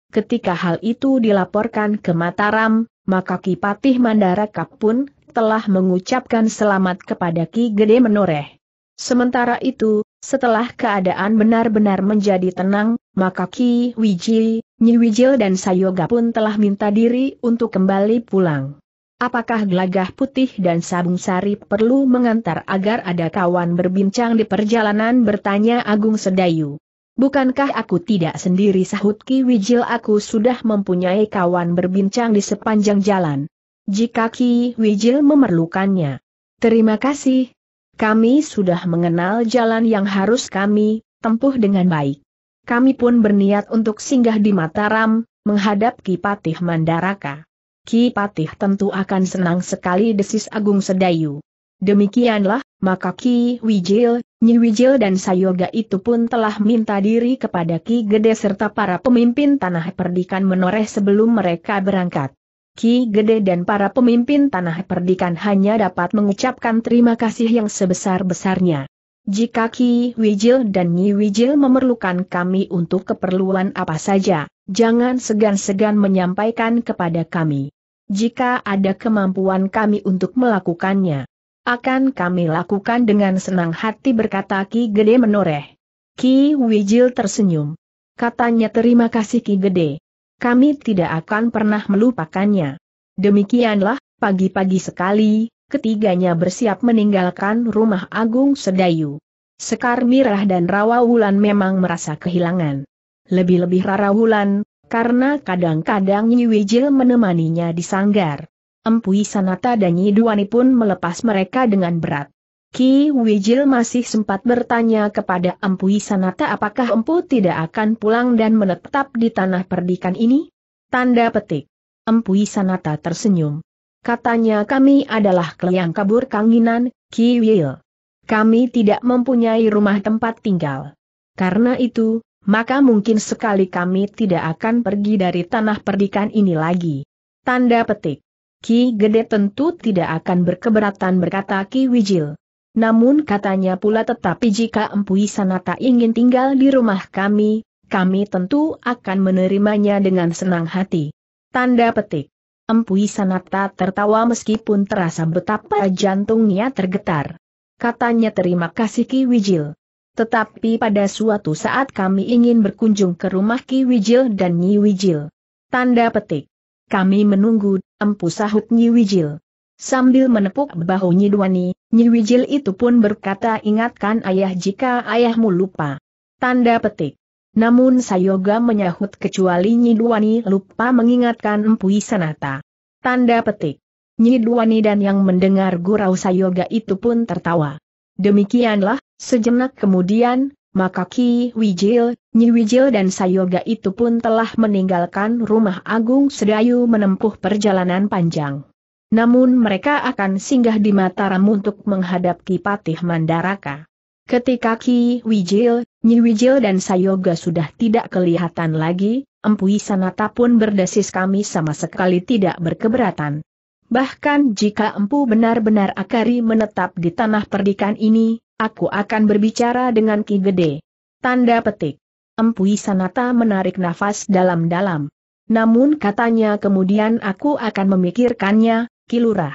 Ketika hal itu dilaporkan ke Mataram, maka Kipatih Mandaraka pun telah mengucapkan selamat kepada Ki Gede Menoreh. Sementara itu, setelah keadaan benar-benar menjadi tenang, maka Ki Wiji, Nyi Wijil dan Sayoga pun telah minta diri untuk kembali pulang. Apakah gelagah putih dan sabung sari perlu mengantar agar ada kawan berbincang di perjalanan bertanya Agung Sedayu. Bukankah aku tidak sendiri sahut Ki Wijil aku sudah mempunyai kawan berbincang di sepanjang jalan jika Ki Wijil memerlukannya. Terima kasih. Kami sudah mengenal jalan yang harus kami tempuh dengan baik. Kami pun berniat untuk singgah di Mataram, menghadap Ki Patih Mandaraka. Ki Patih tentu akan senang sekali desis Agung Sedayu. Demikianlah, maka Ki Wijil, Nyi Wijil dan Sayoga itu pun telah minta diri kepada Ki Gede serta para pemimpin tanah perdikan menoreh sebelum mereka berangkat. Ki Gede dan para pemimpin tanah perdikan hanya dapat mengucapkan terima kasih yang sebesar-besarnya. Jika Ki Wijil dan Nyi Wijil memerlukan kami untuk keperluan apa saja, jangan segan-segan menyampaikan kepada kami. Jika ada kemampuan kami untuk melakukannya, akan kami lakukan dengan senang hati berkata Ki Gede menoreh. Ki Wijil tersenyum. Katanya terima kasih Ki Gede. Kami tidak akan pernah melupakannya. Demikianlah, pagi-pagi sekali, ketiganya bersiap meninggalkan rumah Agung Sedayu. Sekar Mirah dan Rawa Wulan memang merasa kehilangan. Lebih-lebih Rara Wulan, karena kadang-kadang Nyi Wijil menemaninya di sanggar. Empu Sanata dan Nyi pun melepas mereka dengan berat. Ki Wijil masih sempat bertanya kepada Empu Sanata apakah Empu tidak akan pulang dan menetap di tanah perdikan ini? Tanda petik. Empu Sanata tersenyum. Katanya kami adalah keliang kabur kanginan, Ki Wil. Kami tidak mempunyai rumah tempat tinggal. Karena itu, maka mungkin sekali kami tidak akan pergi dari tanah perdikan ini lagi. Tanda petik. Ki Gede tentu tidak akan berkeberatan berkata Ki Wijil. Namun katanya pula tetapi jika Empu Sanata ingin tinggal di rumah kami, kami tentu akan menerimanya dengan senang hati. Tanda petik. Empu Sanata tertawa meskipun terasa betapa jantungnya tergetar. Katanya terima kasih Ki Wijil. Tetapi pada suatu saat kami ingin berkunjung ke rumah Ki Wijil dan Nyi Wijil. Tanda petik. Kami menunggu, empu sahut Nyi Wijil. Sambil menepuk bahu Nyi Duani, Nyi Wijil itu pun berkata ingatkan ayah jika ayahmu lupa. Tanda petik. Namun Sayoga menyahut kecuali Nyi Duani lupa mengingatkan Empu Sanata. Tanda petik. Nyi Duani dan yang mendengar gurau Sayoga itu pun tertawa. Demikianlah, sejenak kemudian, maka Ki Wijil, Nyi Wijil dan Sayoga itu pun telah meninggalkan rumah Agung Sedayu menempuh perjalanan panjang. Namun mereka akan singgah di Mataram untuk menghadap Ki Patih Mandaraka. Ketika Ki Wijil, Nyi Wijil dan Sayoga sudah tidak kelihatan lagi, Empu Sanata pun berdesis kami sama sekali tidak berkeberatan. Bahkan jika Empu benar-benar akari menetap di tanah perdikan ini, aku akan berbicara dengan Ki Gede. Tanda petik. Empu Sanata menarik nafas dalam-dalam. Namun katanya kemudian aku akan memikirkannya, Ki Lurah.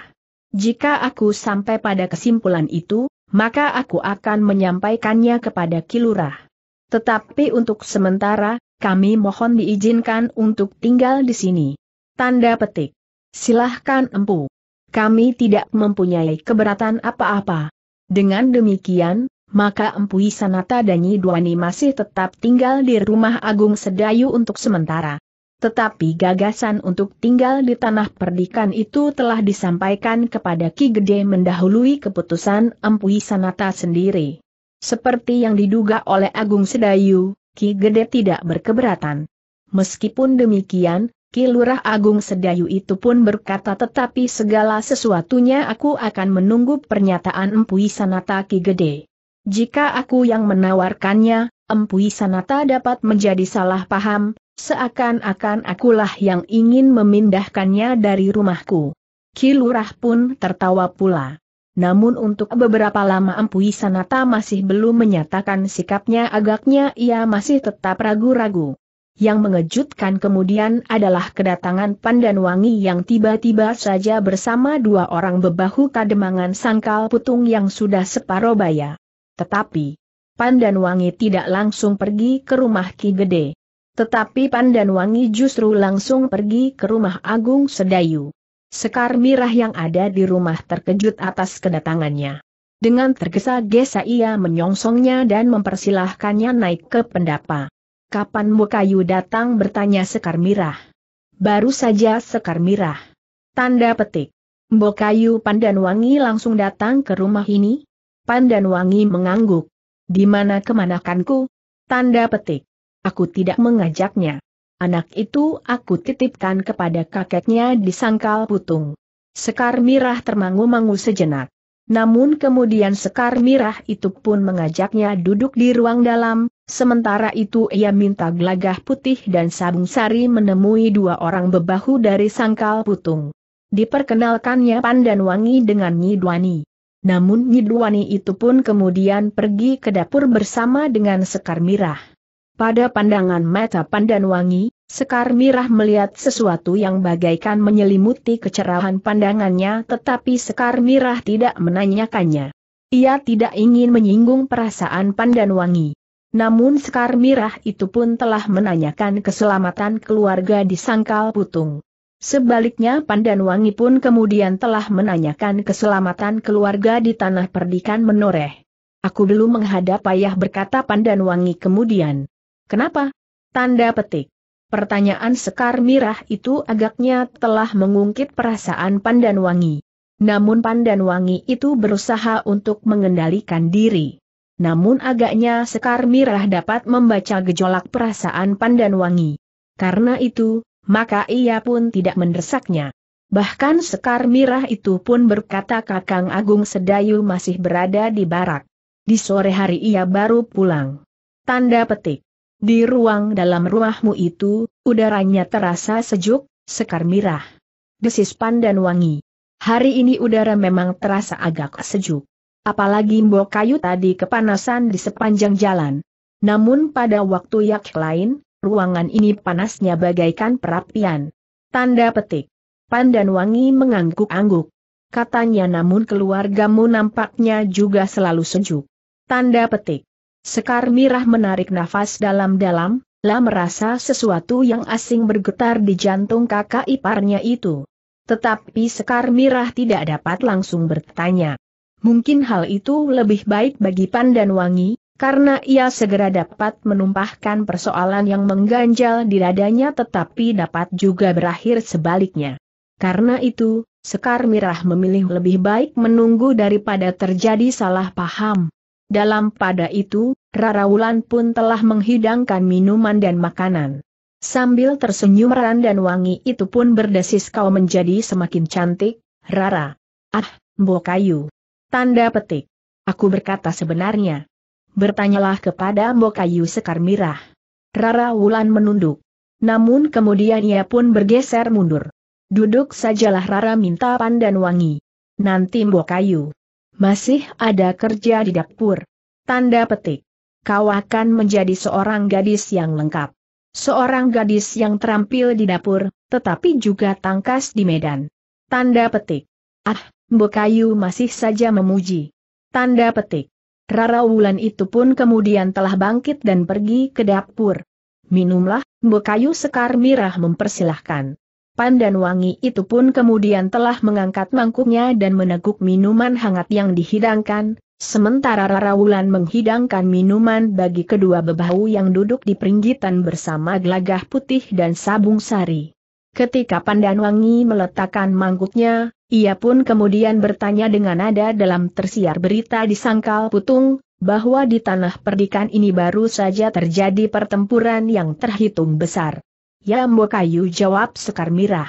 Jika aku sampai pada kesimpulan itu, maka aku akan menyampaikannya kepada Kilurah. Tetapi untuk sementara, kami mohon diizinkan untuk tinggal di sini. Tanda petik. Silahkan empu. Kami tidak mempunyai keberatan apa-apa. Dengan demikian, maka Empu Sanata dan Nyi Duani masih tetap tinggal di rumah Agung Sedayu untuk sementara. Tetapi gagasan untuk tinggal di tanah perdikan itu telah disampaikan kepada Ki Gede mendahului keputusan Empu Sanata sendiri. Seperti yang diduga oleh Agung Sedayu, Ki Gede tidak berkeberatan. Meskipun demikian, Ki Lurah Agung Sedayu itu pun berkata tetapi segala sesuatunya aku akan menunggu pernyataan Empu Sanata Ki Gede. Jika aku yang menawarkannya, Empu Sanata dapat menjadi salah paham, Seakan-akan akulah yang ingin memindahkannya dari rumahku. Kilurah pun tertawa pula. Namun untuk beberapa lama Empu Sanata masih belum menyatakan sikapnya agaknya ia masih tetap ragu-ragu. Yang mengejutkan kemudian adalah kedatangan Pandanwangi yang tiba-tiba saja bersama dua orang bebahu kademangan sangkal putung yang sudah separuh baya. Tetapi, Pandanwangi tidak langsung pergi ke rumah Ki Gede. Tetapi Pandan Wangi justru langsung pergi ke rumah Agung Sedayu. Sekar Mirah yang ada di rumah terkejut atas kedatangannya. Dengan tergesa-gesa ia menyongsongnya dan mempersilahkannya naik ke pendapa. Kapan Mukayu datang bertanya Sekar Mirah. Baru saja Sekar Mirah. Tanda petik. Mbokayu Pandanwangi langsung datang ke rumah ini? Pandanwangi mengangguk. Di mana kemanakanku? Tanda petik. Aku tidak mengajaknya. Anak itu aku titipkan kepada kakeknya di sangkal putung. Sekar Mirah termangu-mangu sejenak. Namun kemudian Sekar Mirah itu pun mengajaknya duduk di ruang dalam, sementara itu ia minta gelagah putih dan sabung sari menemui dua orang bebahu dari sangkal putung. Diperkenalkannya Pandan Wangi dengan Nyidwani. Namun Nyidwani itu pun kemudian pergi ke dapur bersama dengan Sekar Mirah. Pada pandangan mata pandan wangi, Sekar Mirah melihat sesuatu yang bagaikan menyelimuti kecerahan pandangannya tetapi Sekar Mirah tidak menanyakannya. Ia tidak ingin menyinggung perasaan pandan wangi. Namun Sekar Mirah itu pun telah menanyakan keselamatan keluarga di Sangkal Putung. Sebaliknya Pandan Wangi pun kemudian telah menanyakan keselamatan keluarga di tanah perdikan menoreh. Aku belum menghadap ayah berkata Pandan Wangi kemudian. Kenapa? Tanda petik. Pertanyaan Sekar Mirah itu agaknya telah mengungkit perasaan Pandan Wangi. Namun Pandan Wangi itu berusaha untuk mengendalikan diri. Namun agaknya Sekar Mirah dapat membaca gejolak perasaan Pandan Wangi. Karena itu, maka ia pun tidak mendesaknya. Bahkan Sekar Mirah itu pun berkata Kakang Agung Sedayu masih berada di barak. Di sore hari ia baru pulang. Tanda petik. Di ruang dalam rumahmu itu, udaranya terasa sejuk, Sekar Mirah. Desis Pandan Wangi. Hari ini udara memang terasa agak sejuk apalagi mbok kayu tadi kepanasan di sepanjang jalan. Namun pada waktu yak lain, ruangan ini panasnya bagaikan perapian. Tanda petik. Pandan Wangi mengangguk-angguk. Katanya namun keluargamu nampaknya juga selalu sejuk. Tanda petik. Sekar Mirah menarik nafas dalam-dalam, lah merasa sesuatu yang asing bergetar di jantung kakak iparnya itu. Tetapi Sekar Mirah tidak dapat langsung bertanya. Mungkin hal itu lebih baik bagi Pandan Wangi, karena ia segera dapat menumpahkan persoalan yang mengganjal di dadanya tetapi dapat juga berakhir sebaliknya. Karena itu, Sekar Mirah memilih lebih baik menunggu daripada terjadi salah paham. Dalam pada itu, Rara Wulan pun telah menghidangkan minuman dan makanan. Sambil tersenyum dan Wangi itu pun berdesis kau menjadi semakin cantik, Rara. Ah, Mbok Kayu. Tanda petik. Aku berkata sebenarnya. Bertanyalah kepada Mbok Kayu Sekar Mirah. Rara Wulan menunduk. Namun kemudian ia pun bergeser mundur. Duduk sajalah Rara minta pandan wangi. Nanti Mbok Kayu. Masih ada kerja di dapur. Tanda petik. Kau akan menjadi seorang gadis yang lengkap. Seorang gadis yang terampil di dapur, tetapi juga tangkas di medan. Tanda petik. Ah, Bokayu masih saja memuji. Tanda petik. Rara Wulan itu pun kemudian telah bangkit dan pergi ke dapur. Minumlah, Bokayu Sekar Mirah mempersilahkan. Pandan wangi itu pun kemudian telah mengangkat mangkuknya dan meneguk minuman hangat yang dihidangkan, sementara Rara Wulan menghidangkan minuman bagi kedua bebahu yang duduk di peringgitan bersama gelagah putih dan sabung sari. Ketika Pandan Wangi meletakkan mangkuknya, ia pun kemudian bertanya dengan nada dalam tersiar berita di Sangkal Putung, bahwa di tanah perdikan ini baru saja terjadi pertempuran yang terhitung besar. Ya Mbokayu jawab Sekar Mirah.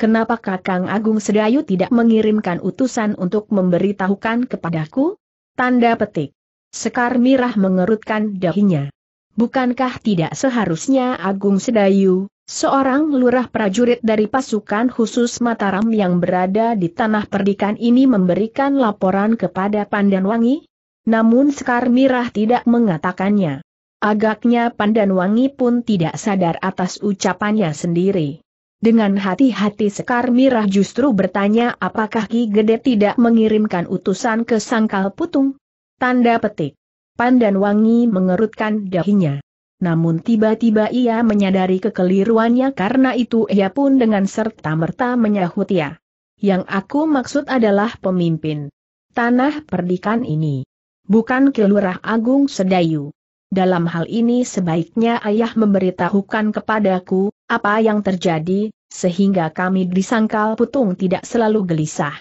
Kenapa Kakang Agung Sedayu tidak mengirimkan utusan untuk memberitahukan kepadaku? Tanda petik. Sekar Mirah mengerutkan dahinya. Bukankah tidak seharusnya Agung Sedayu, Seorang lurah prajurit dari pasukan khusus Mataram yang berada di tanah perdikan ini memberikan laporan kepada Pandanwangi? Namun Sekar Mirah tidak mengatakannya. Agaknya Pandanwangi pun tidak sadar atas ucapannya sendiri. Dengan hati-hati Sekar Mirah justru bertanya apakah Ki Gede tidak mengirimkan utusan ke Sangkal Putung? Tanda petik. Pandanwangi mengerutkan dahinya. Namun tiba-tiba ia menyadari kekeliruannya karena itu ia pun dengan serta-merta menyahut ya. Yang aku maksud adalah pemimpin. Tanah perdikan ini. Bukan Kilurah Agung Sedayu. Dalam hal ini sebaiknya ayah memberitahukan kepadaku, apa yang terjadi, sehingga kami disangkal putung tidak selalu gelisah.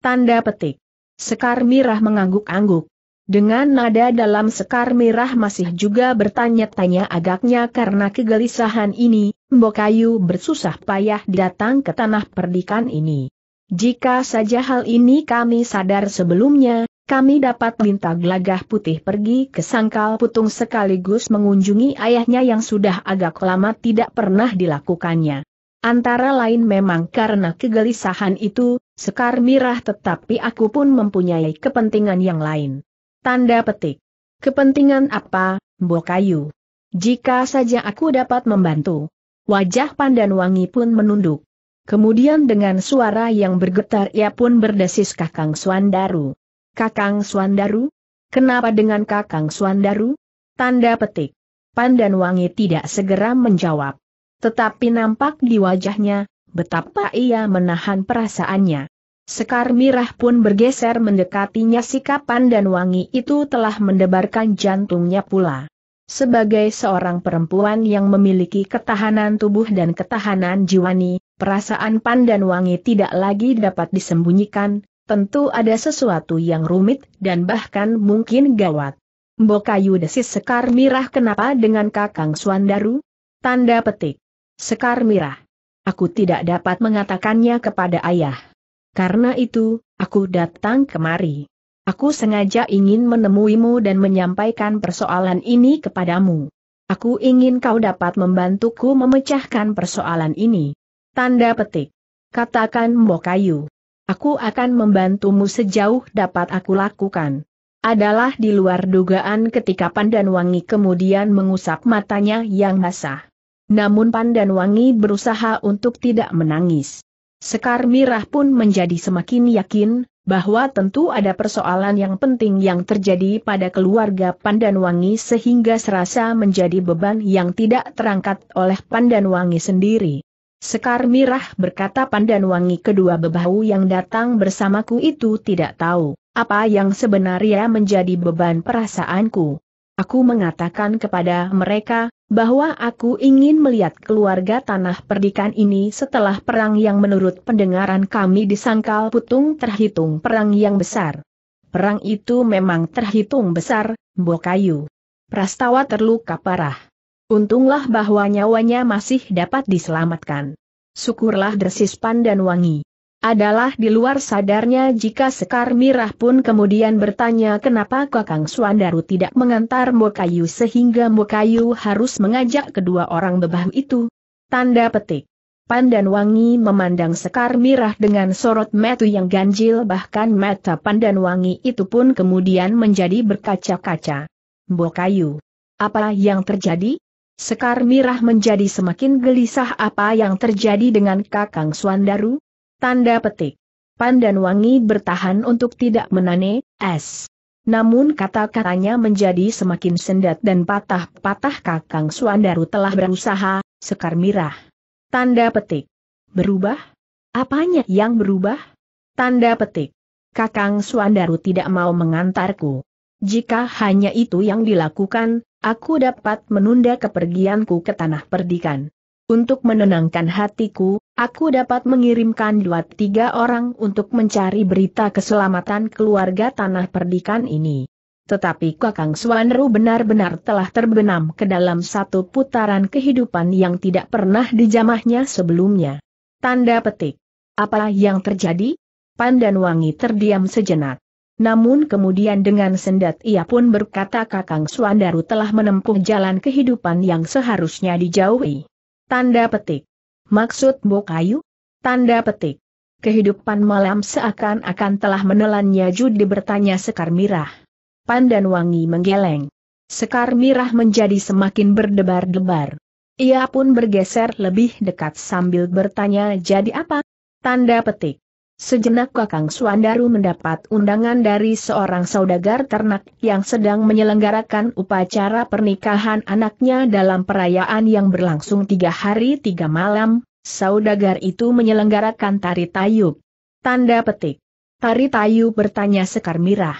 Tanda petik. Sekar Mirah mengangguk-angguk. Dengan nada dalam sekar merah masih juga bertanya-tanya agaknya karena kegelisahan ini, Mbokayu bersusah payah datang ke tanah perdikan ini. Jika saja hal ini kami sadar sebelumnya, kami dapat minta gelagah putih pergi ke Sangkal Putung sekaligus mengunjungi ayahnya yang sudah agak lama tidak pernah dilakukannya. Antara lain memang karena kegelisahan itu, Sekar Mirah tetapi aku pun mempunyai kepentingan yang lain. Tanda petik. Kepentingan apa, Mbok Kayu? Jika saja aku dapat membantu. Wajah Pandan Wangi pun menunduk. Kemudian dengan suara yang bergetar ia pun berdesis Kakang Swandaru. Kakang Swandaru? Kenapa dengan Kakang Swandaru? Tanda petik. Pandan Wangi tidak segera menjawab. Tetapi nampak di wajahnya, betapa ia menahan perasaannya. Sekar Mirah pun bergeser mendekatinya sikap Pandan Wangi itu telah mendebarkan jantungnya pula. Sebagai seorang perempuan yang memiliki ketahanan tubuh dan ketahanan jiwani, perasaan Pandan Wangi tidak lagi dapat disembunyikan, tentu ada sesuatu yang rumit dan bahkan mungkin gawat. Mbokayu desis Sekar Mirah kenapa dengan Kakang Swandaru? Tanda petik. Sekar Mirah. Aku tidak dapat mengatakannya kepada ayah. Karena itu, aku datang kemari. Aku sengaja ingin menemuimu dan menyampaikan persoalan ini kepadamu. Aku ingin kau dapat membantuku memecahkan persoalan ini. Tanda petik. Katakan Mbokayu. Aku akan membantumu sejauh dapat aku lakukan adalah di luar dugaan ketika Pandan Wangi kemudian mengusap matanya yang basah. Namun Pandan Wangi berusaha untuk tidak menangis. Sekar Mirah pun menjadi semakin yakin, bahwa tentu ada persoalan yang penting yang terjadi pada keluarga Pandan Wangi sehingga serasa menjadi beban yang tidak terangkat oleh Pandan Wangi sendiri. Sekar Mirah berkata Pandan Wangi kedua bebahu yang datang bersamaku itu tidak tahu apa yang sebenarnya menjadi beban perasaanku. Aku mengatakan kepada mereka, bahwa aku ingin melihat keluarga tanah perdikan ini setelah perang yang menurut pendengaran kami disangkal putung terhitung perang yang besar. Perang itu memang terhitung besar, Bokayu. Prastawa terluka parah. Untunglah bahwa nyawanya masih dapat diselamatkan. Syukurlah dersis pandan wangi adalah di luar sadarnya jika Sekar Mirah pun kemudian bertanya kenapa Kakang Suandaru tidak mengantar Mokayu sehingga Mokayu harus mengajak kedua orang bebah itu. Tanda petik. Pandan Wangi memandang Sekar Mirah dengan sorot metu yang ganjil bahkan mata Pandan Wangi itu pun kemudian menjadi berkaca-kaca. Bokayu. Apa yang terjadi? Sekar Mirah menjadi semakin gelisah apa yang terjadi dengan Kakang Suandaru? Tanda petik. Pandan Wangi bertahan untuk tidak menane, es. Namun kata-katanya menjadi semakin sendat dan patah-patah Kakang Suandaru telah berusaha, sekar mirah. Tanda petik. Berubah? Apanya yang berubah? Tanda petik. Kakang Suandaru tidak mau mengantarku. Jika hanya itu yang dilakukan, aku dapat menunda kepergianku ke tanah perdikan. Untuk menenangkan hatiku, aku dapat mengirimkan dua tiga orang untuk mencari berita keselamatan keluarga tanah perdikan ini. Tetapi Kakang Swanru benar-benar telah terbenam ke dalam satu putaran kehidupan yang tidak pernah dijamahnya sebelumnya. Tanda petik. Apa yang terjadi? Pandan Wangi terdiam sejenak. Namun kemudian dengan sendat ia pun berkata Kakang Swandaru telah menempuh jalan kehidupan yang seharusnya dijauhi. Tanda petik. Maksud Bokayu? Tanda petik. Kehidupan malam seakan-akan telah menelannya Judi bertanya Sekar Mirah. Pandan Wangi menggeleng. Sekar Mirah menjadi semakin berdebar-debar. Ia pun bergeser lebih dekat sambil bertanya jadi apa? Tanda petik. Sejenak Kakang Suandaru mendapat undangan dari seorang saudagar ternak yang sedang menyelenggarakan upacara pernikahan anaknya dalam perayaan yang berlangsung tiga hari tiga malam, saudagar itu menyelenggarakan tari tayub. Tanda petik. Tari tayub bertanya Sekar Mirah.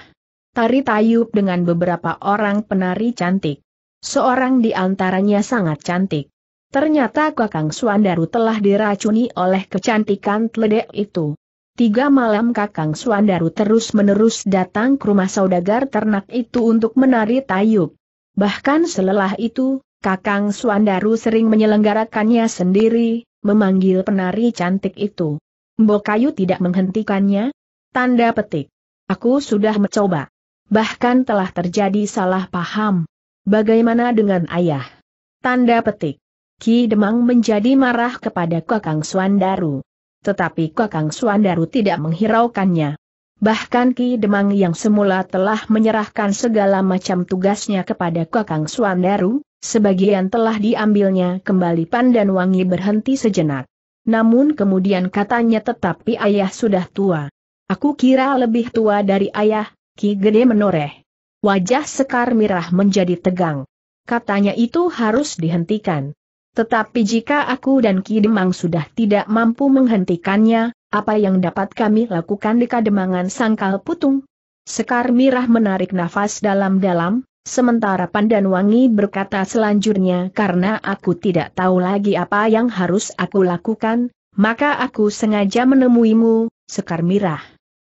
Tari tayub dengan beberapa orang penari cantik. Seorang di antaranya sangat cantik. Ternyata Kakang Suandaru telah diracuni oleh kecantikan teledek itu. Tiga malam Kakang Suandaru terus-menerus datang ke rumah saudagar ternak itu untuk menari tayub. Bahkan selelah itu, Kakang Suandaru sering menyelenggarakannya sendiri, memanggil penari cantik itu. Mbokayu tidak menghentikannya? Tanda petik. Aku sudah mencoba. Bahkan telah terjadi salah paham. Bagaimana dengan ayah? Tanda petik. Ki Demang menjadi marah kepada Kakang Suandaru tetapi Kakang Suandaru tidak menghiraukannya. Bahkan Ki Demang yang semula telah menyerahkan segala macam tugasnya kepada Kakang Suandaru, sebagian telah diambilnya kembali Pandan Wangi berhenti sejenak. Namun kemudian katanya tetapi ayah sudah tua. Aku kira lebih tua dari ayah, Ki Gede menoreh. Wajah Sekar Mirah menjadi tegang. Katanya itu harus dihentikan. Tetapi jika aku dan Ki Demang sudah tidak mampu menghentikannya, apa yang dapat kami lakukan di kademangan sangkal putung? Sekar Mirah menarik nafas dalam-dalam, sementara Pandan Wangi berkata selanjutnya karena aku tidak tahu lagi apa yang harus aku lakukan, maka aku sengaja menemuimu, Sekar Mirah.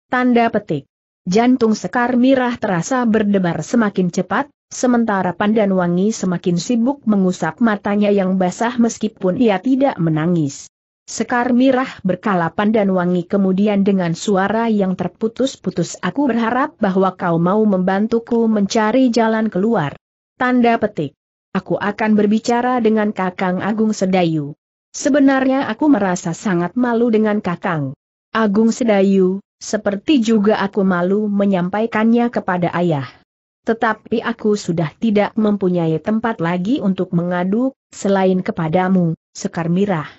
Tanda petik. Jantung Sekar Mirah terasa berdebar semakin cepat, sementara Pandan Wangi semakin sibuk mengusap matanya yang basah meskipun ia tidak menangis. Sekar Mirah berkala Pandan Wangi kemudian dengan suara yang terputus-putus aku berharap bahwa kau mau membantuku mencari jalan keluar. Tanda petik. Aku akan berbicara dengan Kakang Agung Sedayu. Sebenarnya aku merasa sangat malu dengan Kakang. Agung Sedayu, seperti juga aku malu menyampaikannya kepada ayah. Tetapi aku sudah tidak mempunyai tempat lagi untuk mengadu, selain kepadamu, Sekar Mirah.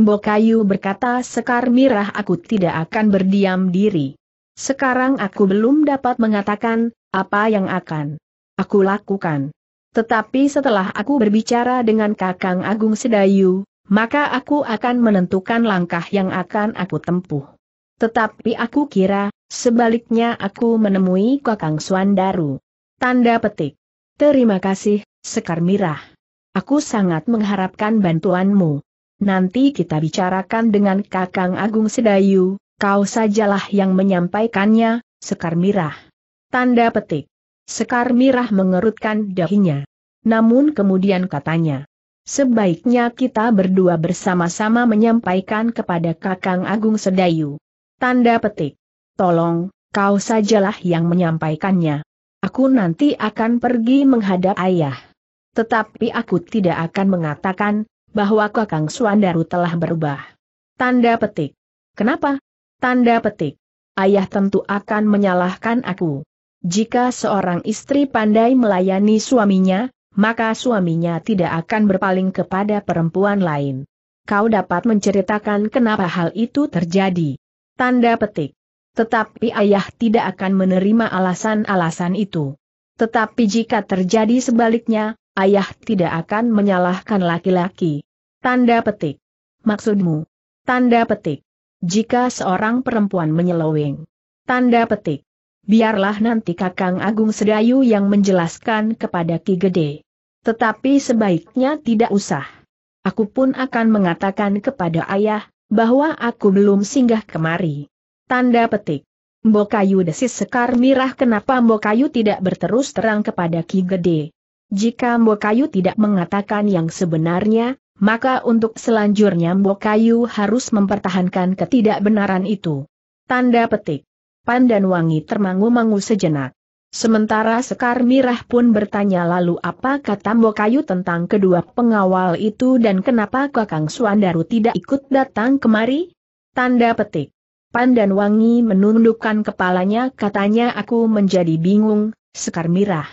Mbokayu berkata Sekar Mirah aku tidak akan berdiam diri. Sekarang aku belum dapat mengatakan, apa yang akan aku lakukan. Tetapi setelah aku berbicara dengan Kakang Agung Sedayu, maka aku akan menentukan langkah yang akan aku tempuh. Tetapi aku kira, sebaliknya aku menemui Kakang Suandaru. Tanda petik. Terima kasih, Sekar Mirah. Aku sangat mengharapkan bantuanmu. Nanti kita bicarakan dengan Kakang Agung Sedayu, kau sajalah yang menyampaikannya, Sekar Mirah. Tanda petik. Sekar Mirah mengerutkan dahinya. Namun kemudian katanya, sebaiknya kita berdua bersama-sama menyampaikan kepada Kakang Agung Sedayu. Tanda petik. Tolong, kau sajalah yang menyampaikannya. Aku nanti akan pergi menghadap ayah. Tetapi aku tidak akan mengatakan, bahwa Kakang Suandaru telah berubah. Tanda petik. Kenapa? Tanda petik. Ayah tentu akan menyalahkan aku. Jika seorang istri pandai melayani suaminya, maka suaminya tidak akan berpaling kepada perempuan lain. Kau dapat menceritakan kenapa hal itu terjadi. Tanda petik. Tetapi ayah tidak akan menerima alasan-alasan itu. Tetapi jika terjadi sebaliknya, ayah tidak akan menyalahkan laki-laki. Tanda petik. Maksudmu? Tanda petik. Jika seorang perempuan menyeleweng. Tanda petik. Biarlah nanti Kakang Agung Sedayu yang menjelaskan kepada Ki Gede. Tetapi sebaiknya tidak usah. Aku pun akan mengatakan kepada ayah, bahwa aku belum singgah kemari. Tanda petik. Mbokayu desis Sekar Mirah kenapa Mbokayu tidak berterus terang kepada Ki Gede. Jika Mbokayu tidak mengatakan yang sebenarnya, maka untuk selanjutnya Mbokayu harus mempertahankan ketidakbenaran itu. Tanda petik. Pandan Wangi termangu-mangu sejenak. Sementara Sekar Mirah pun bertanya lalu apa kata Mbokayu tentang kedua pengawal itu dan kenapa Kakang Suandaru tidak ikut datang kemari? Tanda petik. Pandan Wangi menundukkan kepalanya katanya aku menjadi bingung, Sekar Mirah.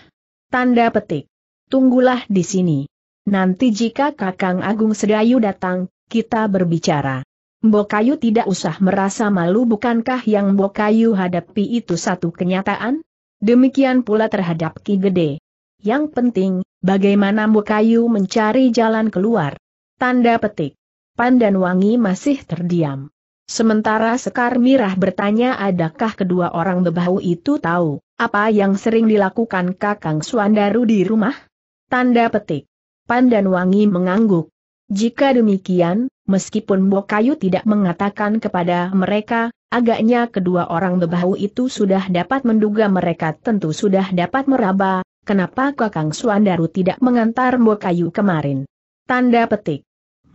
Tanda petik. Tunggulah di sini. Nanti jika Kakang Agung Sedayu datang, kita berbicara. Mbokayu tidak usah merasa malu bukankah yang Mbokayu hadapi itu satu kenyataan? Demikian pula terhadap Ki Gede. Yang penting, bagaimana Mukayu mencari jalan keluar. Tanda petik. Pandan Wangi masih terdiam. Sementara Sekar Mirah bertanya adakah kedua orang bebahu itu tahu, apa yang sering dilakukan Kakang Suandaru di rumah? Tanda petik. Pandan Wangi mengangguk. Jika demikian, meskipun Bokayu tidak mengatakan kepada mereka, Agaknya kedua orang bebahu itu sudah dapat menduga mereka tentu sudah dapat meraba, kenapa Kakang Suandaru tidak mengantar Mbokayu kemarin. Tanda petik.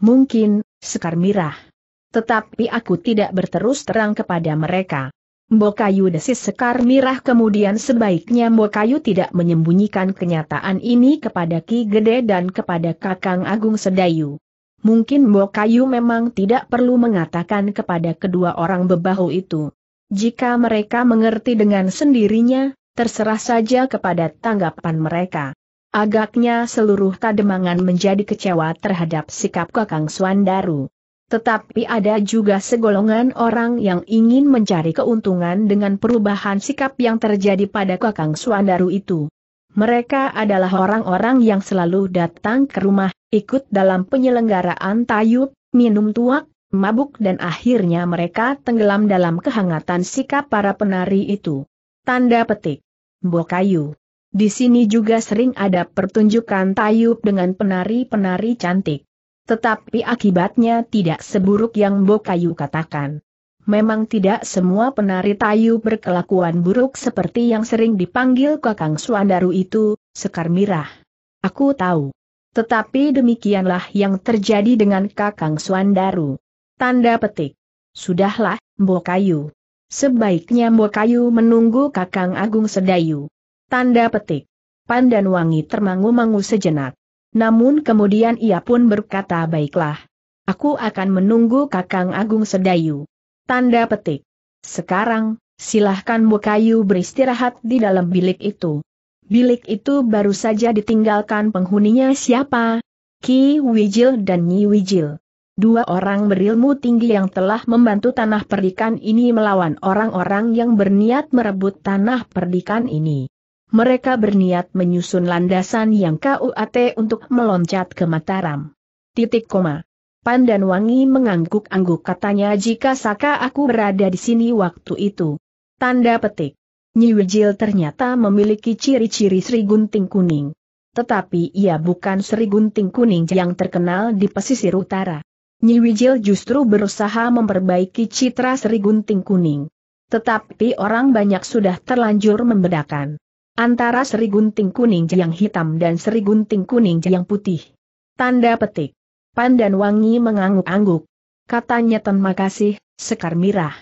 Mungkin, Sekar Mirah. Tetapi aku tidak berterus terang kepada mereka. Mbokayu desis Sekar Mirah kemudian sebaiknya Mbokayu tidak menyembunyikan kenyataan ini kepada Ki Gede dan kepada Kakang Agung Sedayu. Mungkin Kayu memang tidak perlu mengatakan kepada kedua orang bebahu itu. Jika mereka mengerti dengan sendirinya, terserah saja kepada tanggapan mereka. Agaknya seluruh kademangan menjadi kecewa terhadap sikap Kakang Suandaru. Tetapi ada juga segolongan orang yang ingin mencari keuntungan dengan perubahan sikap yang terjadi pada Kakang Suandaru itu. Mereka adalah orang-orang yang selalu datang ke rumah, ikut dalam penyelenggaraan tayub, minum tuak, mabuk dan akhirnya mereka tenggelam dalam kehangatan sikap para penari itu. Tanda petik. Bokayu. Di sini juga sering ada pertunjukan tayub dengan penari-penari cantik. Tetapi akibatnya tidak seburuk yang Bokayu katakan. Memang tidak semua penari tayu berkelakuan buruk seperti yang sering dipanggil Kakang Suandaru itu, Sekar Mirah. Aku tahu. Tetapi demikianlah yang terjadi dengan Kakang Suandaru. Tanda petik. Sudahlah, Bokayu. Sebaiknya Bokayu menunggu Kakang Agung Sedayu. Tanda petik. Pandan Wangi termangu-mangu sejenak. Namun kemudian ia pun berkata baiklah. Aku akan menunggu Kakang Agung Sedayu. Tanda petik. Sekarang, silahkan Bukayu beristirahat di dalam bilik itu. Bilik itu baru saja ditinggalkan penghuninya siapa? Ki Wijil dan Nyi Wijil. Dua orang berilmu tinggi yang telah membantu tanah perdikan ini melawan orang-orang yang berniat merebut tanah perdikan ini. Mereka berniat menyusun landasan yang KUAT untuk meloncat ke Mataram. Titik koma. Pandan Wangi mengangguk-angguk katanya jika Saka aku berada di sini waktu itu. Tanda petik. Nyi Wijil ternyata memiliki ciri-ciri Sri Gunting Kuning. Tetapi ia bukan Sri Gunting Kuning yang terkenal di pesisir utara. Nyi Wijil justru berusaha memperbaiki citra Sri Gunting Kuning. Tetapi orang banyak sudah terlanjur membedakan antara seri gunting kuning yang hitam dan seri gunting kuning yang putih. Tanda petik. Pandan Wangi mengangguk-angguk. Katanya terima kasih, Sekar Mirah.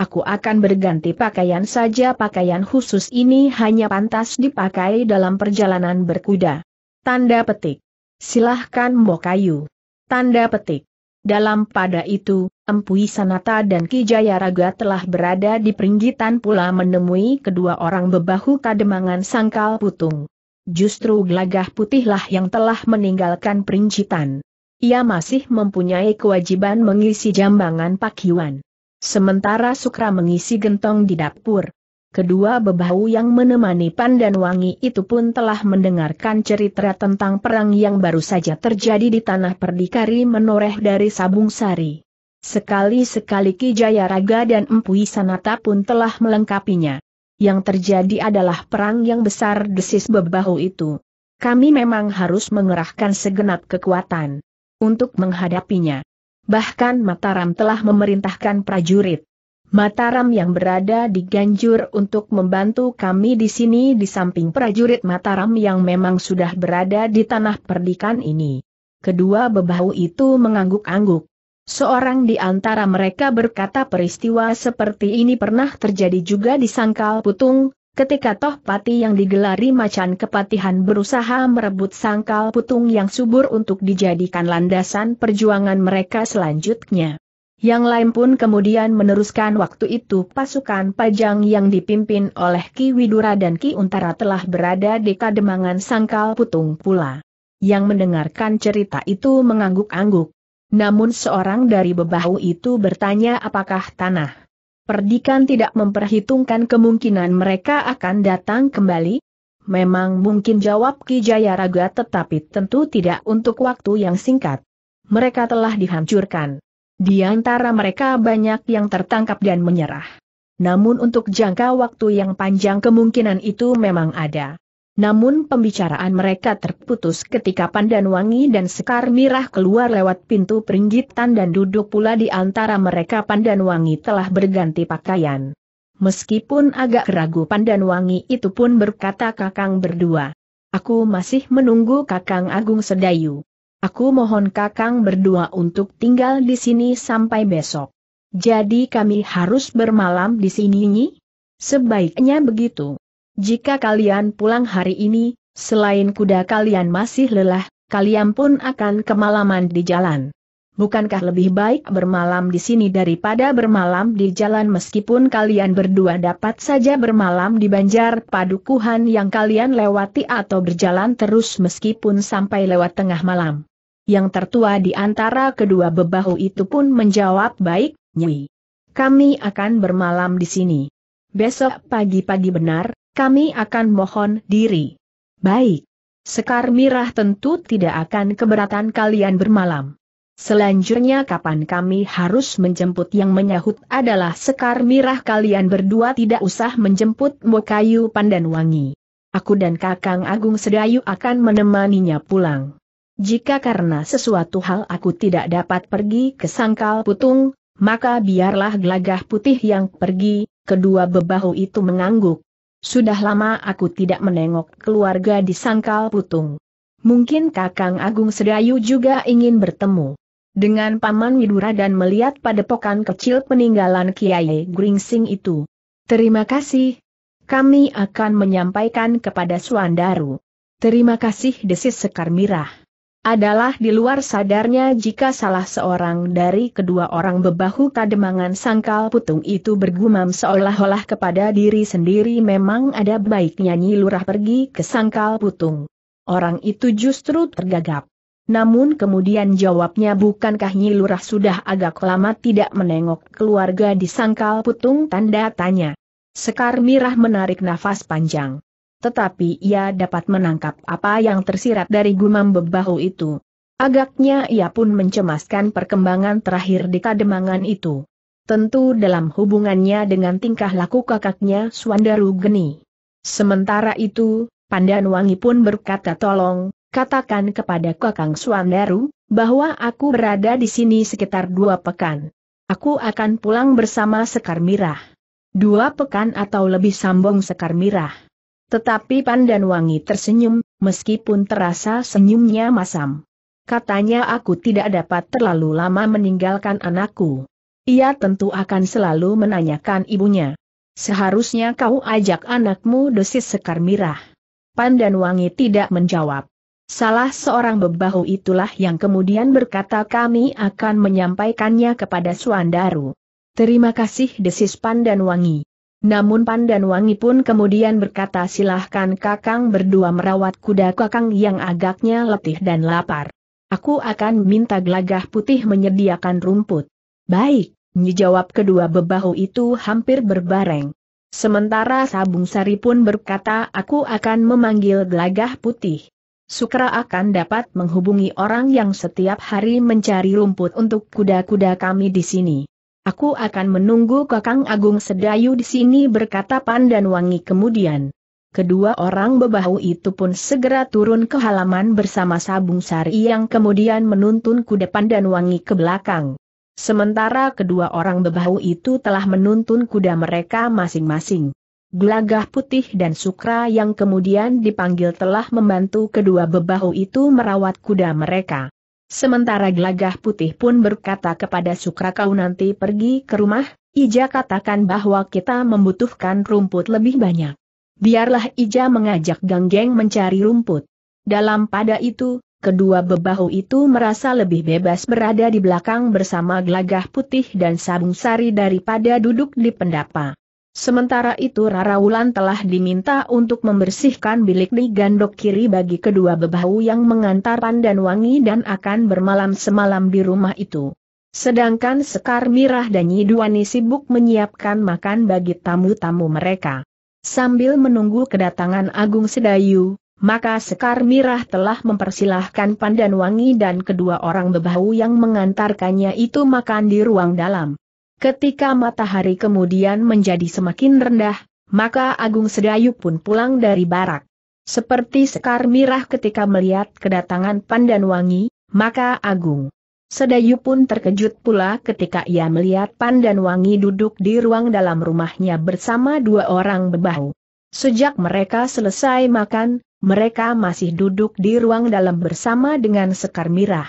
Aku akan berganti pakaian saja pakaian khusus ini hanya pantas dipakai dalam perjalanan berkuda. Tanda petik. Silahkan Mokayu. Tanda petik. Dalam pada itu, Empu Sanata dan Ki Raga telah berada di peringgitan pula menemui kedua orang bebahu kademangan sangkal putung. Justru gelagah putihlah yang telah meninggalkan peringgitan. Ia masih mempunyai kewajiban mengisi jambangan pakiwan. Sementara Sukra mengisi gentong di dapur. Kedua bebahu yang menemani Pandan Wangi itu pun telah mendengarkan cerita tentang perang yang baru saja terjadi di tanah perdikari menoreh dari Sabung Sari. Sekali-sekali Ki Raga dan Empu Sanata pun telah melengkapinya. Yang terjadi adalah perang yang besar desis bebahu itu. Kami memang harus mengerahkan segenap kekuatan untuk menghadapinya. Bahkan Mataram telah memerintahkan prajurit Mataram yang berada di Ganjur untuk membantu kami di sini di samping prajurit Mataram yang memang sudah berada di tanah perdikan ini. Kedua bebahu itu mengangguk-angguk. Seorang di antara mereka berkata peristiwa seperti ini pernah terjadi juga di Sangkal Putung, ketika Toh Pati yang digelari Macan Kepatihan berusaha merebut Sangkal Putung yang subur untuk dijadikan landasan perjuangan mereka selanjutnya. Yang lain pun kemudian meneruskan waktu itu pasukan Pajang yang dipimpin oleh Ki Widura dan Ki Untara telah berada di Kademangan Sangkal Putung pula. Yang mendengarkan cerita itu mengangguk-angguk. Namun seorang dari bebahu itu bertanya apakah tanah perdikan tidak memperhitungkan kemungkinan mereka akan datang kembali? Memang mungkin jawab Ki Jayaraga tetapi tentu tidak untuk waktu yang singkat. Mereka telah dihancurkan. Di antara mereka banyak yang tertangkap dan menyerah. Namun untuk jangka waktu yang panjang kemungkinan itu memang ada. Namun pembicaraan mereka terputus ketika Pandan Wangi dan Sekar Mirah keluar lewat pintu peringgitan dan duduk pula di antara mereka Pandan Wangi telah berganti pakaian. Meskipun agak ragu Pandan Wangi itu pun berkata kakang berdua. Aku masih menunggu kakang Agung Sedayu. Aku mohon kakang berdua untuk tinggal di sini sampai besok. Jadi kami harus bermalam di sini Nyi? Sebaiknya begitu. Jika kalian pulang hari ini, selain kuda kalian masih lelah, kalian pun akan kemalaman di jalan. Bukankah lebih baik bermalam di sini daripada bermalam di jalan meskipun kalian berdua dapat saja bermalam di banjar padukuhan yang kalian lewati atau berjalan terus meskipun sampai lewat tengah malam? Yang tertua di antara kedua bebahu itu pun menjawab baik, Nyi. Kami akan bermalam di sini. Besok pagi-pagi benar, kami akan mohon diri. Baik. Sekar Mirah tentu tidak akan keberatan kalian bermalam. Selanjutnya kapan kami harus menjemput yang menyahut adalah Sekar Mirah kalian berdua tidak usah menjemput Mokayu Pandan Wangi. Aku dan Kakang Agung Sedayu akan menemaninya pulang. Jika karena sesuatu hal aku tidak dapat pergi ke Sangkal Putung, maka biarlah gelagah putih yang pergi, kedua bebahu itu mengangguk. Sudah lama aku tidak menengok keluarga di Sangkal Putung. Mungkin Kakang Agung Sedayu juga ingin bertemu dengan Paman Widura dan melihat padepokan kecil peninggalan Kiai Gringsing itu. Terima kasih. Kami akan menyampaikan kepada Suandaru. Terima kasih desis Sekar Mirah adalah di luar sadarnya jika salah seorang dari kedua orang bebahu kademangan sangkal putung itu bergumam seolah-olah kepada diri sendiri memang ada baiknya Nyi Lurah pergi ke sangkal putung. Orang itu justru tergagap. Namun kemudian jawabnya bukankah Nyi Lurah sudah agak lama tidak menengok keluarga di sangkal putung tanda tanya. Sekar Mirah menarik nafas panjang tetapi ia dapat menangkap apa yang tersirat dari gumam bebahu itu. Agaknya ia pun mencemaskan perkembangan terakhir di kademangan itu. Tentu dalam hubungannya dengan tingkah laku kakaknya Swandaru Geni. Sementara itu, Pandan Wangi pun berkata tolong, katakan kepada kakang Swandaru, bahwa aku berada di sini sekitar dua pekan. Aku akan pulang bersama Sekar Mirah. Dua pekan atau lebih sambung Sekar Mirah. Tetapi Pandan Wangi tersenyum, meskipun terasa senyumnya masam. Katanya aku tidak dapat terlalu lama meninggalkan anakku. Ia tentu akan selalu menanyakan ibunya. Seharusnya kau ajak anakmu dosis sekar mirah. Pandan Wangi tidak menjawab. Salah seorang bebahu itulah yang kemudian berkata kami akan menyampaikannya kepada Suandaru. Terima kasih desis Pandan Wangi. Namun Pandan Wangi pun kemudian berkata silahkan kakang berdua merawat kuda kakang yang agaknya letih dan lapar. Aku akan minta gelagah putih menyediakan rumput. Baik, jawab kedua bebahu itu hampir berbareng. Sementara Sabung Sari pun berkata aku akan memanggil gelagah putih. Sukra akan dapat menghubungi orang yang setiap hari mencari rumput untuk kuda-kuda kami di sini. Aku akan menunggu Kakang Agung Sedayu di sini berkata Pandan Wangi kemudian. Kedua orang bebahu itu pun segera turun ke halaman bersama Sabung Sari yang kemudian menuntun kuda Pandan Wangi ke belakang. Sementara kedua orang bebahu itu telah menuntun kuda mereka masing-masing. Gelagah putih dan Sukra yang kemudian dipanggil telah membantu kedua bebahu itu merawat kuda mereka. Sementara gelagah putih pun berkata kepada Sukra kau nanti pergi ke rumah, Ija katakan bahwa kita membutuhkan rumput lebih banyak. Biarlah Ija mengajak Ganggeng mencari rumput. Dalam pada itu, kedua bebahu itu merasa lebih bebas berada di belakang bersama gelagah putih dan sabung sari daripada duduk di pendapa. Sementara itu Rara Wulan telah diminta untuk membersihkan bilik di gandok kiri bagi kedua bebahu yang mengantar Pandan Wangi dan akan bermalam semalam di rumah itu. Sedangkan Sekar Mirah dan Nyiduani sibuk menyiapkan makan bagi tamu-tamu mereka. Sambil menunggu kedatangan Agung Sedayu, maka Sekar Mirah telah mempersilahkan Pandan Wangi dan kedua orang bebahu yang mengantarkannya itu makan di ruang dalam. Ketika matahari kemudian menjadi semakin rendah, maka Agung Sedayu pun pulang dari barak. Seperti Sekar Mirah ketika melihat kedatangan Pandan Wangi, maka Agung Sedayu pun terkejut pula ketika ia melihat Pandan Wangi duduk di ruang dalam rumahnya bersama dua orang bebahu. Sejak mereka selesai makan, mereka masih duduk di ruang dalam bersama dengan Sekar Mirah.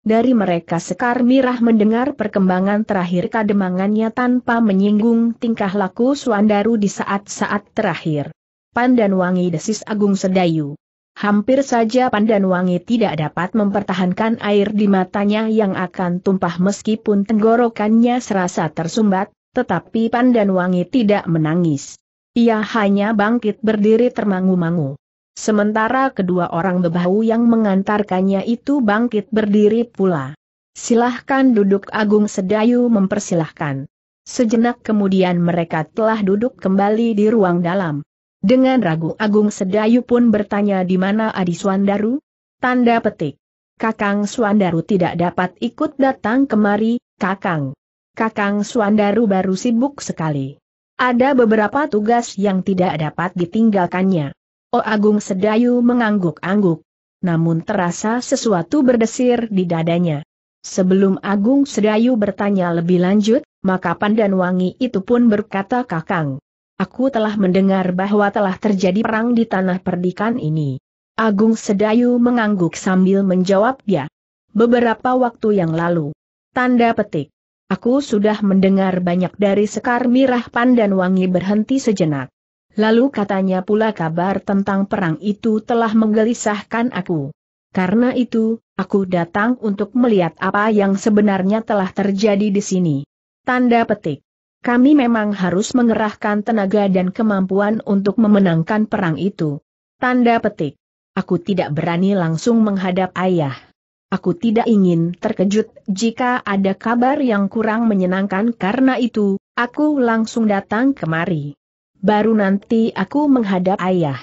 Dari mereka Sekar Mirah mendengar perkembangan terakhir kademangannya tanpa menyinggung tingkah laku Suandaru di saat-saat terakhir. Pandan Wangi desis Agung Sedayu. Hampir saja Pandan Wangi tidak dapat mempertahankan air di matanya yang akan tumpah meskipun tenggorokannya serasa tersumbat, tetapi Pandan Wangi tidak menangis. Ia hanya bangkit berdiri termangu-mangu. Sementara kedua orang bebahu yang mengantarkannya itu bangkit berdiri pula. Silahkan duduk Agung Sedayu mempersilahkan. Sejenak kemudian mereka telah duduk kembali di ruang dalam. Dengan ragu Agung Sedayu pun bertanya di mana Adi Swandaru? Tanda petik. Kakang Swandaru tidak dapat ikut datang kemari, Kakang. Kakang Swandaru baru sibuk sekali. Ada beberapa tugas yang tidak dapat ditinggalkannya. Oh Agung Sedayu mengangguk-angguk. Namun terasa sesuatu berdesir di dadanya. Sebelum Agung Sedayu bertanya lebih lanjut, maka Pandan Wangi itu pun berkata Kakang. Aku telah mendengar bahwa telah terjadi perang di tanah perdikan ini. Agung Sedayu mengangguk sambil menjawab ya. Beberapa waktu yang lalu. Tanda petik. Aku sudah mendengar banyak dari Sekar Mirah Pandan Wangi berhenti sejenak. Lalu katanya pula kabar tentang perang itu telah menggelisahkan aku. Karena itu, aku datang untuk melihat apa yang sebenarnya telah terjadi di sini. Tanda petik. Kami memang harus mengerahkan tenaga dan kemampuan untuk memenangkan perang itu. Tanda petik. Aku tidak berani langsung menghadap ayah. Aku tidak ingin terkejut jika ada kabar yang kurang menyenangkan karena itu, aku langsung datang kemari. Baru nanti aku menghadap ayah.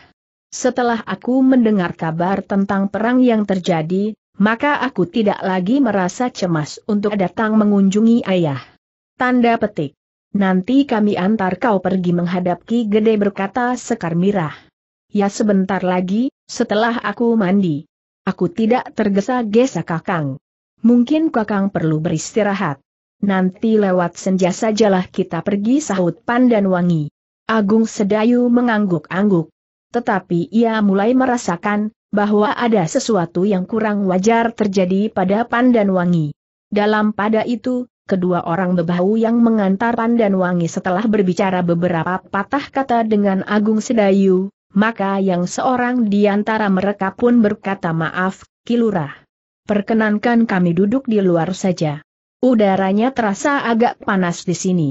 Setelah aku mendengar kabar tentang perang yang terjadi, maka aku tidak lagi merasa cemas untuk datang mengunjungi ayah. Tanda petik. Nanti kami antar kau pergi menghadap Ki Gede berkata Sekar Mirah. Ya sebentar lagi, setelah aku mandi. Aku tidak tergesa-gesa kakang. Mungkin kakang perlu beristirahat. Nanti lewat senja sajalah kita pergi sahut Pandan Wangi. Agung Sedayu mengangguk-angguk. Tetapi ia mulai merasakan, bahwa ada sesuatu yang kurang wajar terjadi pada Pandan Wangi. Dalam pada itu, kedua orang bebahu yang mengantar Pandan Wangi setelah berbicara beberapa patah kata dengan Agung Sedayu, maka yang seorang di antara mereka pun berkata maaf, Kilurah. Perkenankan kami duduk di luar saja. Udaranya terasa agak panas di sini.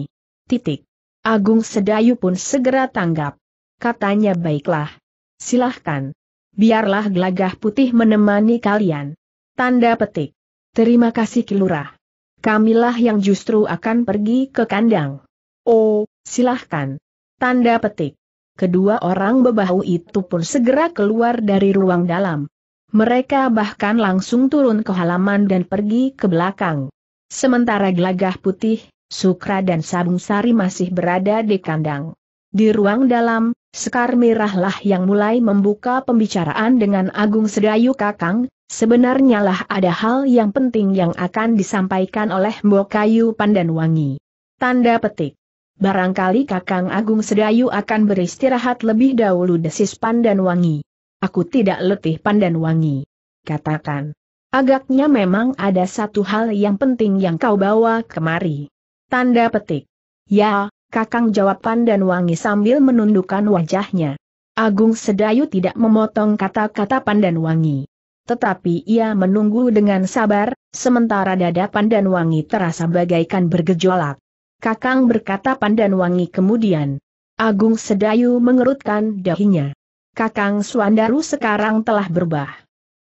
Titik. Agung Sedayu pun segera tanggap. Katanya baiklah. Silahkan. Biarlah gelagah putih menemani kalian. Tanda petik. Terima kasih Kilurah. Kamilah yang justru akan pergi ke kandang. Oh, silahkan. Tanda petik. Kedua orang bebahu itu pun segera keluar dari ruang dalam. Mereka bahkan langsung turun ke halaman dan pergi ke belakang. Sementara gelagah putih, Sukra dan Sabung Sari masih berada di kandang. Di ruang dalam, Sekar Merahlah yang mulai membuka pembicaraan dengan Agung Sedayu Kakang, sebenarnya lah ada hal yang penting yang akan disampaikan oleh Mbokayu Pandanwangi. Tanda petik. Barangkali Kakang Agung Sedayu akan beristirahat lebih dahulu desis Pandan Wangi. Aku tidak letih Pandan Wangi. Katakan. Agaknya memang ada satu hal yang penting yang kau bawa kemari. Tanda petik. Ya, Kakang jawab Pandan Wangi sambil menundukkan wajahnya. Agung Sedayu tidak memotong kata-kata Pandan Wangi. Tetapi ia menunggu dengan sabar, sementara dada Pandan Wangi terasa bagaikan bergejolak. Kakang berkata Pandan Wangi kemudian. Agung Sedayu mengerutkan dahinya. Kakang Swandaru sekarang telah berubah.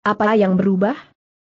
Apa yang berubah?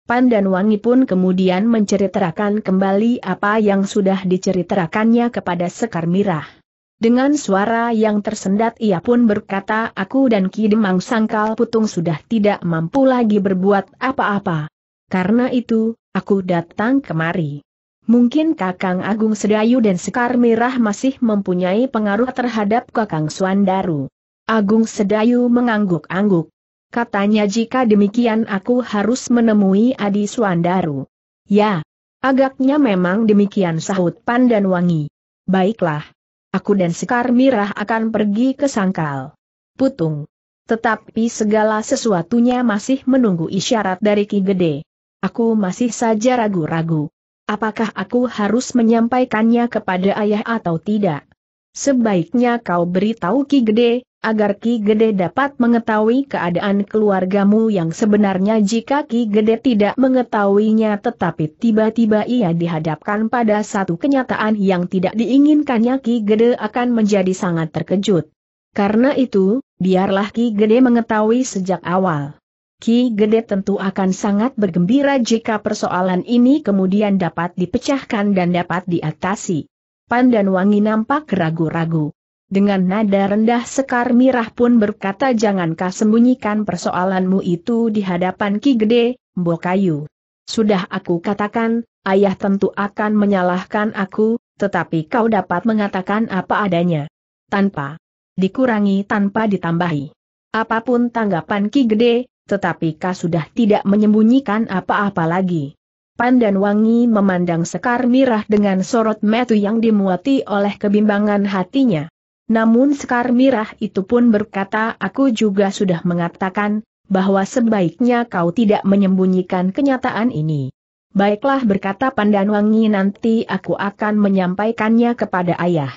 Pandan Wangi pun kemudian menceritakan kembali apa yang sudah diceritakannya kepada Sekar Mirah. Dengan suara yang tersendat ia pun berkata aku dan Ki Demang Sangkal Putung sudah tidak mampu lagi berbuat apa-apa. Karena itu, aku datang kemari. Mungkin Kakang Agung Sedayu dan Sekar Merah masih mempunyai pengaruh terhadap Kakang Swandaru. Agung Sedayu mengangguk-angguk. Katanya jika demikian aku harus menemui Adi Swandaru. Ya, agaknya memang demikian sahut Pandan Wangi. Baiklah. Aku dan Sekar Mirah akan pergi ke Sangkal. Putung. Tetapi segala sesuatunya masih menunggu isyarat dari Ki Gede. Aku masih saja ragu-ragu. Apakah aku harus menyampaikannya kepada ayah atau tidak? Sebaiknya kau beritahu Ki Gede, agar Ki Gede dapat mengetahui keadaan keluargamu yang sebenarnya jika Ki Gede tidak mengetahuinya tetapi tiba-tiba ia dihadapkan pada satu kenyataan yang tidak diinginkannya Ki Gede akan menjadi sangat terkejut. Karena itu, biarlah Ki Gede mengetahui sejak awal. Ki Gede tentu akan sangat bergembira jika persoalan ini kemudian dapat dipecahkan dan dapat diatasi. Pandan Wangi nampak ragu-ragu. Dengan nada rendah Sekar Mirah pun berkata jangankah sembunyikan persoalanmu itu di hadapan Ki Gede, Bokayu. Sudah aku katakan, ayah tentu akan menyalahkan aku, tetapi kau dapat mengatakan apa adanya. Tanpa dikurangi tanpa ditambahi. Apa pun tanggapan Ki Gede, tetapi kau sudah tidak menyembunyikan apa-apa lagi. Pandan Wangi memandang Sekar Mirah dengan sorot metu yang dimuati oleh kebimbangan hatinya. Namun Sekar Mirah itu pun berkata aku juga sudah mengatakan, bahwa sebaiknya kau tidak menyembunyikan kenyataan ini. Baiklah berkata Pandan Wangi nanti aku akan menyampaikannya kepada ayah.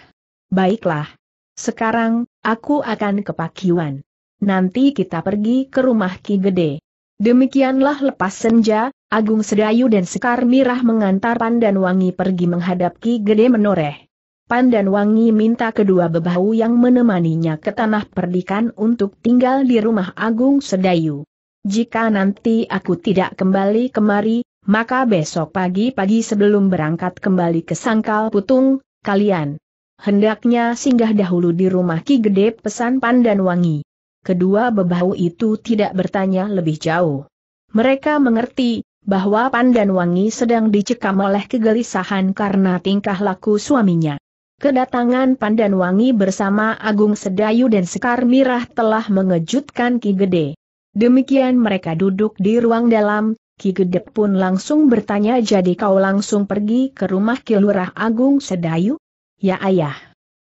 Baiklah. Sekarang, aku akan ke Pakiwan. Nanti kita pergi ke rumah Ki Gede. Demikianlah lepas senja, Agung Sedayu dan Sekar Mirah mengantar Pandan Wangi pergi menghadap Ki Gede menoreh. Pandan Wangi minta kedua bebahu yang menemaninya ke tanah perdikan untuk tinggal di rumah Agung Sedayu. Jika nanti aku tidak kembali kemari, maka besok pagi-pagi sebelum berangkat kembali ke Sangkal Putung, kalian hendaknya singgah dahulu di rumah Ki Gede pesan Pandan Wangi. Kedua bebahu itu tidak bertanya lebih jauh. Mereka mengerti bahwa Pandan Wangi sedang dicekam oleh kegelisahan karena tingkah laku suaminya. Kedatangan Pandan Wangi bersama Agung Sedayu dan Sekar Mirah telah mengejutkan Ki Gede. Demikian mereka duduk di ruang dalam, Ki Gede pun langsung bertanya jadi kau langsung pergi ke rumah Ki Lurah Agung Sedayu? Ya ayah.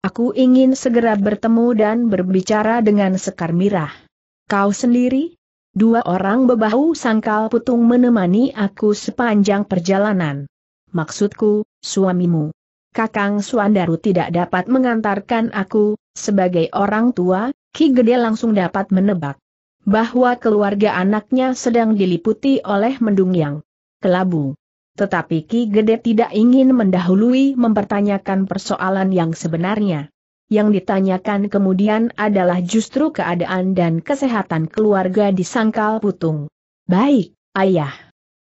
Aku ingin segera bertemu dan berbicara dengan Sekar Mirah. Kau sendiri? Dua orang bebahu sangkal putung menemani aku sepanjang perjalanan. Maksudku, suamimu. Kakang Suandaru tidak dapat mengantarkan aku, sebagai orang tua, Ki Gede langsung dapat menebak bahwa keluarga anaknya sedang diliputi oleh mendung yang kelabu. Tetapi Ki Gede tidak ingin mendahului mempertanyakan persoalan yang sebenarnya. Yang ditanyakan kemudian adalah justru keadaan dan kesehatan keluarga di Sangkal Putung. Baik, ayah.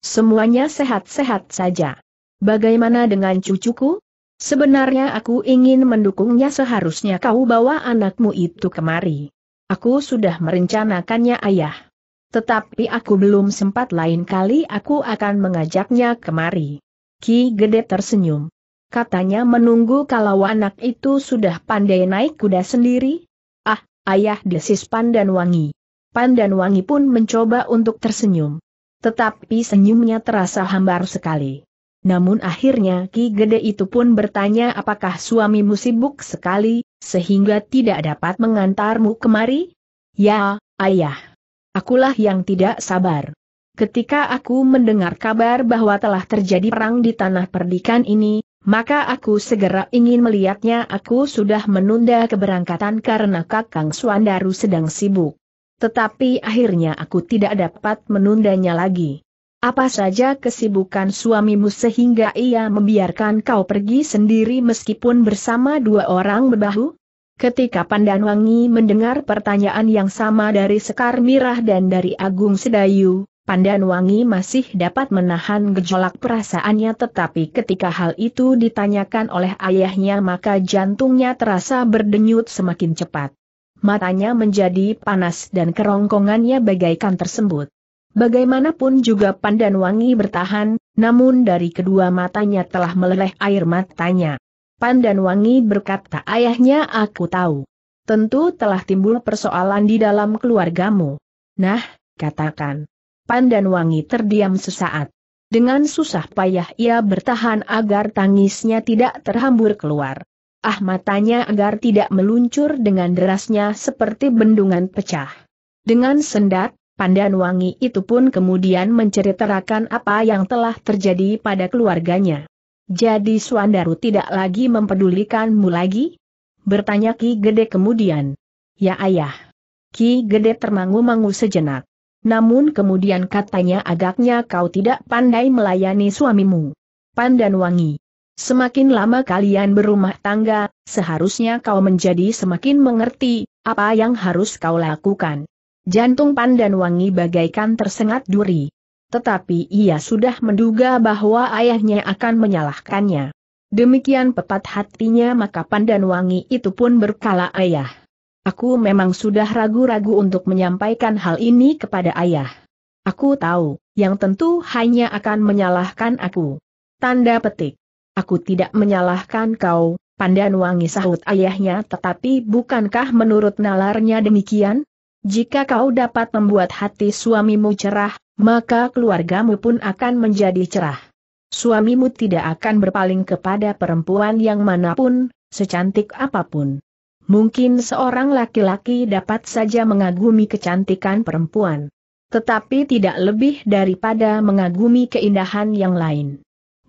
Semuanya sehat-sehat saja. Bagaimana dengan cucuku? Sebenarnya aku ingin mendukungnya seharusnya kau bawa anakmu itu kemari. Aku sudah merencanakannya ayah. Tetapi aku belum sempat lain kali aku akan mengajaknya kemari. Ki Gede tersenyum. Katanya menunggu kalau anak itu sudah pandai naik kuda sendiri. Ah, ayah desis Pandan Wangi. Pandan Wangi pun mencoba untuk tersenyum. Tetapi senyumnya terasa hambar sekali. Namun akhirnya Ki Gede itu pun bertanya apakah suamimu sibuk sekali, sehingga tidak dapat mengantarmu kemari? Ya, ayah. Akulah yang tidak sabar. Ketika aku mendengar kabar bahwa telah terjadi perang di tanah perdikan ini, maka aku segera ingin melihatnya aku sudah menunda keberangkatan karena Kakang Suandaru sedang sibuk. Tetapi akhirnya aku tidak dapat menundanya lagi. Apa saja kesibukan suamimu sehingga ia membiarkan kau pergi sendiri meskipun bersama dua orang bebahu? Ketika Pandan Wangi mendengar pertanyaan yang sama dari Sekar Mirah dan dari Agung Sedayu, Pandan Wangi masih dapat menahan gejolak perasaannya tetapi ketika hal itu ditanyakan oleh ayahnya maka jantungnya terasa berdenyut semakin cepat. Matanya menjadi panas dan kerongkongannya bagaikan tersembut. Bagaimanapun juga Pandan Wangi bertahan, namun dari kedua matanya telah meleleh air matanya. Pandan Wangi berkata ayahnya aku tahu. Tentu telah timbul persoalan di dalam keluargamu. Nah, katakan. Pandan Wangi terdiam sesaat. Dengan susah payah ia bertahan agar tangisnya tidak terhambur keluar. Ah matanya agar tidak meluncur dengan derasnya seperti bendungan pecah. Dengan sendat, Pandan Wangi itu pun kemudian menceritakan apa yang telah terjadi pada keluarganya. Jadi Suandaru tidak lagi mempedulikanmu lagi? Bertanya Ki Gede kemudian. Ya ayah. Ki Gede termangu-mangu sejenak. Namun kemudian katanya agaknya kau tidak pandai melayani suamimu. Pandan Wangi. Semakin lama kalian berumah tangga, seharusnya kau menjadi semakin mengerti, apa yang harus kau lakukan. Jantung Pandan Wangi bagaikan tersengat duri. Tetapi ia sudah menduga bahwa ayahnya akan menyalahkannya. Demikian pepat hatinya maka Pandan Wangi itu pun berkala ayah. Aku memang sudah ragu-ragu untuk menyampaikan hal ini kepada ayah. Aku tahu, yang tentu hanya akan menyalahkan aku. Tanda petik. Aku tidak menyalahkan kau, Pandan Wangi sahut ayahnya tetapi bukankah menurut nalarnya demikian? Jika kau dapat membuat hati suamimu cerah, maka keluargamu pun akan menjadi cerah. Suamimu tidak akan berpaling kepada perempuan yang mana pun, secantik apa pun. Mungkin seorang laki-laki dapat saja mengagumi kecantikan perempuan. Tetapi tidak lebih daripada mengagumi keindahan yang lain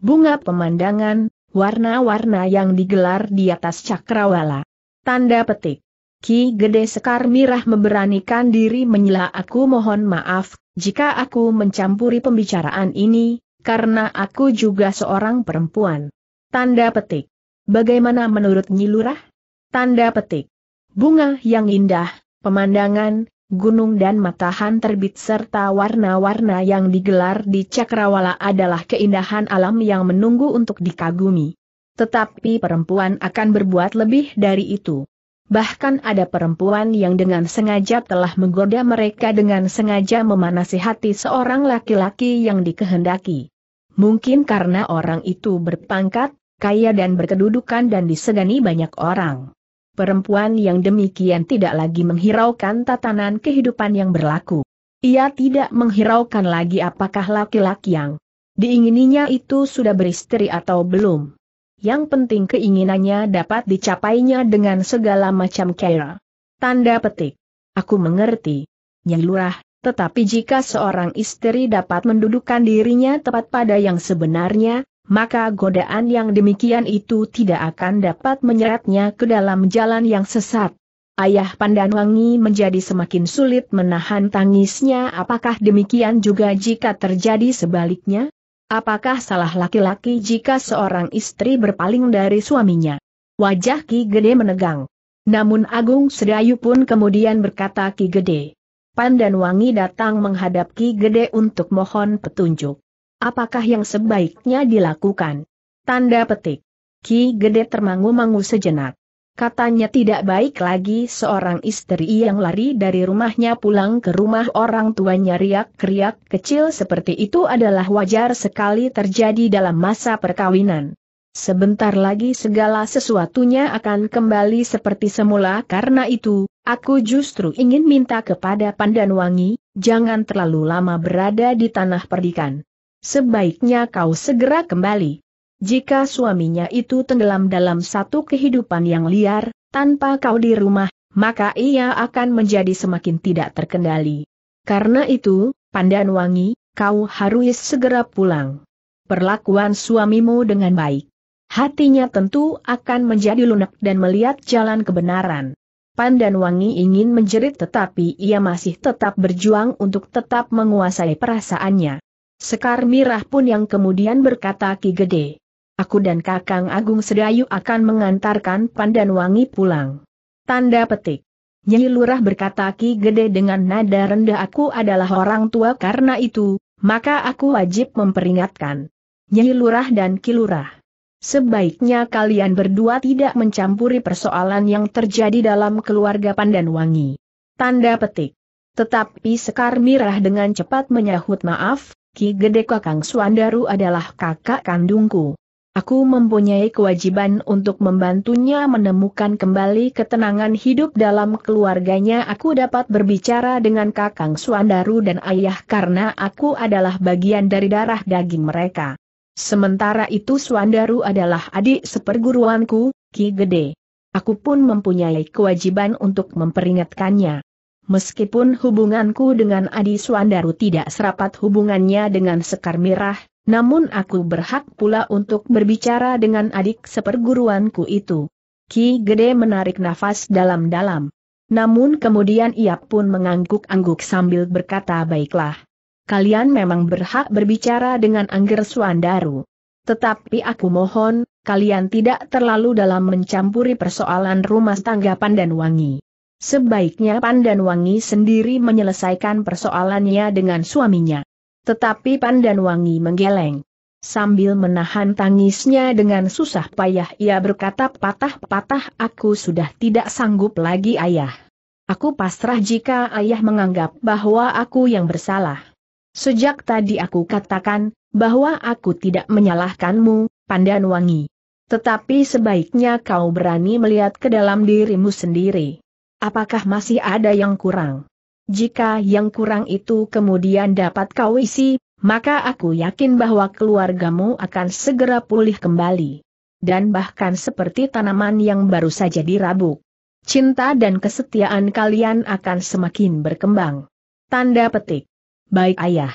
bunga pemandangan, warna-warna yang digelar di atas cakrawala. Tanda petik. Ki Gede Sekar Mirah memberanikan diri menyela aku mohon maaf, jika aku mencampuri pembicaraan ini, karena aku juga seorang perempuan. Tanda petik. Bagaimana menurut Nyilurah? Tanda petik. Bunga yang indah, pemandangan, gunung dan matahan terbit serta warna-warna yang digelar di Cakrawala adalah keindahan alam yang menunggu untuk dikagumi. Tetapi perempuan akan berbuat lebih dari itu. Bahkan ada perempuan yang dengan sengaja telah menggoda mereka dengan sengaja memanasi hati seorang laki-laki yang dikehendaki. Mungkin karena orang itu berpangkat, kaya dan berkedudukan dan disegani banyak orang perempuan yang demikian tidak lagi menghiraukan tatanan kehidupan yang berlaku. Ia tidak menghiraukan lagi apakah laki-laki yang diingininya itu sudah beristri atau belum. Yang penting keinginannya dapat dicapainya dengan segala macam cara. Tanda petik. Aku mengerti. Nyai Lurah, tetapi jika seorang istri dapat mendudukan dirinya tepat pada yang sebenarnya, maka godaan yang demikian itu tidak akan dapat menyeretnya ke dalam jalan yang sesat. Ayah Pandanwangi menjadi semakin sulit menahan tangisnya apakah demikian juga jika terjadi sebaliknya? Apakah salah laki-laki jika seorang istri berpaling dari suaminya? Wajah Ki Gede menegang. Namun Agung Sedayu pun kemudian berkata Ki Gede. Pandanwangi datang menghadap Ki Gede untuk mohon petunjuk apakah yang sebaiknya dilakukan? Tanda petik. Ki Gede termangu-mangu sejenak. Katanya tidak baik lagi seorang istri yang lari dari rumahnya pulang ke rumah orang tuanya riak-riak kecil seperti itu adalah wajar sekali terjadi dalam masa perkawinan. Sebentar lagi segala sesuatunya akan kembali seperti semula karena itu, aku justru ingin minta kepada Pandanwangi, jangan terlalu lama berada di tanah perdikan sebaiknya kau segera kembali. Jika suaminya itu tenggelam dalam satu kehidupan yang liar, tanpa kau di rumah, maka ia akan menjadi semakin tidak terkendali. Karena itu, Pandan Wangi, kau harus segera pulang. Perlakuan suamimu dengan baik. Hatinya tentu akan menjadi lunak dan melihat jalan kebenaran. Pandan Wangi ingin menjerit tetapi ia masih tetap berjuang untuk tetap menguasai perasaannya. Sekar Mirah pun yang kemudian berkata Ki Gede. Aku dan Kakang Agung Sedayu akan mengantarkan Pandan Wangi pulang. Tanda petik. Nyai Lurah berkata Ki Gede dengan nada rendah aku adalah orang tua karena itu, maka aku wajib memperingatkan. Nyai Lurah dan Ki Lurah. Sebaiknya kalian berdua tidak mencampuri persoalan yang terjadi dalam keluarga Pandan Wangi. Tanda petik. Tetapi Sekar Mirah dengan cepat menyahut maaf, Ki Gede Kakang Suandaru adalah kakak kandungku. Aku mempunyai kewajiban untuk membantunya menemukan kembali ketenangan hidup dalam keluarganya. Aku dapat berbicara dengan Kakang Suandaru dan ayah karena aku adalah bagian dari darah daging mereka. Sementara itu Suandaru adalah adik seperguruanku, Ki Gede. Aku pun mempunyai kewajiban untuk memperingatkannya. Meskipun hubunganku dengan Adi Suandaru tidak serapat hubungannya dengan Sekar Mirah, namun aku berhak pula untuk berbicara dengan adik seperguruanku itu. Ki Gede menarik nafas dalam-dalam. Namun kemudian ia pun mengangguk-angguk sambil berkata baiklah. Kalian memang berhak berbicara dengan Angger Suandaru. Tetapi aku mohon, kalian tidak terlalu dalam mencampuri persoalan rumah tangga Pandan Wangi. Sebaiknya Pandan Wangi sendiri menyelesaikan persoalannya dengan suaminya. Tetapi Pandan Wangi menggeleng. Sambil menahan tangisnya dengan susah payah ia berkata patah-patah aku sudah tidak sanggup lagi ayah. Aku pasrah jika ayah menganggap bahwa aku yang bersalah. Sejak tadi aku katakan, bahwa aku tidak menyalahkanmu, Pandan Wangi. Tetapi sebaiknya kau berani melihat ke dalam dirimu sendiri. Apakah masih ada yang kurang? Jika yang kurang itu kemudian dapat kau isi, maka aku yakin bahwa keluargamu akan segera pulih kembali. Dan bahkan seperti tanaman yang baru saja dirabuk. Cinta dan kesetiaan kalian akan semakin berkembang. Tanda petik. Baik ayah.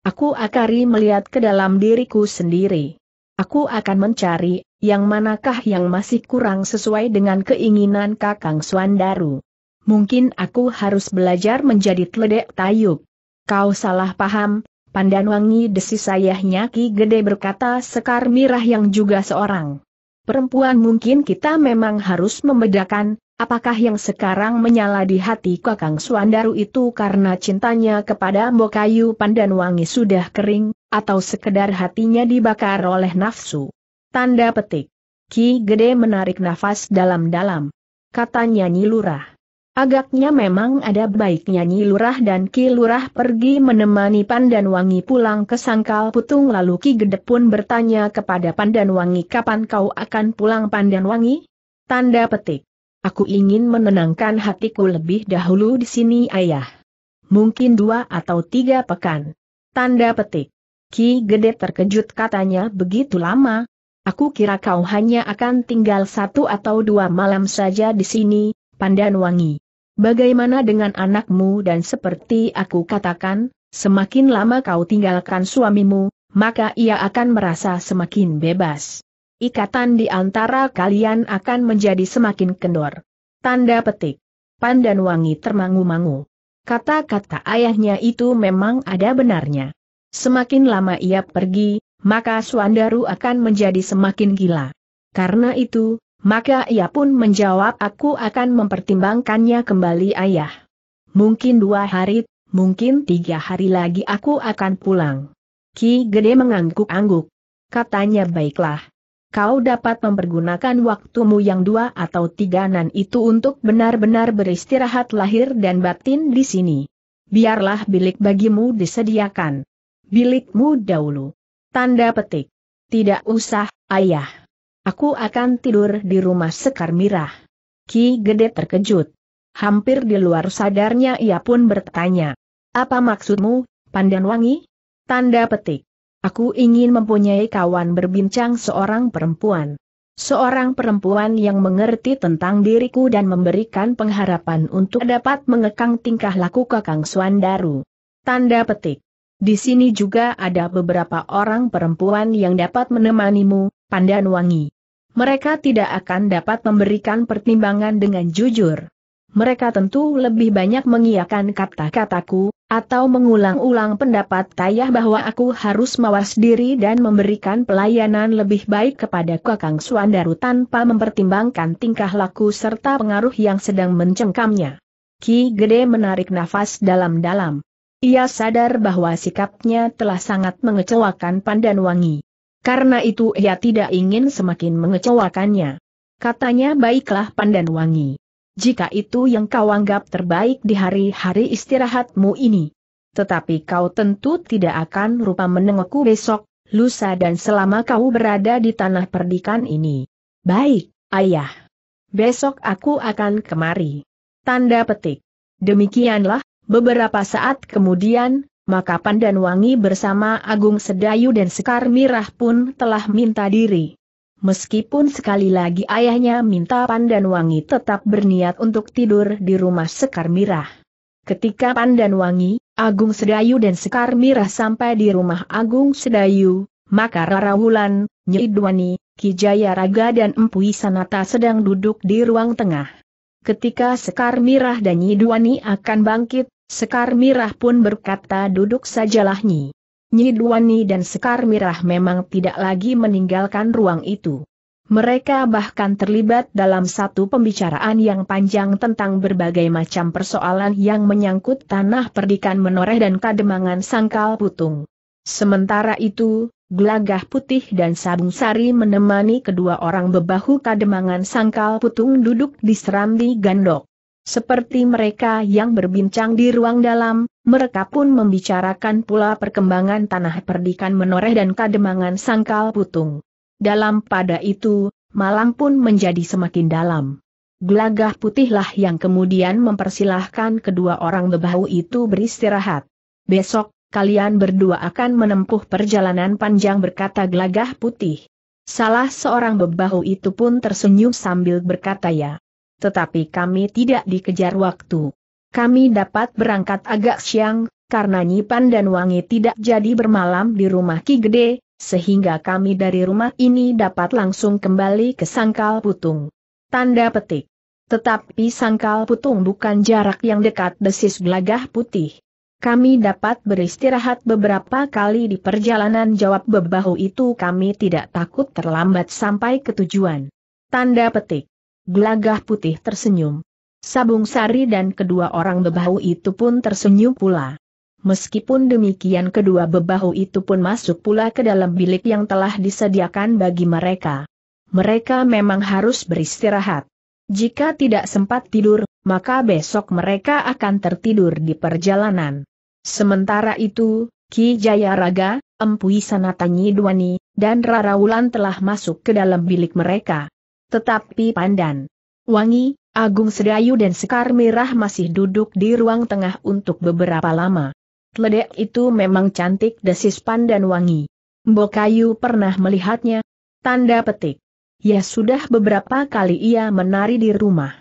Aku akari melihat ke dalam diriku sendiri. Aku akan mencari, yang manakah yang masih kurang sesuai dengan keinginan Kakang Swandaru. Mungkin aku harus belajar menjadi teledek tayub. Kau salah paham, Pandan wangi desis ayahnya Ki Gede berkata Sekar Mirah yang juga seorang. Perempuan mungkin kita memang harus membedakan, apakah yang sekarang menyala di hati Kakang Suandaru itu karena cintanya kepada Mokayu Pandan Wangi sudah kering, atau sekedar hatinya dibakar oleh nafsu. Tanda petik. Ki Gede menarik nafas dalam-dalam. Katanya Nyilurah. Agaknya memang ada baiknya Nyi Lurah dan Ki Lurah pergi menemani Pandan Wangi pulang ke Sangkal Putung lalu Ki Gede pun bertanya kepada Pandan Wangi kapan kau akan pulang Pandan Wangi? Tanda petik. Aku ingin menenangkan hatiku lebih dahulu di sini ayah. Mungkin dua atau tiga pekan. Tanda petik. Ki Gede terkejut katanya begitu lama. Aku kira kau hanya akan tinggal satu atau dua malam saja di sini, Pandan Wangi. Bagaimana dengan anakmu dan seperti aku katakan, semakin lama kau tinggalkan suamimu, maka ia akan merasa semakin bebas. Ikatan di antara kalian akan menjadi semakin kendor. Tanda petik. Pandan Wangi termangu-mangu. Kata-kata ayahnya itu memang ada benarnya. Semakin lama ia pergi, maka Suandaru akan menjadi semakin gila. Karena itu, maka ia pun menjawab aku akan mempertimbangkannya kembali ayah. Mungkin dua hari, mungkin tiga hari lagi aku akan pulang. Ki Gede mengangguk-angguk. Katanya baiklah. Kau dapat mempergunakan waktumu yang dua atau tiga nan itu untuk benar-benar beristirahat lahir dan batin di sini. Biarlah bilik bagimu disediakan. Bilikmu dahulu. Tanda petik. Tidak usah, ayah. Aku akan tidur di rumah Sekar Mirah. Ki Gede terkejut. Hampir di luar sadarnya ia pun bertanya. Apa maksudmu, Pandan Wangi? Tanda petik. Aku ingin mempunyai kawan berbincang seorang perempuan. Seorang perempuan yang mengerti tentang diriku dan memberikan pengharapan untuk dapat mengekang tingkah laku Kakang Swandaru. Tanda petik. Di sini juga ada beberapa orang perempuan yang dapat menemanimu, Pandan Wangi. Mereka tidak akan dapat memberikan pertimbangan dengan jujur. Mereka tentu lebih banyak mengiyakan kata-kataku, atau mengulang-ulang pendapat Tayah bahwa aku harus mawas diri dan memberikan pelayanan lebih baik kepada Kakang Suandaru tanpa mempertimbangkan tingkah laku serta pengaruh yang sedang mencengkamnya. Ki Gede menarik nafas dalam-dalam. Ia sadar bahwa sikapnya telah sangat mengecewakan Pandan Wangi. Karena itu ia tidak ingin semakin mengecewakannya. Katanya baiklah Pandan Wangi. Jika itu yang kau anggap terbaik di hari-hari istirahatmu ini. Tetapi kau tentu tidak akan rupa menengokku besok, lusa dan selama kau berada di tanah perdikan ini. Baik, ayah. Besok aku akan kemari. Tanda petik. Demikianlah, beberapa saat kemudian, maka Pandan Wangi bersama Agung Sedayu dan Sekar Mirah pun telah minta diri. Meskipun sekali lagi ayahnya minta Pandan Wangi tetap berniat untuk tidur di rumah Sekar Mirah. Ketika Pandan Wangi, Agung Sedayu dan Sekar Mirah sampai di rumah Agung Sedayu, maka Rara Wulan, Nyidwani, Kijaya Raga dan Empu Sanata sedang duduk di ruang tengah. Ketika Sekar Mirah dan Nyidwani akan bangkit, Sekar Mirah pun berkata duduk sajalah Nyi. Nyi Duani dan Sekar Mirah memang tidak lagi meninggalkan ruang itu. Mereka bahkan terlibat dalam satu pembicaraan yang panjang tentang berbagai macam persoalan yang menyangkut tanah perdikan menoreh dan kademangan sangkal putung. Sementara itu, Gelagah Putih dan Sabung Sari menemani kedua orang bebahu kademangan sangkal putung duduk di serambi gandok. Seperti mereka yang berbincang di ruang dalam, mereka pun membicarakan pula perkembangan tanah perdikan menoreh dan kademangan sangkal putung. Dalam pada itu, malam pun menjadi semakin dalam. Gelagah putihlah yang kemudian mempersilahkan kedua orang bebahu itu beristirahat. Besok, kalian berdua akan menempuh perjalanan panjang berkata gelagah putih. Salah seorang bebahu itu pun tersenyum sambil berkata ya. Tetapi kami tidak dikejar waktu. Kami dapat berangkat agak siang, karena Nyipan dan Wangi tidak jadi bermalam di rumah Ki Gede, sehingga kami dari rumah ini dapat langsung kembali ke Sangkal Putung. Tanda petik. Tetapi Sangkal Putung bukan jarak yang dekat desis gelagah putih. Kami dapat beristirahat beberapa kali di perjalanan jawab bebahu itu kami tidak takut terlambat sampai ke tujuan. Tanda petik. Gelagah putih tersenyum. Sabung Sari dan kedua orang bebahu itu pun tersenyum pula. Meskipun demikian kedua bebahu itu pun masuk pula ke dalam bilik yang telah disediakan bagi mereka. Mereka memang harus beristirahat. Jika tidak sempat tidur, maka besok mereka akan tertidur di perjalanan. Sementara itu, Ki Jaya Raga, Empu Sanatanyi Dwani, dan Rara Wulan telah masuk ke dalam bilik mereka. Tetapi Pandan, Wangi, Agung Sedayu dan Sekar Merah masih duduk di ruang tengah untuk beberapa lama. Ledek itu memang cantik desis pandan wangi. Bokayu pernah melihatnya. Tanda petik. Ya sudah beberapa kali ia menari di rumah.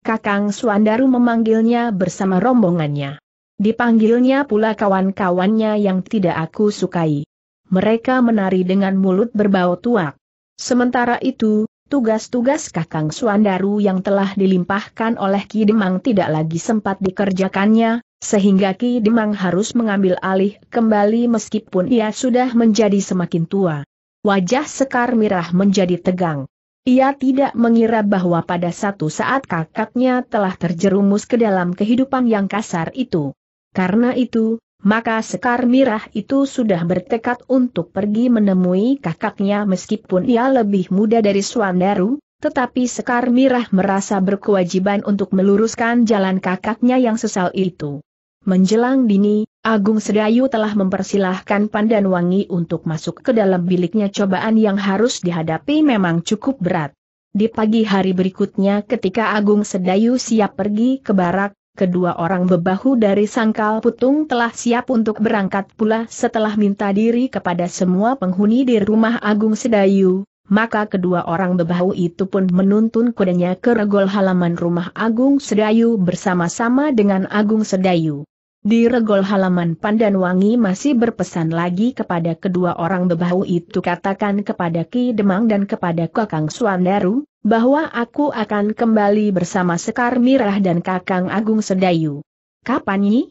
Kakang Suandaru memanggilnya bersama rombongannya. Dipanggilnya pula kawan-kawannya yang tidak aku sukai. Mereka menari dengan mulut berbau tuak. Sementara itu, tugas-tugas Kakang Suandaru yang telah dilimpahkan oleh Ki Demang tidak lagi sempat dikerjakannya, sehingga Ki Demang harus mengambil alih kembali meskipun ia sudah menjadi semakin tua. Wajah Sekar Mirah menjadi tegang. Ia tidak mengira bahwa pada satu saat kakaknya telah terjerumus ke dalam kehidupan yang kasar itu. Karena itu, maka Sekar Mirah itu sudah bertekad untuk pergi menemui kakaknya meskipun ia lebih muda dari Swandaru, tetapi Sekar Mirah merasa berkewajiban untuk meluruskan jalan kakaknya yang sesal itu. Menjelang dini, Agung Sedayu telah mempersilahkan Pandan Wangi untuk masuk ke dalam biliknya cobaan yang harus dihadapi memang cukup berat. Di pagi hari berikutnya ketika Agung Sedayu siap pergi ke barak, kedua orang bebahu dari Sangkal Putung telah siap untuk berangkat pula setelah minta diri kepada semua penghuni di rumah Agung Sedayu, maka kedua orang bebahu itu pun menuntun kudanya ke regol halaman rumah Agung Sedayu bersama-sama dengan Agung Sedayu. Di regol halaman Pandan Wangi masih berpesan lagi kepada kedua orang bebahu itu katakan kepada Ki Demang dan kepada Kakang Suandaru, bahwa aku akan kembali bersama Sekar Mirah dan Kakang Agung Sedayu. Kapan ini?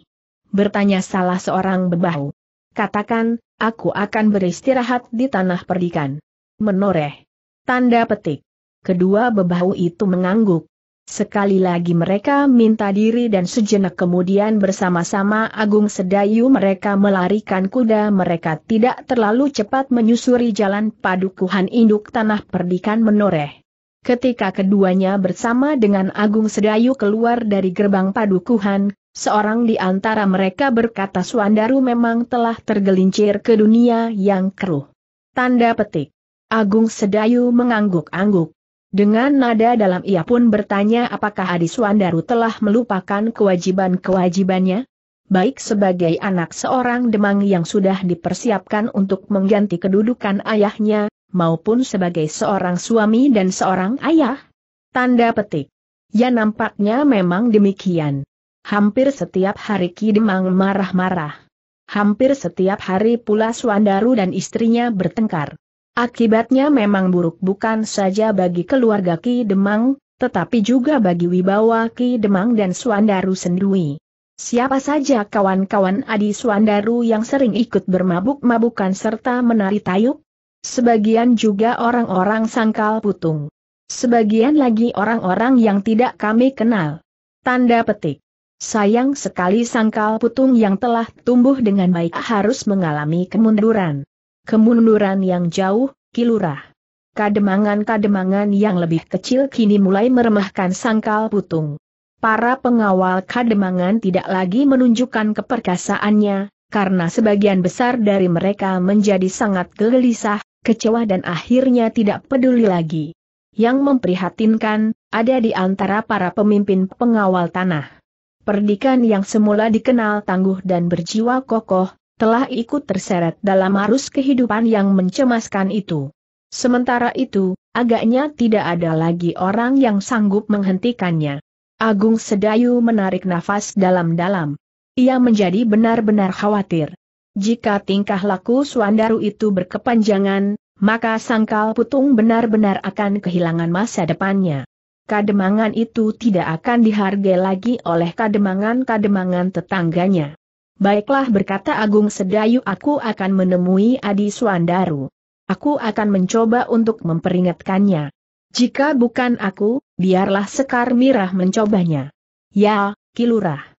Bertanya salah seorang bebahu. Katakan, aku akan beristirahat di tanah perdikan. Menoreh. Tanda petik. Kedua bebahu itu mengangguk. Sekali lagi mereka minta diri dan sejenak kemudian bersama-sama Agung Sedayu mereka melarikan kuda mereka tidak terlalu cepat menyusuri jalan padukuhan induk tanah perdikan menoreh. Ketika keduanya bersama dengan Agung Sedayu keluar dari gerbang padukuhan, seorang di antara mereka berkata Suandaru memang telah tergelincir ke dunia yang keruh. Tanda petik. Agung Sedayu mengangguk-angguk. Dengan nada dalam ia pun bertanya apakah Adi Suandaru telah melupakan kewajiban-kewajibannya? Baik sebagai anak seorang demang yang sudah dipersiapkan untuk mengganti kedudukan ayahnya, maupun sebagai seorang suami dan seorang ayah? Tanda petik. Ya nampaknya memang demikian. Hampir setiap hari Ki Demang marah-marah. Hampir setiap hari pula Suandaru dan istrinya bertengkar. Akibatnya memang buruk bukan saja bagi keluarga Ki Demang, tetapi juga bagi wibawa Ki Demang dan Suandaru sendiri. Siapa saja kawan-kawan Adi Suandaru yang sering ikut bermabuk-mabukan serta menari tayuk? Sebagian juga orang-orang sangkal putung. Sebagian lagi orang-orang yang tidak kami kenal. Tanda petik. Sayang sekali sangkal putung yang telah tumbuh dengan baik harus mengalami kemunduran. Kemunduran yang jauh, kilurah. Kademangan-kademangan yang lebih kecil kini mulai meremehkan sangkal putung. Para pengawal kademangan tidak lagi menunjukkan keperkasaannya, karena sebagian besar dari mereka menjadi sangat gelisah, kecewa dan akhirnya tidak peduli lagi. Yang memprihatinkan, ada di antara para pemimpin pengawal tanah. Perdikan yang semula dikenal tangguh dan berjiwa kokoh, telah ikut terseret dalam arus kehidupan yang mencemaskan itu. Sementara itu, agaknya tidak ada lagi orang yang sanggup menghentikannya. Agung Sedayu menarik nafas dalam-dalam. Ia menjadi benar-benar khawatir. Jika tingkah laku Suandaru itu berkepanjangan, maka sangkal putung benar-benar akan kehilangan masa depannya. Kademangan itu tidak akan dihargai lagi oleh kademangan-kademangan tetangganya. Baiklah berkata Agung Sedayu aku akan menemui Adi Suandaru. Aku akan mencoba untuk memperingatkannya. Jika bukan aku, biarlah Sekar Mirah mencobanya. Ya, Kilurah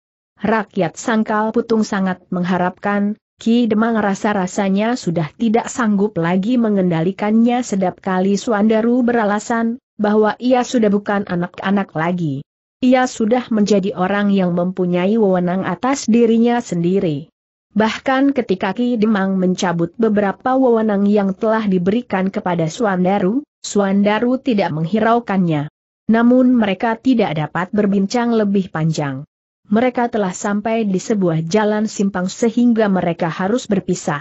rakyat Sangkal Putung sangat mengharapkan, Ki Demang rasa-rasanya sudah tidak sanggup lagi mengendalikannya sedap kali Suandaru beralasan, bahwa ia sudah bukan anak-anak lagi. Ia sudah menjadi orang yang mempunyai wewenang atas dirinya sendiri. Bahkan ketika Ki Demang mencabut beberapa wewenang yang telah diberikan kepada Suandaru, Suandaru tidak menghiraukannya. Namun mereka tidak dapat berbincang lebih panjang mereka telah sampai di sebuah jalan simpang sehingga mereka harus berpisah.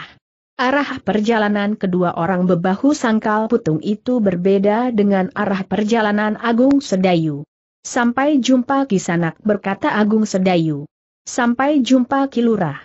Arah perjalanan kedua orang bebahu sangkal putung itu berbeda dengan arah perjalanan Agung Sedayu. Sampai jumpa Kisanak berkata Agung Sedayu. Sampai jumpa Ki Lurah.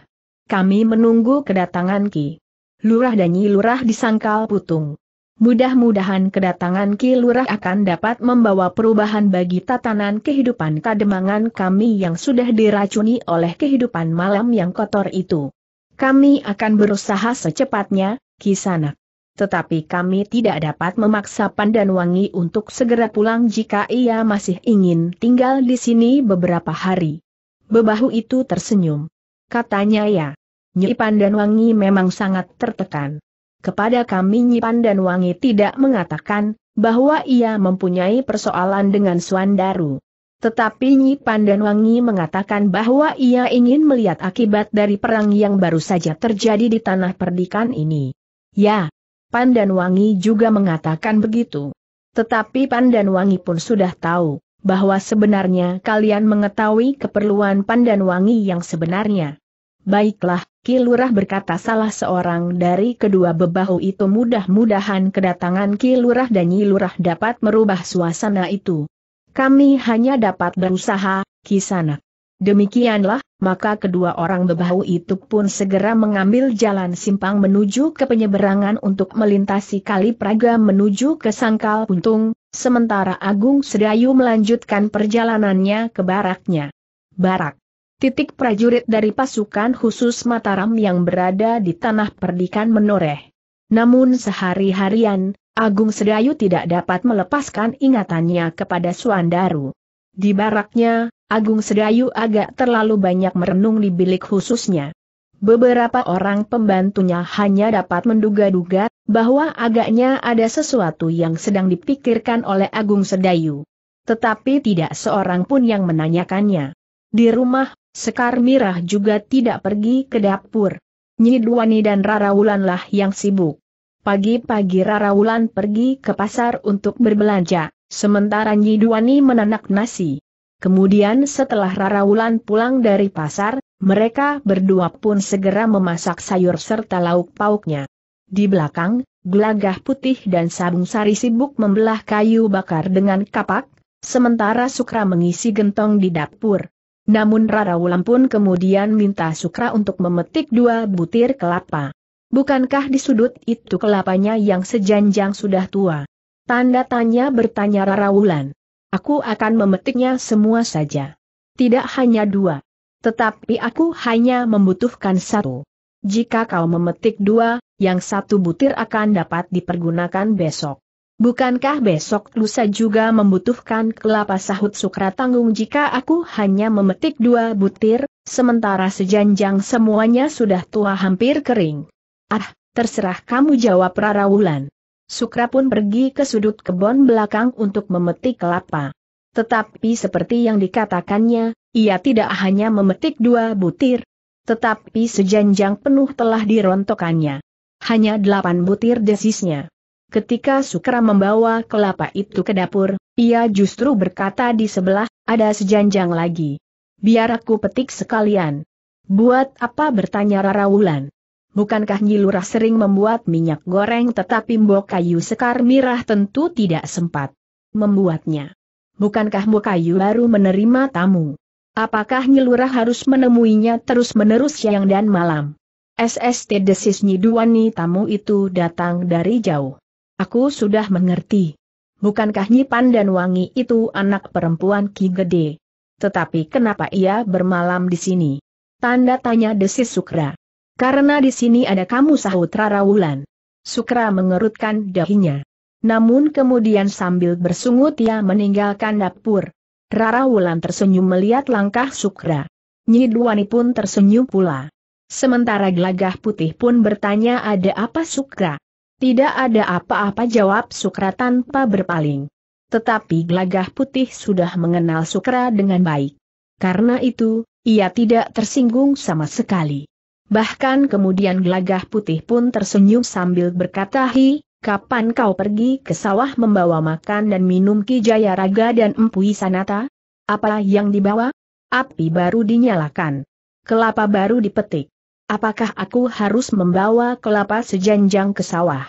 Kami menunggu kedatangan Ki. Lurah dan Nyi Lurah di sangkal putung. Mudah-mudahan kedatangan Ki Lurah akan dapat membawa perubahan bagi tatanan kehidupan kademangan kami yang sudah diracuni oleh kehidupan malam yang kotor itu. Kami akan berusaha secepatnya, Kisanak. Tetapi kami tidak dapat memaksa Pandan Wangi untuk segera pulang jika ia masih ingin tinggal di sini beberapa hari. Bebahu itu tersenyum. Katanya ya, Nyi Pandan Wangi memang sangat tertekan kepada kami Nyi Pandan Wangi tidak mengatakan, bahwa ia mempunyai persoalan dengan Suandaru. Tetapi Nyi Pandan Wangi mengatakan bahwa ia ingin melihat akibat dari perang yang baru saja terjadi di tanah perdikan ini. Ya, Pandan Wangi juga mengatakan begitu. Tetapi Pandan Wangi pun sudah tahu, bahwa sebenarnya kalian mengetahui keperluan Pandan Wangi yang sebenarnya. Baiklah, Ki Lurah berkata salah seorang dari kedua bebahu itu mudah-mudahan kedatangan Ki Lurah dan Nyi Lurah dapat merubah suasana itu. Kami hanya dapat berusaha, Ki Sanak. Demikianlah, maka kedua orang bebahu itu pun segera mengambil jalan simpang menuju ke penyeberangan untuk melintasi kali Praga menuju ke Sangkal Puntung, sementara Agung Sedayu melanjutkan perjalanannya ke baraknya. Barak titik prajurit dari pasukan khusus Mataram yang berada di tanah perdikan menoreh. Namun sehari-harian, Agung Sedayu tidak dapat melepaskan ingatannya kepada Suandaru. Di baraknya, Agung Sedayu agak terlalu banyak merenung di bilik khususnya. Beberapa orang pembantunya hanya dapat menduga-duga bahwa agaknya ada sesuatu yang sedang dipikirkan oleh Agung Sedayu. Tetapi tidak seorang pun yang menanyakannya. Di rumah, Sekar Mirah juga tidak pergi ke dapur. Nyi Duani dan Rara lah yang sibuk. Pagi-pagi Rara pergi ke pasar untuk berbelanja, sementara Nyi Duani menanak nasi. Kemudian setelah Rara pulang dari pasar, mereka berdua pun segera memasak sayur serta lauk pauknya. Di belakang, gelagah putih dan sabung sari sibuk membelah kayu bakar dengan kapak, sementara Sukra mengisi gentong di dapur. Namun Rara Wulan pun kemudian minta Sukra untuk memetik dua butir kelapa. Bukankah di sudut itu kelapanya yang sejanjang sudah tua? Tanda tanya bertanya Rara Wulan. Aku akan memetiknya semua saja. Tidak hanya dua. Tetapi aku hanya membutuhkan satu. jika kau memetik dua, yang satu butir akan dapat dipergunakan besok. Bukankah besok lusa juga membutuhkan kelapa sahut Sukra tanggung jika aku hanya memetik dua butir, sementara sejanjang semuanya sudah tua hampir kering. Ah, terserah kamu jawab Rara Wulan. Sukra pun pergi ke sudut kebun belakang untuk memetik kelapa. Tetapi seperti yang dikatakannya, ia tidak hanya memetik dua butir, tetapi sejanjang penuh telah dirontokannya. Hanya delapan butir desisnya. Ketika Sukra membawa kelapa itu ke dapur, ia justru berkata di sebelah, ada sejanjang lagi. Biar aku petik sekalian. Buat apa bertanya Rara Wulan? Bukankah Nyi Lurah sering membuat minyak goreng tetapi mbok kayu sekar mirah tentu tidak sempat membuatnya. Bukankah mbok kayu baru menerima tamu? Apakah Nyi Lurah harus menemuinya terus-menerus siang dan malam? SST desis Nyi Duwani tamu itu datang dari jauh. Aku sudah mengerti. Bukankah Nyi Wangi itu anak perempuan Ki Gede? Tetapi kenapa ia bermalam di sini? Tanda tanya desis Sukra. Karena di sini ada kamu sahut Rara Wulan. Sukra mengerutkan dahinya. Namun kemudian sambil bersungut ia meninggalkan dapur. Rara Wulan tersenyum melihat langkah Sukra. Nyi Duani pun tersenyum pula. Sementara gelagah putih pun bertanya ada apa Sukra. Tidak ada apa-apa jawab Sukra tanpa berpaling. Tetapi gelagah putih sudah mengenal Sukra dengan baik. Karena itu, ia tidak tersinggung sama sekali. Bahkan kemudian gelagah putih pun tersenyum sambil berkata hi, kapan kau pergi ke sawah membawa makan dan minum Ki Jaya Raga dan Empu Sanata? Apa yang dibawa? Api baru dinyalakan. Kelapa baru dipetik. Apakah aku harus membawa kelapa sejanjang ke sawah?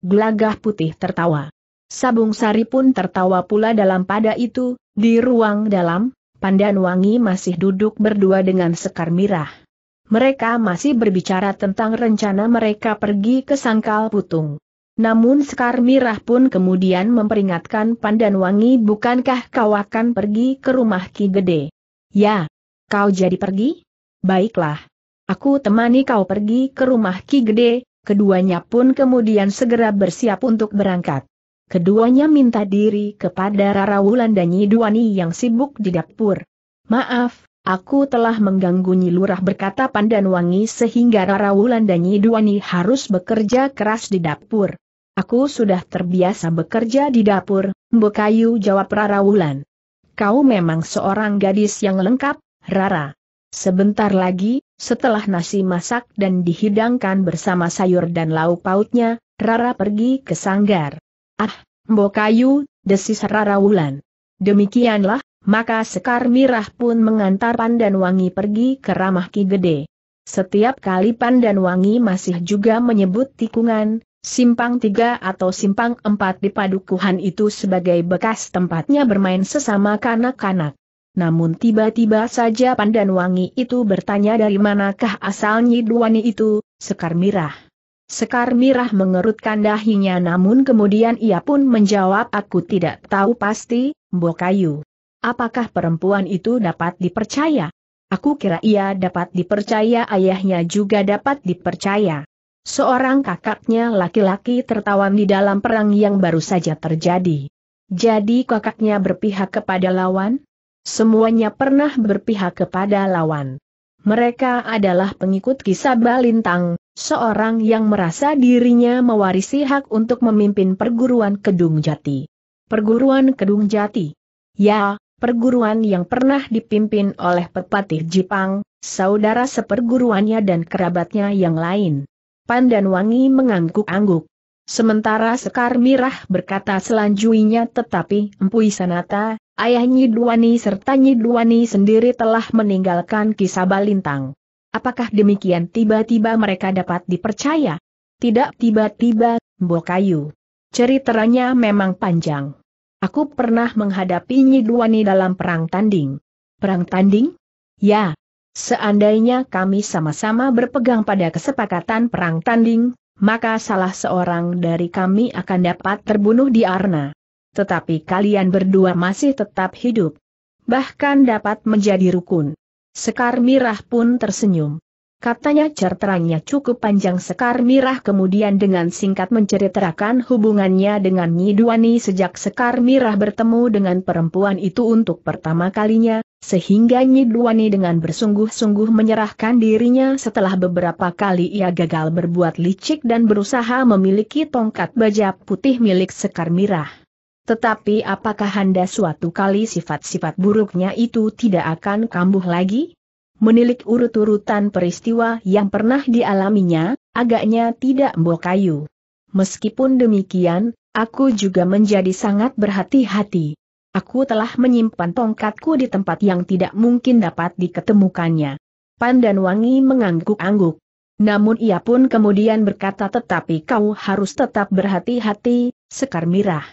Gelagah putih tertawa. Sabung Sari pun tertawa pula dalam pada itu, di ruang dalam, Pandan Wangi masih duduk berdua dengan Sekar Mirah. Mereka masih berbicara tentang rencana mereka pergi ke Sangkal Putung. Namun Sekar Mirah pun kemudian memperingatkan Pandan Wangi bukankah kau akan pergi ke rumah Ki Gede? Ya. Kau jadi pergi? Baiklah. Aku temani kau pergi ke rumah Ki Gede, keduanya pun kemudian segera bersiap untuk berangkat. Keduanya minta diri kepada Rara Wulan dan Nyiduani yang sibuk di dapur. Maaf, Aku telah mengganggu Nyi Lurah berkata Pandan Wangi sehingga Rara Wulan dan Duani harus bekerja keras di dapur. Aku sudah terbiasa bekerja di dapur, Mbok Kayu jawab Rara Wulan. Kau memang seorang gadis yang lengkap, Rara. Sebentar lagi, setelah nasi masak dan dihidangkan bersama sayur dan lauk pautnya, Rara pergi ke sanggar. Ah, Mbok Kayu, desis Rara Wulan. Demikianlah, maka Sekar Mirah pun mengantar Pandan Wangi pergi ke ramah Ki Gede. Setiap kali Pandan Wangi masih juga menyebut tikungan, simpang tiga atau simpang empat di padukuhan itu sebagai bekas tempatnya bermain sesama kanak-kanak. Namun tiba-tiba saja Pandan Wangi itu bertanya dari manakah asal Duwani itu, Sekar Mirah. Sekar Mirah mengerutkan dahinya namun kemudian ia pun menjawab aku tidak tahu pasti, Bokayu. Apakah perempuan itu dapat dipercaya? Aku kira ia dapat dipercaya ayahnya juga dapat dipercaya. Seorang kakaknya laki-laki tertawan di dalam perang yang baru saja terjadi. Jadi kakaknya berpihak kepada lawan? Semuanya pernah berpihak kepada lawan. Mereka adalah pengikut kisah Balintang, seorang yang merasa dirinya mewarisi hak untuk memimpin perguruan Kedung Jati. Perguruan Kedung Jati. Ya, perguruan yang pernah dipimpin oleh Pepatih Jipang, saudara seperguruannya dan kerabatnya yang lain. Pandan Wangi mengangguk-angguk. Sementara Sekar Mirah berkata selanjutnya tetapi Empu Sanata, ayah Nyiduani serta Nyiduani sendiri telah meninggalkan kisah Balintang. Apakah demikian tiba-tiba mereka dapat dipercaya? Tidak tiba-tiba, Bokayu. Ceritanya memang panjang. Aku pernah menghadapi Nyi Duani dalam perang tanding. Perang tanding? Ya. Seandainya kami sama-sama berpegang pada kesepakatan perang tanding, maka salah seorang dari kami akan dapat terbunuh di Arna. Tetapi kalian berdua masih tetap hidup. Bahkan dapat menjadi rukun. Sekar Mirah pun tersenyum. Katanya certerangnya cukup panjang Sekar Mirah kemudian dengan singkat menceritakan hubungannya dengan Nyi Duani sejak Sekar Mirah bertemu dengan perempuan itu untuk pertama kalinya, sehingga Nyi Duani dengan bersungguh-sungguh menyerahkan dirinya setelah beberapa kali ia gagal berbuat licik dan berusaha memiliki tongkat baja putih milik Sekar Mirah. Tetapi apakah Anda suatu kali sifat-sifat buruknya itu tidak akan kambuh lagi? Menilik urut-urutan peristiwa yang pernah dialaminya, agaknya tidak kayu. Meskipun demikian, aku juga menjadi sangat berhati-hati. Aku telah menyimpan tongkatku di tempat yang tidak mungkin dapat diketemukannya. Pandan Wangi mengangguk-angguk. Namun ia pun kemudian berkata tetapi kau harus tetap berhati-hati, Sekar Mirah.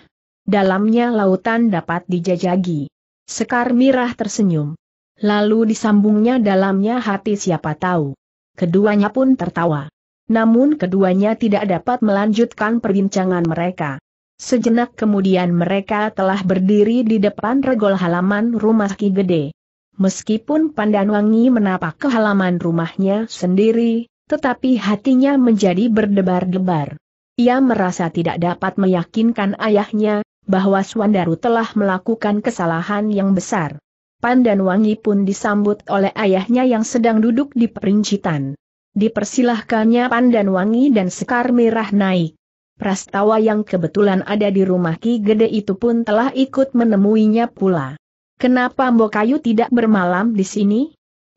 Dalamnya lautan dapat dijajagi. Sekar Mirah tersenyum. Lalu disambungnya dalamnya hati siapa tahu. Keduanya pun tertawa. Namun keduanya tidak dapat melanjutkan perbincangan mereka. Sejenak kemudian mereka telah berdiri di depan regol halaman rumah Ki Gede. Meskipun Pandanwangi menapak ke halaman rumahnya sendiri, tetapi hatinya menjadi berdebar-debar. Ia merasa tidak dapat meyakinkan ayahnya, bahwa Swandaru telah melakukan kesalahan yang besar. Pandan Wangi pun disambut oleh ayahnya yang sedang duduk di perincitan. Dipersilahkannya Pandan Wangi dan Sekar Merah naik. Prastawa yang kebetulan ada di rumah Ki Gede itu pun telah ikut menemuinya pula. Kenapa Mbok Kayu tidak bermalam di sini?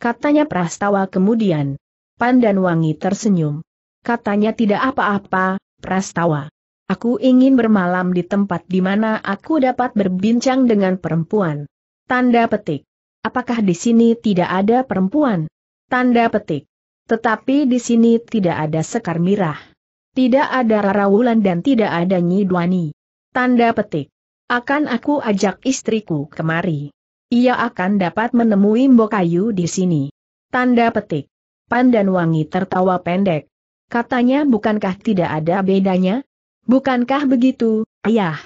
Katanya Prastawa kemudian. Pandan Wangi tersenyum. Katanya tidak apa-apa, Prastawa. Aku ingin bermalam di tempat di mana aku dapat berbincang dengan perempuan. Tanda petik. Apakah di sini tidak ada perempuan? Tanda petik. Tetapi di sini tidak ada Sekar Mirah. Tidak ada Rara Wulan dan tidak ada Nyi Dwani. Tanda petik. Akan aku ajak istriku kemari. Ia akan dapat menemui Mbokayu di sini. Tanda petik. Pandan Wangi tertawa pendek. Katanya bukankah tidak ada bedanya? Bukankah begitu, ayah?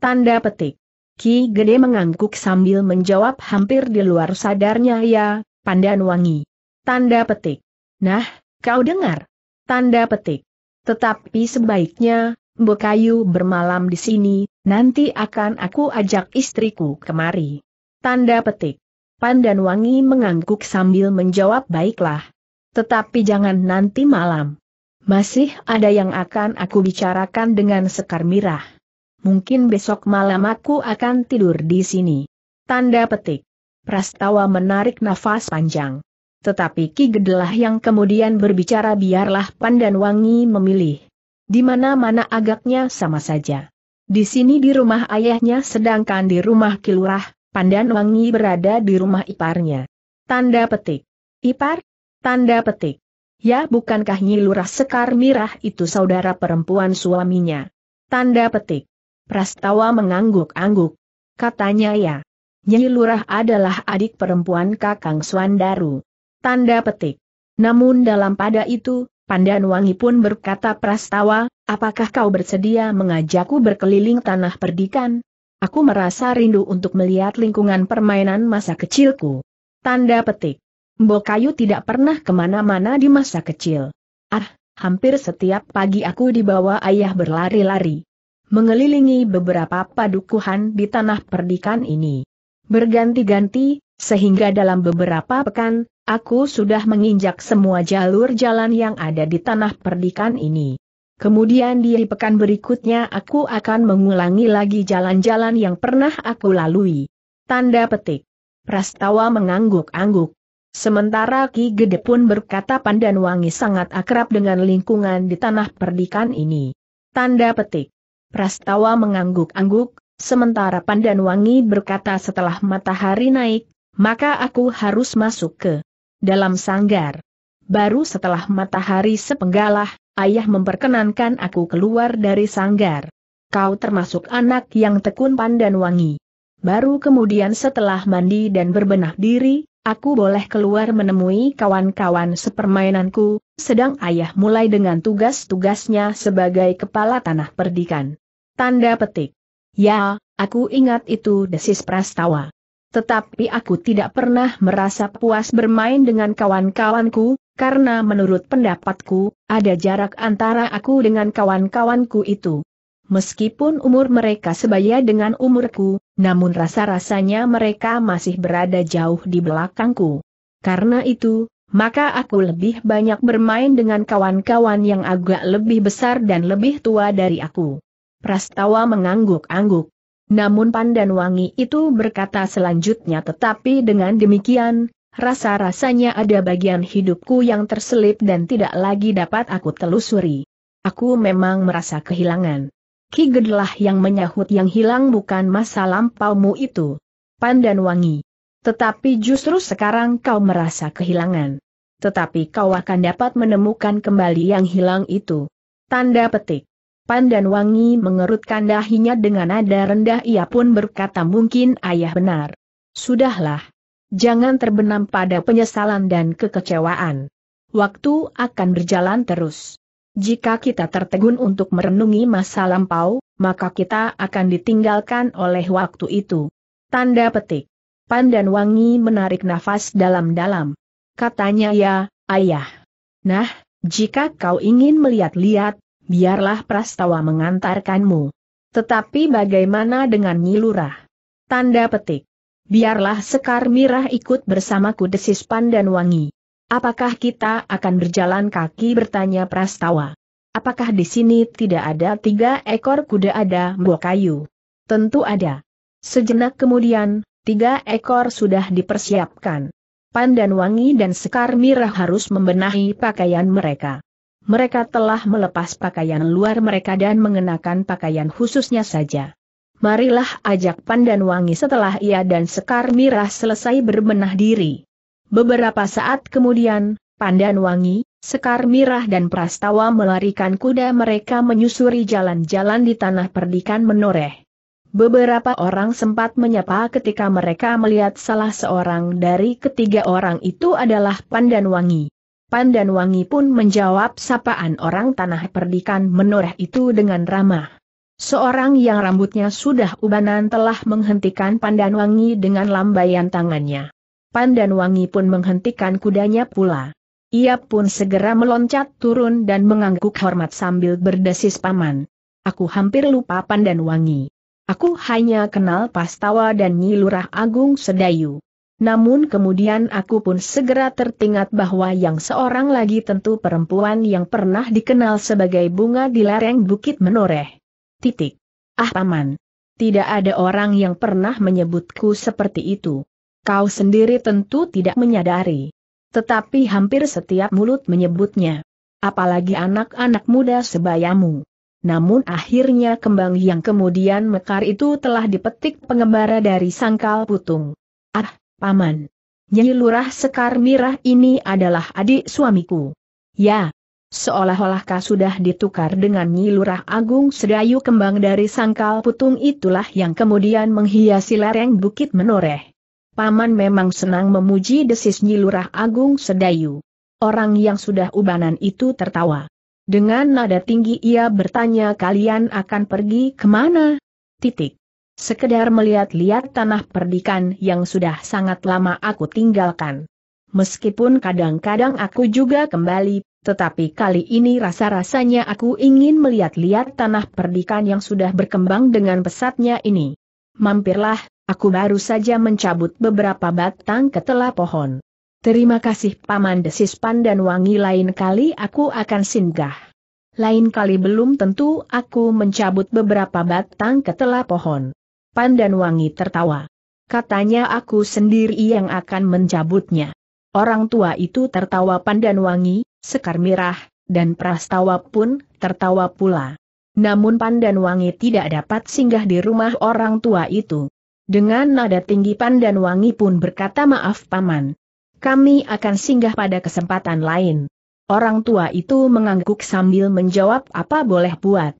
Tanda petik. Ki Gede mengangguk sambil menjawab hampir di luar sadarnya ya, Pandan Wangi. Tanda petik. Nah, kau dengar? Tanda petik. Tetapi sebaiknya, Bokayu bermalam di sini, nanti akan aku ajak istriku kemari. Tanda petik. Pandan Wangi mengangguk sambil menjawab baiklah. Tetapi jangan nanti malam. Masih ada yang akan aku bicarakan dengan Sekar Mirah mungkin besok malam aku akan tidur di sini. Tanda petik. Prastawa menarik nafas panjang. Tetapi Ki Gedelah yang kemudian berbicara biarlah Pandan Wangi memilih. Di mana-mana agaknya sama saja. Di sini di rumah ayahnya sedangkan di rumah Kilurah, Pandan Wangi berada di rumah iparnya. Tanda petik. Ipar? Tanda petik. Ya bukankah Nyi Lurah Sekar Mirah itu saudara perempuan suaminya? Tanda petik. Prastawa mengangguk-angguk. Katanya ya. Nyi Lurah adalah adik perempuan Kakang Swandaru. Tanda petik. Namun dalam pada itu, Pandan Wangi pun berkata Prastawa, apakah kau bersedia mengajakku berkeliling tanah perdikan? Aku merasa rindu untuk melihat lingkungan permainan masa kecilku. Tanda petik. Mbok Kayu tidak pernah ke mana-mana di masa kecil. Ah, hampir setiap pagi aku dibawa ayah berlari-lari mengelilingi beberapa padukuhan di tanah perdikan ini. Berganti-ganti, sehingga dalam beberapa pekan, aku sudah menginjak semua jalur jalan yang ada di tanah perdikan ini. Kemudian di pekan berikutnya aku akan mengulangi lagi jalan-jalan yang pernah aku lalui. Tanda petik. Prastawa mengangguk-angguk. Sementara Ki Gede pun berkata Pandan Wangi sangat akrab dengan lingkungan di tanah perdikan ini. Tanda petik. Prastawa mengangguk-angguk, sementara Pandan Wangi berkata setelah matahari naik, maka aku harus masuk ke dalam sanggar. Baru setelah matahari sepenggalah, ayah memperkenankan aku keluar dari sanggar. Kau termasuk anak yang tekun Pandan Wangi. Baru kemudian setelah mandi dan berbenah diri, aku boleh keluar menemui kawan-kawan sepermainanku, sedang ayah mulai dengan tugas-tugasnya sebagai kepala tanah perdikan. Tanda petik. Ya, aku ingat itu desis prastawa. Tetapi aku tidak pernah merasa puas bermain dengan kawan-kawanku, Karena menurut pendapatku, ada jarak antara aku dengan kawan-kawanku itu. Meskipun umur mereka sebaya dengan umurku, namun rasa-rasanya mereka masih berada jauh di belakangku. Karena itu, maka aku lebih banyak bermain dengan kawan-kawan yang agak lebih besar dan lebih tua dari aku. Prastawa mengangguk-angguk. Namun Pandan Wangi itu berkata selanjutnya tetapi dengan demikian, rasa-rasanya ada bagian hidupku yang terselip dan tidak lagi dapat aku telusuri. Aku memang merasa kehilangan. Ki Gedelah yang menyahut yang hilang bukan masa lampaumu itu. Pandan Wangi. Tetapi justru sekarang kau merasa kehilangan. Tetapi kau akan dapat menemukan kembali yang hilang itu. Tanda petik. Pandan Wangi mengerutkan dahinya dengan nada rendah ia pun berkata mungkin ayah benar. Sudahlah. Jangan terbenam pada penyesalan dan kekecewaan. Waktu akan berjalan terus. Jika kita tertegun untuk merenungi masa lampau, maka kita akan ditinggalkan oleh waktu itu. Tanda petik. Pandan Wangi menarik nafas dalam-dalam. Katanya ya, ayah. Nah, jika kau ingin melihat-lihat, biarlah Prastawa mengantarkanmu. Tetapi bagaimana dengan Nyilurah? Tanda petik. Biarlah Sekar Mirah ikut bersamaku desis Pandan Wangi. Apakah kita akan berjalan kaki bertanya Prastawa? Apakah di sini tidak ada tiga ekor kuda ada buah kayu? Tentu ada. Sejenak kemudian, tiga ekor sudah dipersiapkan. Pandan Wangi dan Sekar Mirah harus membenahi pakaian mereka mereka telah melepas pakaian luar mereka dan mengenakan pakaian khususnya saja. Marilah ajak Pandan Wangi setelah ia dan Sekar Mirah selesai berbenah diri. Beberapa saat kemudian, Pandan Wangi, Sekar Mirah dan Prastawa melarikan kuda mereka menyusuri jalan-jalan di tanah perdikan menoreh. Beberapa orang sempat menyapa ketika mereka melihat salah seorang dari ketiga orang itu adalah Pandan Wangi. Pandan Wangi pun menjawab sapaan orang tanah perdikan menoreh itu dengan ramah. Seorang yang rambutnya sudah ubanan telah menghentikan Pandan Wangi dengan lambaian tangannya. Pandan Wangi pun menghentikan kudanya pula. Ia pun segera meloncat turun dan mengangguk hormat sambil berdesis paman. Aku hampir lupa Pandan Wangi. Aku hanya kenal Pastawa dan Nyi Lurah Agung Sedayu. Namun kemudian aku pun segera tertingat bahwa yang seorang lagi tentu perempuan yang pernah dikenal sebagai bunga di lereng Bukit Menoreh. Titik. Ah paman. Tidak ada orang yang pernah menyebutku seperti itu. Kau sendiri tentu tidak menyadari. Tetapi hampir setiap mulut menyebutnya. Apalagi anak-anak muda sebayamu. Namun akhirnya kembang yang kemudian mekar itu telah dipetik pengembara dari sangkal putung. Ah, Paman. Nyi Lurah Sekar Mirah ini adalah adik suamiku. Ya. Seolah-olah kau sudah ditukar dengan Nyi Lurah Agung Sedayu kembang dari sangkal putung itulah yang kemudian menghiasi lereng Bukit Menoreh. Paman memang senang memuji desis Nyi Lurah Agung Sedayu. Orang yang sudah ubanan itu tertawa. Dengan nada tinggi ia bertanya kalian akan pergi ke mana? Titik sekedar melihat-lihat tanah perdikan yang sudah sangat lama aku tinggalkan. Meskipun kadang-kadang aku juga kembali, tetapi kali ini rasa-rasanya aku ingin melihat-lihat tanah perdikan yang sudah berkembang dengan pesatnya ini. Mampirlah, aku baru saja mencabut beberapa batang ketela pohon. Terima kasih Paman Desis Pandan Wangi lain kali aku akan singgah. Lain kali belum tentu aku mencabut beberapa batang ketela pohon. Pandan Wangi tertawa. Katanya aku sendiri yang akan mencabutnya. Orang tua itu tertawa Pandan Wangi, Sekar Mirah, dan Prastawa pun tertawa pula. Namun Pandan Wangi tidak dapat singgah di rumah orang tua itu. Dengan nada tinggi Pandan Wangi pun berkata maaf Paman. Kami akan singgah pada kesempatan lain. Orang tua itu mengangguk sambil menjawab apa boleh buat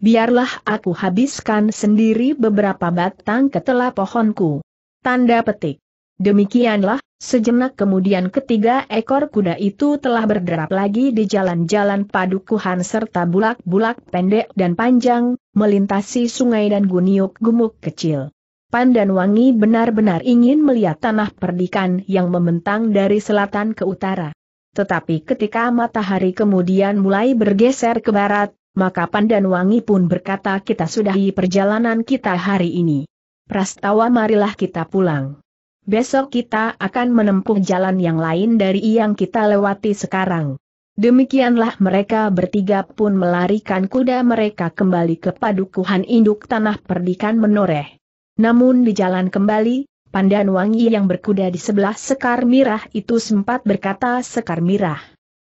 biarlah aku habiskan sendiri beberapa batang ketela pohonku. Tanda petik. Demikianlah, sejenak kemudian ketiga ekor kuda itu telah berderap lagi di jalan-jalan padukuhan serta bulak-bulak pendek dan panjang, melintasi sungai dan guniuk gumuk kecil. Pandan Wangi benar-benar ingin melihat tanah perdikan yang membentang dari selatan ke utara. Tetapi ketika matahari kemudian mulai bergeser ke barat, maka Pandan Wangi pun berkata kita sudahi perjalanan kita hari ini. Prastawa marilah kita pulang. Besok kita akan menempuh jalan yang lain dari yang kita lewati sekarang. Demikianlah mereka bertiga pun melarikan kuda mereka kembali ke padukuhan induk tanah perdikan menoreh. Namun di jalan kembali, Pandan Wangi yang berkuda di sebelah Sekar Mirah itu sempat berkata Sekar Mirah.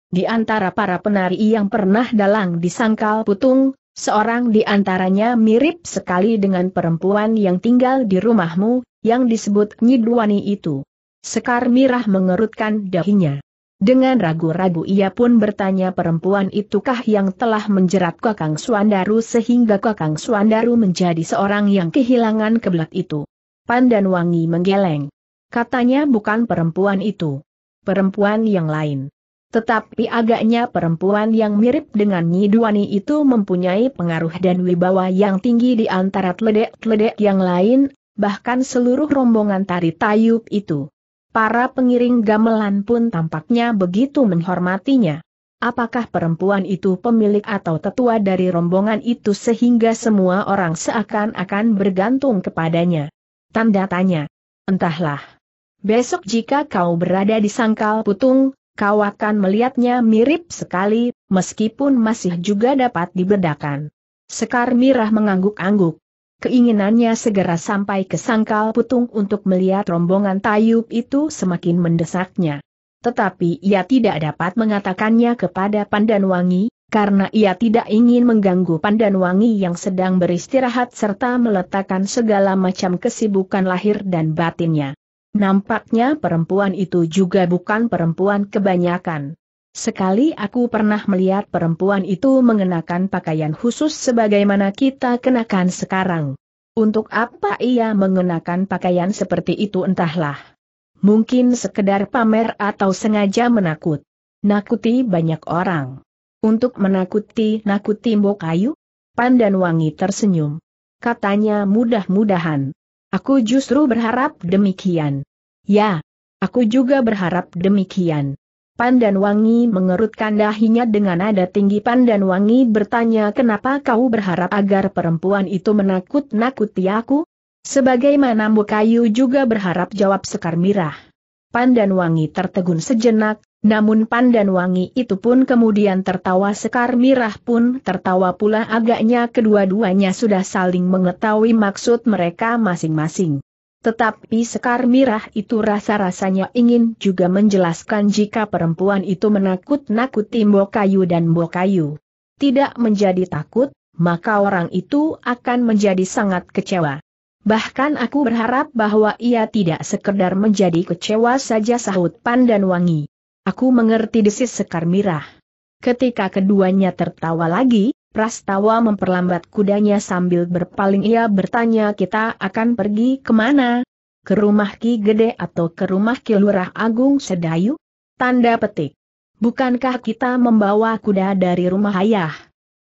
Di antara para penari yang pernah dalang di Sangkal Putung, seorang di antaranya mirip sekali dengan perempuan yang tinggal di rumahmu, yang disebut Nyidwani itu. Sekar Mirah mengerutkan dahinya. Dengan ragu-ragu ia pun bertanya perempuan itukah yang telah menjerat Kakang Suandaru sehingga Kakang Suandaru menjadi seorang yang kehilangan kebelat itu. Pandan Wangi menggeleng. Katanya bukan perempuan itu. Perempuan yang lain. Tetapi agaknya perempuan yang mirip dengan Nyiduani itu mempunyai pengaruh dan wibawa yang tinggi di antara teledek-teledek yang lain, bahkan seluruh rombongan tari tayub itu. Para pengiring gamelan pun tampaknya begitu menghormatinya. Apakah perempuan itu pemilik atau tetua dari rombongan itu sehingga semua orang seakan-akan bergantung kepadanya? Tanda tanya. Entahlah. Besok jika kau berada di sangkal putung, kau akan melihatnya mirip sekali, meskipun masih juga dapat dibedakan. Sekar Mirah mengangguk-angguk. Keinginannya segera sampai ke sangkal putung untuk melihat rombongan tayub itu semakin mendesaknya. Tetapi ia tidak dapat mengatakannya kepada Pandanwangi, karena ia tidak ingin mengganggu Pandanwangi yang sedang beristirahat serta meletakkan segala macam kesibukan lahir dan batinnya. Nampaknya perempuan itu juga bukan perempuan kebanyakan. Sekali aku pernah melihat perempuan itu mengenakan pakaian khusus sebagaimana kita kenakan sekarang. Untuk apa ia mengenakan pakaian seperti itu entahlah. Mungkin sekedar pamer atau sengaja menakut. Nakuti banyak orang. Untuk menakuti nakuti mbok kayu? Pandan Wangi tersenyum. Katanya mudah-mudahan. Aku justru berharap demikian. Ya, aku juga berharap demikian. Pandan Wangi mengerutkan dahinya dengan nada tinggi Pandan Wangi bertanya kenapa kau berharap agar perempuan itu menakut-nakuti aku? Sebagaimana Mukayu juga berharap jawab Sekar Mirah. Pandan Wangi tertegun sejenak, namun Pandan Wangi itu pun kemudian tertawa Sekar Mirah pun tertawa pula agaknya kedua-duanya sudah saling mengetahui maksud mereka masing-masing. Tetapi Sekar Mirah itu rasa-rasanya ingin juga menjelaskan jika perempuan itu menakut-nakuti Mbokayu dan Mbokayu. Tidak menjadi takut, maka orang itu akan menjadi sangat kecewa. Bahkan aku berharap bahwa ia tidak sekedar menjadi kecewa saja sahut Pandan Wangi. Aku mengerti desis Sekar Mirah. Ketika keduanya tertawa lagi, Prastawa memperlambat kudanya sambil berpaling ia bertanya kita akan pergi ke mana? Ke rumah Ki Gede atau ke rumah Ki Lurah Agung Sedayu? Tanda petik. Bukankah kita membawa kuda dari rumah ayah?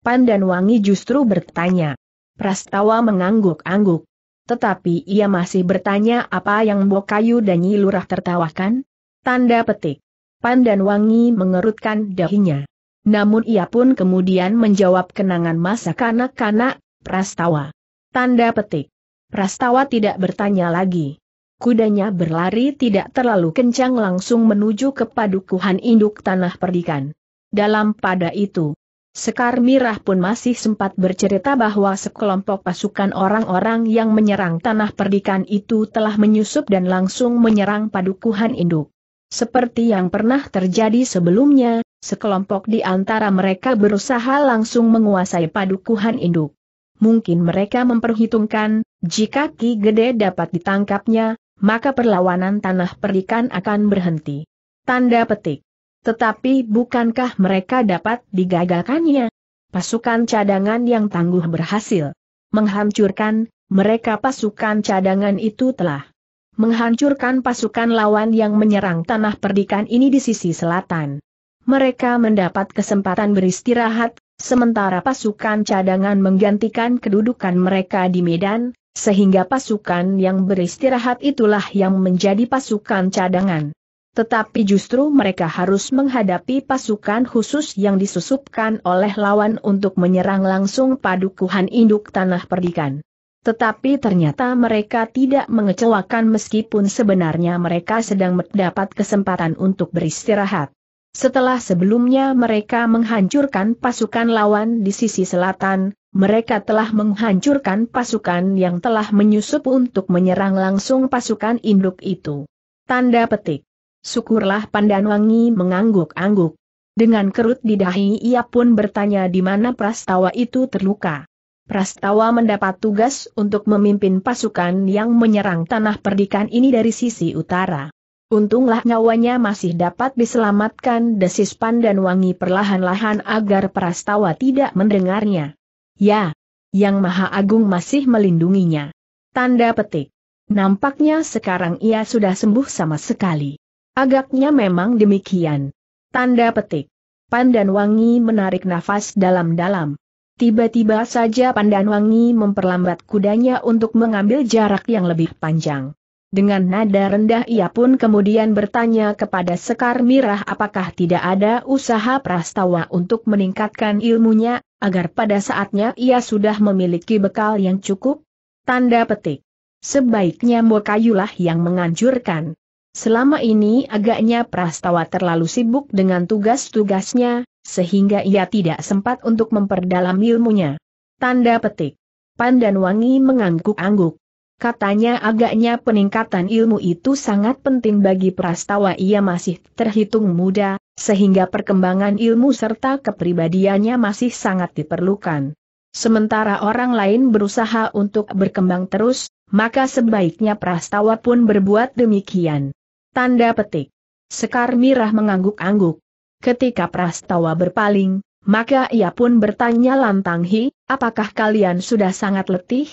Pandan Wangi justru bertanya. Prastawa mengangguk-angguk. Tetapi ia masih bertanya apa yang Bokayu dan Nyi Lurah tertawakan? Tanda petik. Pandan Wangi mengerutkan dahinya. Namun ia pun kemudian menjawab kenangan masa kanak-kanak, Prastawa. Tanda petik. Prastawa tidak bertanya lagi. Kudanya berlari tidak terlalu kencang langsung menuju ke padukuhan induk tanah perdikan. Dalam pada itu, Sekar Mirah pun masih sempat bercerita bahwa sekelompok pasukan orang-orang yang menyerang tanah perdikan itu telah menyusup dan langsung menyerang padukuhan induk. Seperti yang pernah terjadi sebelumnya, sekelompok di antara mereka berusaha langsung menguasai padukuhan induk. Mungkin mereka memperhitungkan, jika Ki Gede dapat ditangkapnya, maka perlawanan tanah perikan akan berhenti. Tanda petik. Tetapi bukankah mereka dapat digagalkannya? Pasukan cadangan yang tangguh berhasil menghancurkan, mereka pasukan cadangan itu telah menghancurkan pasukan lawan yang menyerang tanah perdikan ini di sisi selatan. Mereka mendapat kesempatan beristirahat, sementara pasukan cadangan menggantikan kedudukan mereka di medan, sehingga pasukan yang beristirahat itulah yang menjadi pasukan cadangan. tetapi justru mereka harus menghadapi pasukan khusus yang disusupkan oleh lawan untuk menyerang langsung padukuhan induk tanah perdikan. Tetapi ternyata mereka tidak mengecewakan meskipun sebenarnya mereka sedang mendapat kesempatan untuk beristirahat. Setelah sebelumnya mereka menghancurkan pasukan lawan di sisi selatan, mereka telah menghancurkan pasukan yang telah menyusup untuk menyerang langsung pasukan induk itu. Tanda petik Syukurlah Pandanwangi mengangguk-angguk. Dengan kerut di dahi ia pun bertanya di mana Prastawa itu terluka. Prastawa mendapat tugas untuk memimpin pasukan yang menyerang tanah perdikan ini dari sisi utara. Untunglah nyawanya masih dapat diselamatkan desis Pandanwangi perlahan-lahan agar Prastawa tidak mendengarnya. Ya, Yang Maha Agung masih melindunginya. Tanda petik. Nampaknya sekarang ia sudah sembuh sama sekali. Agaknya memang demikian. Tanda petik. Pandan Wangi menarik nafas dalam-dalam. Tiba-tiba saja Pandan Wangi memperlambat kudanya untuk mengambil jarak yang lebih panjang. Dengan nada rendah ia pun kemudian bertanya kepada Sekar Mirah apakah tidak ada usaha Prastawa untuk meningkatkan ilmunya, agar pada saatnya ia sudah memiliki bekal yang cukup? Tanda petik. Sebaiknya Mokayulah yang menganjurkan. Selama ini agaknya Prastawa terlalu sibuk dengan tugas-tugasnya, sehingga ia tidak sempat untuk memperdalam ilmunya. Tanda petik. Pandan Wangi mengangguk-angguk. Katanya agaknya peningkatan ilmu itu sangat penting bagi Prastawa ia masih terhitung muda, sehingga perkembangan ilmu serta kepribadiannya masih sangat diperlukan. Sementara orang lain berusaha untuk berkembang terus, maka sebaiknya Prastawa pun berbuat demikian. Tanda petik. Sekar Mirah mengangguk-angguk. Ketika Prastawa berpaling, maka ia pun bertanya lantang hi, apakah kalian sudah sangat letih?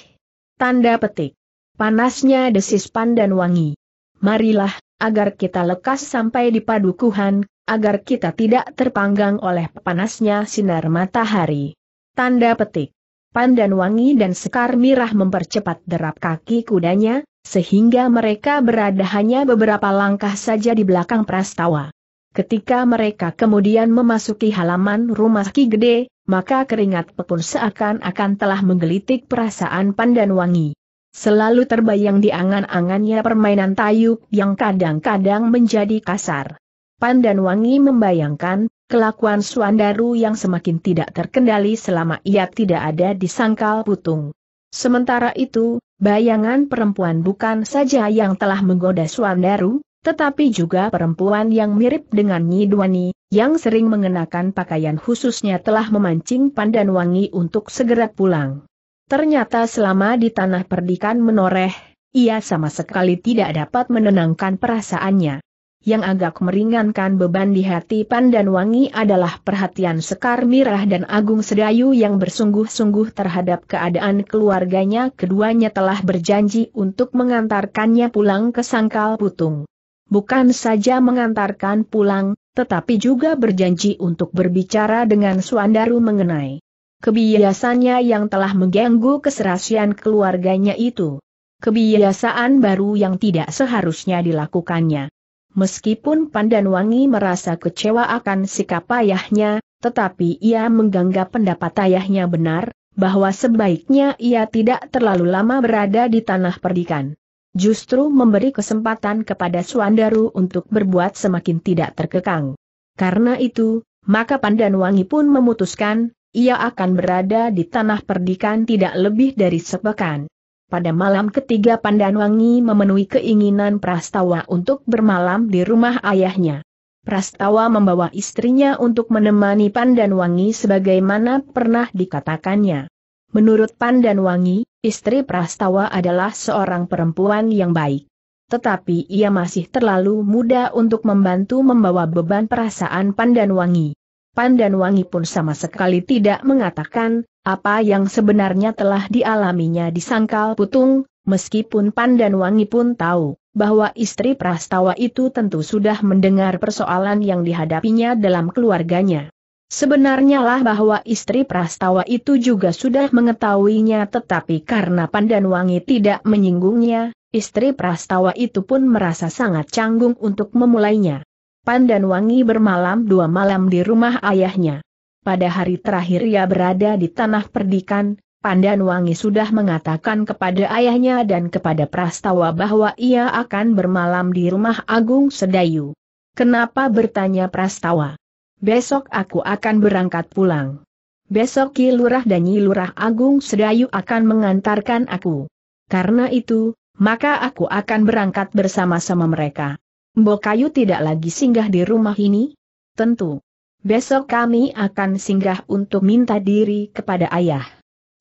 Tanda petik. Panasnya desis pandan wangi. Marilah, agar kita lekas sampai di padukuhan, agar kita tidak terpanggang oleh panasnya sinar matahari. Tanda petik. Pandan wangi dan Sekar Mirah mempercepat derap kaki kudanya, sehingga mereka berada hanya beberapa langkah saja di belakang Prastawa. Ketika mereka kemudian memasuki halaman rumah Ki Gede, maka keringat pun seakan-akan telah menggelitik perasaan Pandan Wangi. Selalu terbayang di angan-angannya permainan tayub yang kadang-kadang menjadi kasar. Pandan Wangi membayangkan, kelakuan Suandaru yang semakin tidak terkendali selama ia tidak ada di sangkal putung. Sementara itu, bayangan perempuan bukan saja yang telah menggoda Suandaru, tetapi juga perempuan yang mirip dengan Nyidwani, yang sering mengenakan pakaian khususnya telah memancing Pandan Wangi untuk segera pulang. Ternyata selama di tanah perdikan menoreh, ia sama sekali tidak dapat menenangkan perasaannya yang agak meringankan beban di hati Pandan Wangi adalah perhatian Sekar Mirah dan Agung Sedayu yang bersungguh-sungguh terhadap keadaan keluarganya keduanya telah berjanji untuk mengantarkannya pulang ke Sangkal Putung. Bukan saja mengantarkan pulang, tetapi juga berjanji untuk berbicara dengan Suandaru mengenai kebiasaannya yang telah mengganggu keserasian keluarganya itu. Kebiasaan baru yang tidak seharusnya dilakukannya. Meskipun Pandan Wangi merasa kecewa akan sikap ayahnya, tetapi ia menganggap pendapat ayahnya benar, bahwa sebaiknya ia tidak terlalu lama berada di tanah perdikan. Justru memberi kesempatan kepada Suandaru untuk berbuat semakin tidak terkekang. Karena itu, maka Pandan Wangi pun memutuskan, ia akan berada di tanah perdikan tidak lebih dari sepekan. Pada malam ketiga Pandanwangi memenuhi keinginan Prastawa untuk bermalam di rumah ayahnya. Prastawa membawa istrinya untuk menemani Pandanwangi sebagaimana pernah dikatakannya. Menurut Pandanwangi, istri Prastawa adalah seorang perempuan yang baik. Tetapi ia masih terlalu muda untuk membantu membawa beban perasaan Pandanwangi. Pandanwangi pun sama sekali tidak mengatakan, apa yang sebenarnya telah dialaminya di Sangkal Putung, meskipun Pandan Wangi pun tahu bahwa istri Prastawa itu tentu sudah mendengar persoalan yang dihadapinya dalam keluarganya. Sebenarnya lah bahwa istri Prastawa itu juga sudah mengetahuinya tetapi karena Pandan Wangi tidak menyinggungnya, istri Prastawa itu pun merasa sangat canggung untuk memulainya. Pandan Wangi bermalam dua malam di rumah ayahnya. Pada hari terakhir ia berada di tanah perdikan, Pandan Wangi sudah mengatakan kepada ayahnya dan kepada Prastawa bahwa ia akan bermalam di rumah Agung Sedayu. Kenapa bertanya Prastawa? Besok aku akan berangkat pulang. Besok Ki Lurah dan Nyi Lurah Agung Sedayu akan mengantarkan aku. Karena itu, maka aku akan berangkat bersama-sama mereka. Mbok Kayu tidak lagi singgah di rumah ini? Tentu. Besok kami akan singgah untuk minta diri kepada ayah.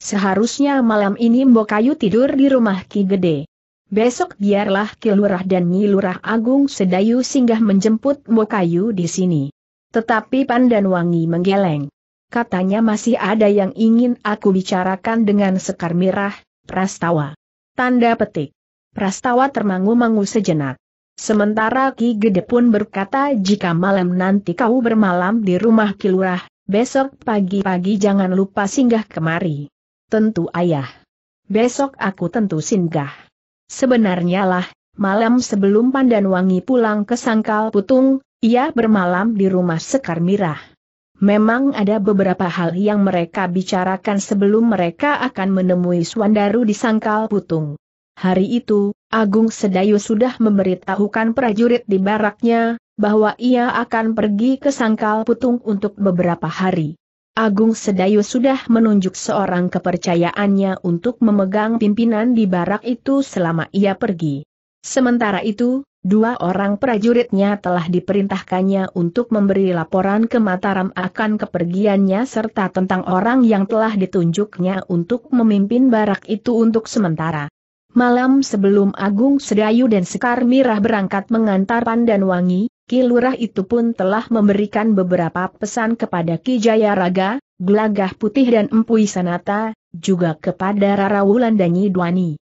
Seharusnya malam ini Mbok Kayu tidur di rumah Ki Gede. Besok biarlah Ki Lurah dan Nyi Lurah Agung Sedayu singgah menjemput Mbok Kayu di sini. Tetapi Pandan Wangi menggeleng. Katanya masih ada yang ingin aku bicarakan dengan Sekar Mirah, Prastawa. Tanda petik. Prastawa termangu-mangu sejenak. Sementara Ki Gede pun berkata jika malam nanti kau bermalam di rumah Kilurah, besok pagi-pagi jangan lupa singgah kemari. Tentu ayah. Besok aku tentu singgah. Sebenarnya lah, malam sebelum Pandan Wangi pulang ke Sangkal Putung, ia bermalam di rumah Sekar Mirah. Memang ada beberapa hal yang mereka bicarakan sebelum mereka akan menemui Swandaru di Sangkal Putung. Hari itu, Agung Sedayu sudah memberitahukan prajurit di baraknya, bahwa ia akan pergi ke Sangkal Putung untuk beberapa hari. Agung Sedayu sudah menunjuk seorang kepercayaannya untuk memegang pimpinan di barak itu selama ia pergi. Sementara itu, dua orang prajuritnya telah diperintahkannya untuk memberi laporan ke Mataram akan kepergiannya serta tentang orang yang telah ditunjuknya untuk memimpin barak itu untuk sementara. Malam sebelum Agung Sedayu dan Sekar Mirah berangkat mengantar Pandan Wangi, Lurah itu pun telah memberikan beberapa pesan kepada Ki Jaya Raga, Gelagah Putih dan Empu Sanata, juga kepada Rara Wulandani Dwani.